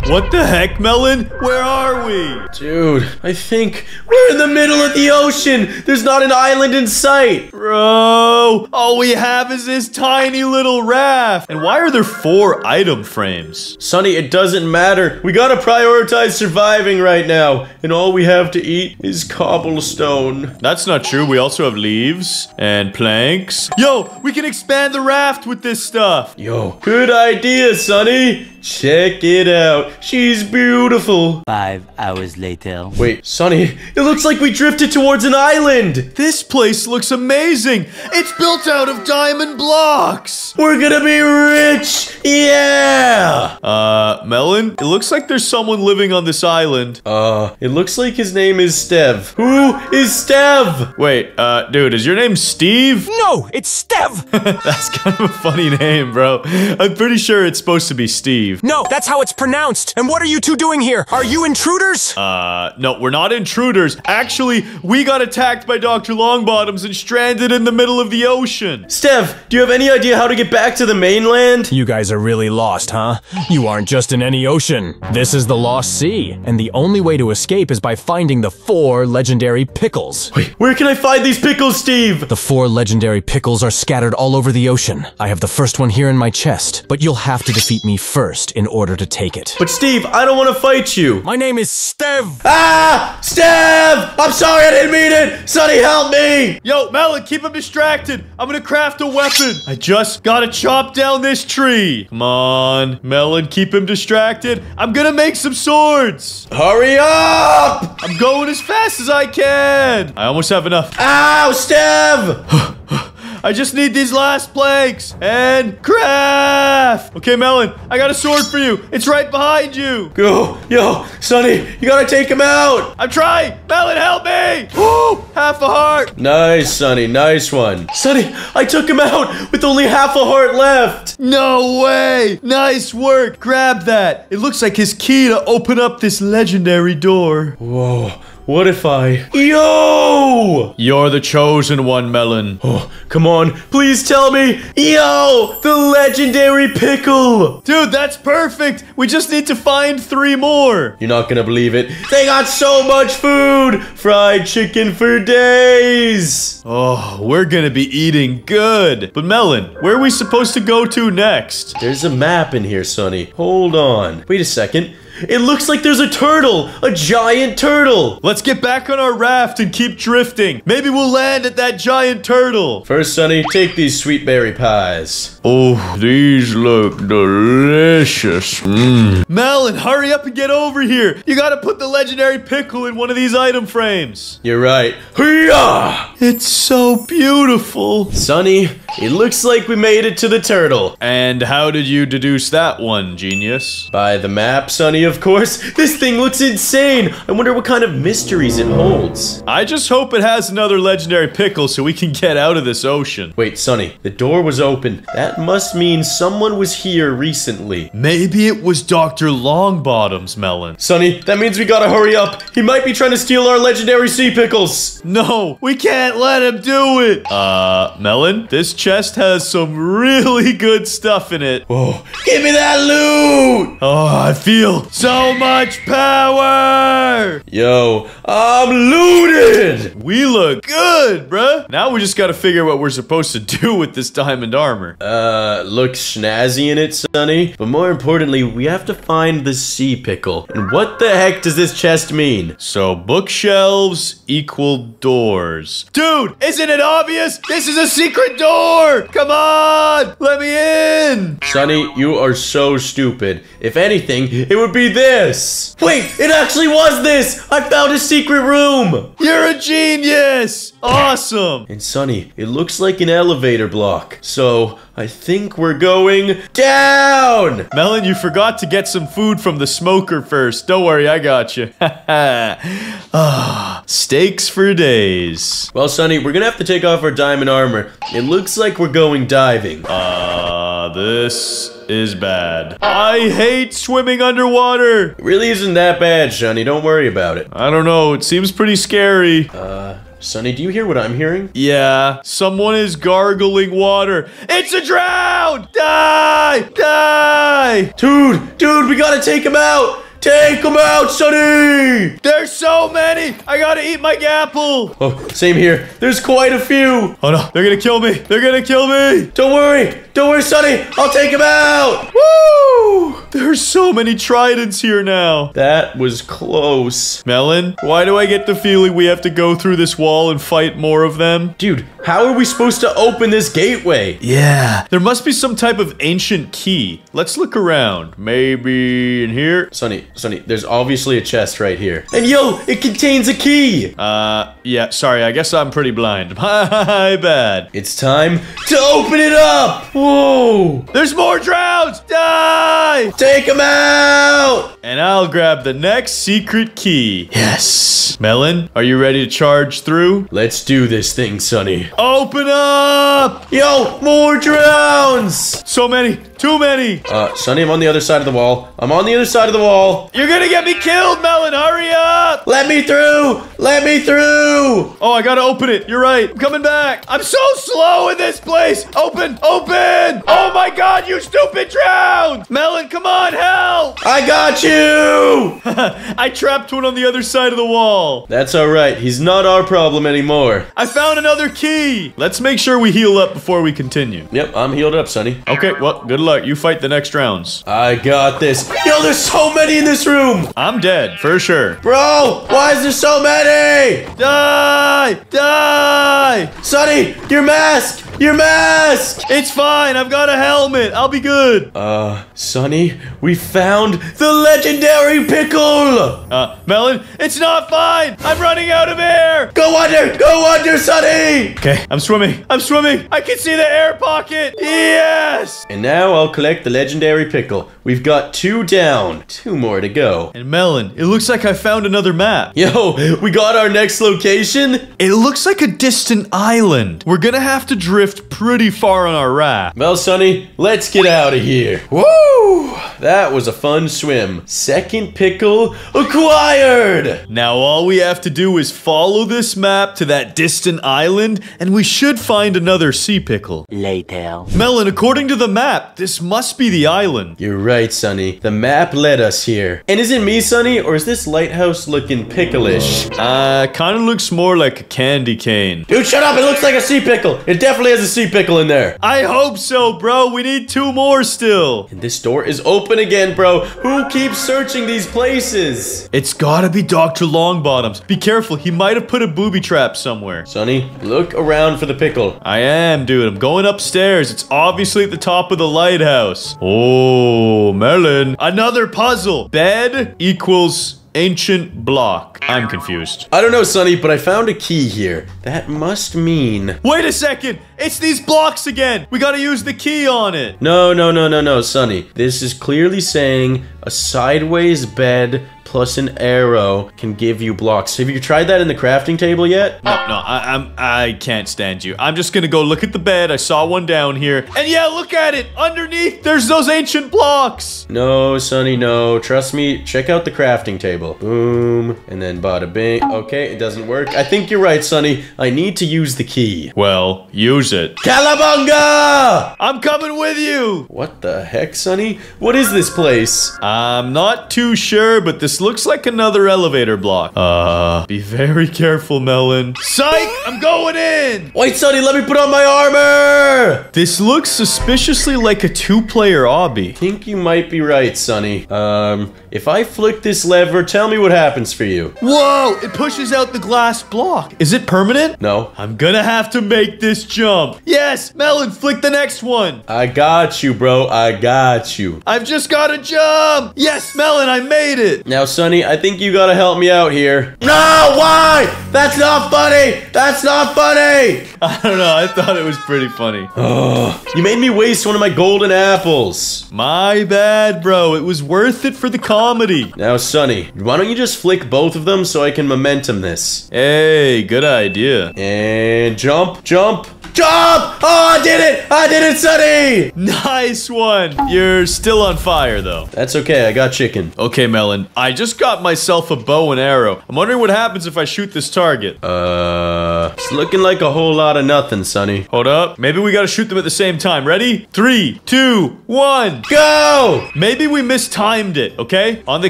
What the heck, Melon? Where are we? Dude, I think we're in the middle of the ocean. There's not an island in sight. Bro, all we have is this tiny little raft. And why are there four item frames? Sunny, it doesn't matter. We gotta prioritize surviving right now. And all we have to eat is cobblestone. That's not true. We also have leaves and planks. Yo, we can expand the raft with this stuff. Yo, good idea, Sunny. Check it out. She's beautiful. Five hours later. Wait, Sunny, it looks like we drifted towards an island. This place looks amazing. It's built out of diamond blocks. We're gonna be rich. Yeah. Uh, Melon, it looks like there's someone living on this island. Uh, it looks like his name is Stev. Who is Stev? Wait, uh, dude, is your name Steve? No, it's Stev! [laughs] That's kind of a funny name, bro. I'm pretty sure it's supposed to be Steve. No, that's how it's pronounced! And what are you two doing here? Are you intruders? Uh, no, we're not intruders. Actually, we got attacked by Dr. Longbottoms and stranded in the middle of the ocean. Stev, do you have any idea how to get back to the mainland? You guys are really lost, huh? You aren't just in any ocean. This is the Lost Sea, and the only way to escape is by finding the four legendary pickles. Wait, where can I find these pickles, Steve? The four legendary pickles are scattered all over the ocean. I have the first one here in my chest, but you'll have to defeat me first in order to take it. But Steve, I don't want to fight you. My name is Stev! Ah! Stev! I'm sorry, I didn't mean it! Sunny, help me! Yo, Melon, keep him distracted. I'm gonna craft a weapon. I just gotta chop down this tree. Come on, Melon, keep him distracted. I'm gonna make some swords. Hurry up! I'm going as fast as I can. I almost have enough. Ow, Stev! [sighs] [sighs] [sighs] I just need these last planks and craft. Okay, Melon, I got a sword for you. It's right behind you. Go, yo, Sunny, you gotta take him out! I'm trying. Melon, help me. Woo, half a heart. Nice, Sunny, nice one. Sunny, I took him out with only half a heart left! No way. Nice work. Grab that. It looks like his key to open up this legendary door. Whoa, what if I... Yo! You're the chosen one, Melon. Oh, come on, please tell me. Yo, the legendary pickle! Dude, that's perfect. We just need to find three more. You're not gonna believe it. They got so much food! Fried chicken for days! Oh, we're gonna be eating good. But Melon, where are we supposed to go to next? There's a map in here, Sunny. Hold on. Wait a second. It looks like there's a turtle, a giant turtle. Let's get back on our raft and keep drifting. Maybe we'll land at that giant turtle. First, Sunny, take these sweet berry pies. Oh, these look delicious. Mmm. Melon, hurry up and get over here. You gotta put the legendary pickle in one of these item frames. You're right. Hoo-yah! It's so beautiful. Sunny, it looks like we made it to the turtle. And how did you deduce that one, genius? By the map, Sunny, of course. This thing looks insane. I wonder what kind of mysteries it holds. I just hope it has another legendary pickle so we can get out of this ocean. Wait, Sunny, the door was open. That must mean someone was here recently. Maybe it was Dr. Longbottom's melon. Sunny, that means we gotta hurry up. He might be trying to steal our legendary sea pickles. No, we can't let him do it. Uh, Melon, this chest has some really good stuff in it. Whoa, give me that loot! Oh, I feel so much power. Yo, I'm looted! We look good, bruh. Now we just gotta figure out what we're supposed to do with this diamond armor. Uh, looks snazzy in it, Sunny. But more importantly, we have to find the sea pickle. And what the heck does this chest mean? So bookshelves equal doors. Dude, isn't it obvious? This is a secret door. Come on, let me in. Sunny, you are so stupid. If anything, it would be this. Wait, it actually was this. I found a secret room. You're a genius. Awesome. And Sunny, it looks like an elevator block. So I think we're going down. Melon, you forgot to get some food from the smoker first. Don't worry, I got you. [laughs] ah, steaks for days. Well, Sunny, we're gonna have to take off our diamond armor. It looks like we're going diving. Uh, this is bad. I hate swimming underwater. It really isn't that bad, Sunny. Don't worry about it. I don't know. It seems pretty scary. Uh, Sunny, do you hear what I'm hearing? Yeah, someone is gargling water. It's a drown! Die! Die! Dude, dude, we gotta take him out! Take them out, Sunny! There's so many! I gotta eat my apple! Oh, same here. There's quite a few. Oh no, they're gonna kill me! They're gonna kill me! Don't worry! Don't worry, Sunny! I'll take him out! Woo! There's so many tridents here now. That was close. Melon, why do I get the feeling we have to go through this wall and fight more of them? Dude, how are we supposed to open this gateway? Yeah, there must be some type of ancient key. Let's look around. Maybe in here? Sunny, Sunny, there's obviously a chest right here. And yo, it contains a key! Uh, yeah, sorry, I guess I'm pretty blind. [laughs] My bad. It's time to open it up! Whoa! There's more drowns! Die! Take him out! And I'll grab the next secret key. Yes. Melon, are you ready to charge through? Let's do this thing, Sunny. Open up! Yo, more drowns! So many, too many. Uh, Sunny, I'm on the other side of the wall. I'm on the other side of the wall. You're gonna get me killed, Melon. Hurry up! Let me through! Let me through! Oh, I gotta open it. You're right. I'm coming back. I'm so slow in this place. Open, open! Oh my god, you stupid drowned! Melon, come on, help! I got you! [laughs] I trapped one on the other side of the wall. That's alright. He's not our problem anymore. I found another key. Let's make sure we heal up before we continue. Yep, I'm healed up, Sunny. Okay, well, good luck. You fight the next rounds. I got this. Yo, there's so many in this room! I'm dead, for sure. Bro, why is there so many? Die! Die! Sunny, your mask! Your mask! It's fine. I've got a helmet. I'll be good. Uh, Sunny, we found the legendary pickle! Uh, Melon, it's not fine. I'm running out of air. Go under! Go under, Sunny! Okay, I'm swimming. I'm swimming. I can see the air pocket. Yes! And now I'll collect the legendary pickle. We've got two down. Two more to go. And Melon, it looks like I found another map. Yo, we got our next location? It looks like a distant island. We're gonna have to drift pretty far on our raft. Well, Sunny, let's get out of here. Woo! That was a fun swim. Second pickle acquired! Now all we have to do is follow this map to that distant island, and we should find another sea pickle. Later. Melon, according to the map, this must be the island. You're right, Sunny. The map led us here. And is it me, Sunny, or is this lighthouse looking picklish? Uh, kind of looks more like a candy cane. Dude, shut up! It looks like a sea pickle. It definitely has a sea pickle in there. I hope so, bro. We need two more still. And this door is open again, bro. Who keeps searching these places? It's gotta be Dr. Longbottoms. Be careful, he might have put a booby trap somewhere. Sunny, look around for the pickle. I am, dude. I'm going upstairs. It's obviously at the top of the lighthouse. Oh, Melon. Another puzzle. Bed equals ancient block. I'm confused. I don't know, Sunny, but I found a key here. That must mean... Wait a second! It's these blocks again! We gotta use the key on it! No, no, no, no, no, Sunny. This is clearly saying a sideways bed plus an arrow can give you blocks. Have you tried that in the crafting table yet? No, no, I, I'm, I can't stand you. I'm just gonna go look at the bed. I saw one down here. And yeah, look at it! Underneath, there's those ancient blocks! No, Sunny, no. Trust me, check out the crafting table. Boom, and then bada bing. Okay, it doesn't work. I think you're right, Sunny. I need to use the key. Well, use it. Calabunga! I'm coming with you! What the heck, Sunny? What is this place? I'm not too sure, but this looks like another elevator block. Uh, be very careful, Melon. Psych! I'm going in! Wait, Sunny, let me put on my armor! This looks suspiciously like a two-player obby. think you might be right, Sunny. Um, if I flick this lever, tell me what happens for you. Whoa! It pushes out the glass block. Is it permanent? No. I'm gonna have to make this jump. Yes! Melon, flick the next one. I got you, bro. I got you. I've just gotta jump! Yes, Melon, I made it! Now, Sunny, I think you gotta help me out here. No, why? That's not funny! That's not funny! [laughs] I don't know, I thought it was pretty funny. Oh, [sighs] [sighs] you made me waste one of my golden apples. My bad, bro. It was worth it for the comedy. Now, Sunny, why don't you just flick both of them so I can momentum this? Hey, good idea. And jump, jump, jump! Oh, I did it! I did it, Sunny! Nice one. You're still on fire, though. That's okay, I got chicken. Okay, Melon. I just got myself a bow and arrow. I'm wondering what happens if I shoot this target. Uh, it's looking like a whole lot of nothing, Sunny. Hold up. Maybe we gotta shoot them at the same time. Ready? Three, two, one. Go! Maybe we mistimed it, okay? On the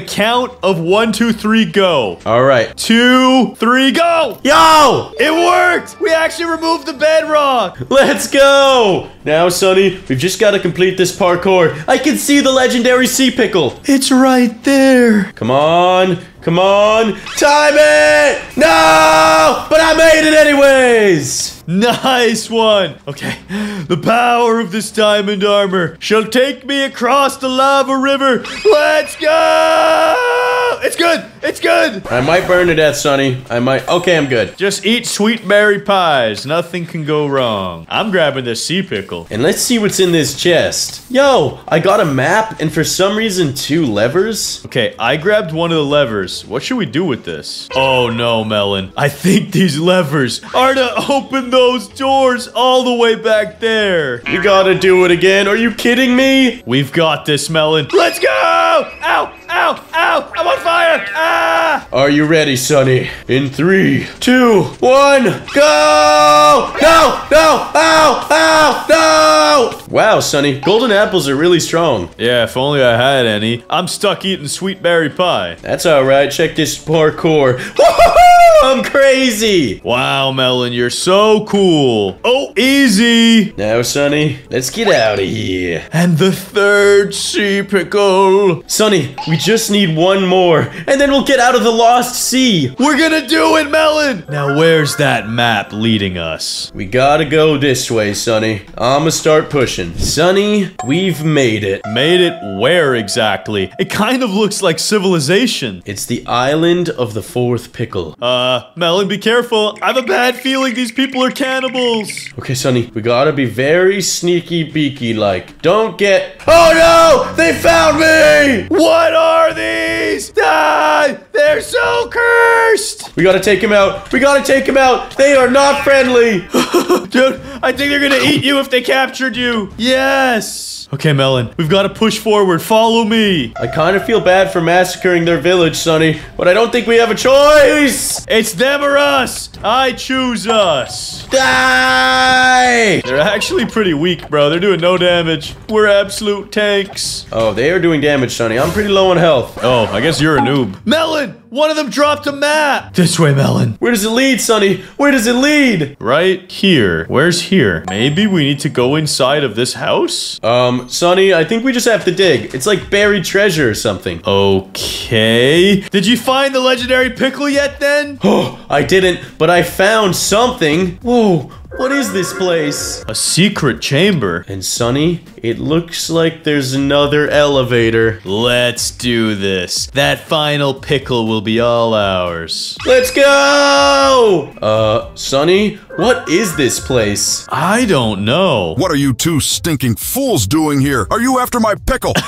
count of one, two, three, go. All right. Two, three, go! Yo! It worked! We actually removed the bedrock! Let's go! Now, Sunny, we've just got to complete this parkour. I can see the legendary sea pickle. It's right there. Come on. Come on. Time it! No! But I made it anyways! Nice one. Okay. The power of this diamond armor shall take me across the lava river. Let's go! It's good. It's good. I might burn to death, Sunny. I might. Okay, I'm good. Just eat sweet berry pies. Nothing can go wrong. I'm grabbing this sea pickle. And let's see what's in this chest. Yo, I got a map and for some reason two levers. Okay, I grabbed one of the levers. What should we do with this? Oh no, Melon. I think these levers are to open those doors all the way back there. You gotta do it again. Are you kidding me? We've got this, Melon. Let's go! Ow! Ow! Ow! I'm on fire! Ah! Are you ready, Sunny? In three, two, one, go! No! No! Ow! Ow! No! Wow, Sunny, golden apples are really strong. Yeah, if only I had any. I'm stuck eating sweet berry pie. That's alright. Check this parkour. [laughs] I'm crazy! Wow, Melon, you're so cool. Oh, easy! Now, Sunny, let's get out of here. And the third sea pickle. Sunny, we just need one more, and then we'll get out of the lost sea. We're gonna do it, Melon! Now, where's that map leading us? We gotta go this way, Sunny. I'ma start pushing. Sunny, we've made it. Made it where exactly? It kind of looks like civilization. It's the island of the fourth pickle. Uh, Melon, be careful. I have a bad feeling these people are cannibals. Okay, Sunny, we gotta be very sneaky beaky like. Don't get. Oh no! They found me! What are these? Ah, they're so cursed! We gotta take him out. We gotta take him out. They are not friendly. [laughs] Dude, I think they're gonna eat you if they captured you. Yes. Okay, Melon, we've got to push forward. Follow me. I kind of feel bad for massacring their village, Sunny, but I don't think we have a choice. It's them or us. I choose us. Die! They're actually pretty weak, bro. They're doing no damage. We're absolute absolute tanks. Oh, they are doing damage, Sunny. I'm pretty low on health. Oh, I guess you're a noob. Melon! One of them dropped a map! This way, Melon. Where does it lead, Sunny? Where does it lead? Right here. Where's here? Maybe we need to go inside of this house? Um, Sunny, I think we just have to dig. It's like buried treasure or something. Okay. Did you find the legendary pickle yet then? Oh, [gasps] I didn't, but I found something. Whoa, what is this place? A secret chamber. And Sunny, it looks like there's another elevator. Let's do this. That final pickle will be all ours. Let's go! Uh, Sunny, what is this place? I don't know. What are you two stinking fools doing here? Are you after my pickle? [laughs]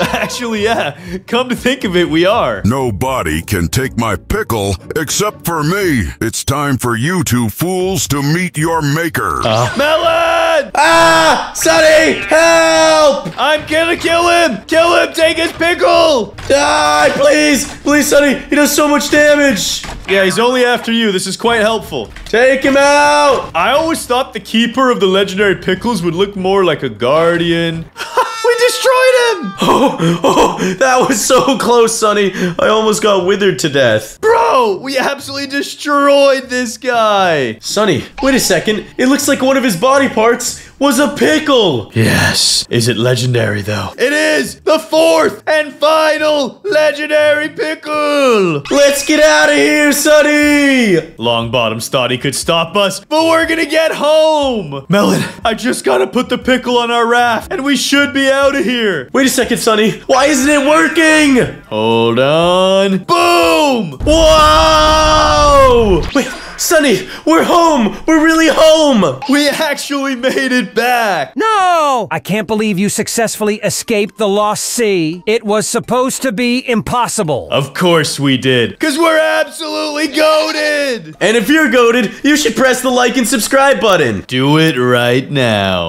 Actually, yeah. Come to think of it, we are. Nobody can take my pickle except for me. It's time for you two fools to meet your maker. Melon! Ah! Sunny, help! I'm gonna kill him! Kill him! Take his pickle! Die, please! Please, Sunny, he does so much damage! Yeah, he's only after you. This is quite helpful. Take him out! I always thought the keeper of the legendary pickles would look more like a guardian. [laughs] we destroyed him! [laughs] Oh, oh, that was so close, Sunny. I almost got withered to death. Bro, we absolutely destroyed this guy. Sunny, wait a second. It looks like one of his body parts was a pickle. Yes. Is it legendary, though? It is the fourth and final legendary pickle. Let's get out of here, Sunny. Longbottoms thought he could stop us, but we're gonna get home. Melon, I just gotta put the pickle on our raft, and we should be out of here. Wait a second, Sunny. Why isn't it working? Hold on. Boom! Whoa! Wait. Sunny, we're home! We're really home! We actually made it back! No! I can't believe you successfully escaped the Lost Sea. It was supposed to be impossible. Of course we did, because we're absolutely goaded! And if you're goaded, you should press the like and subscribe button. Do it right now.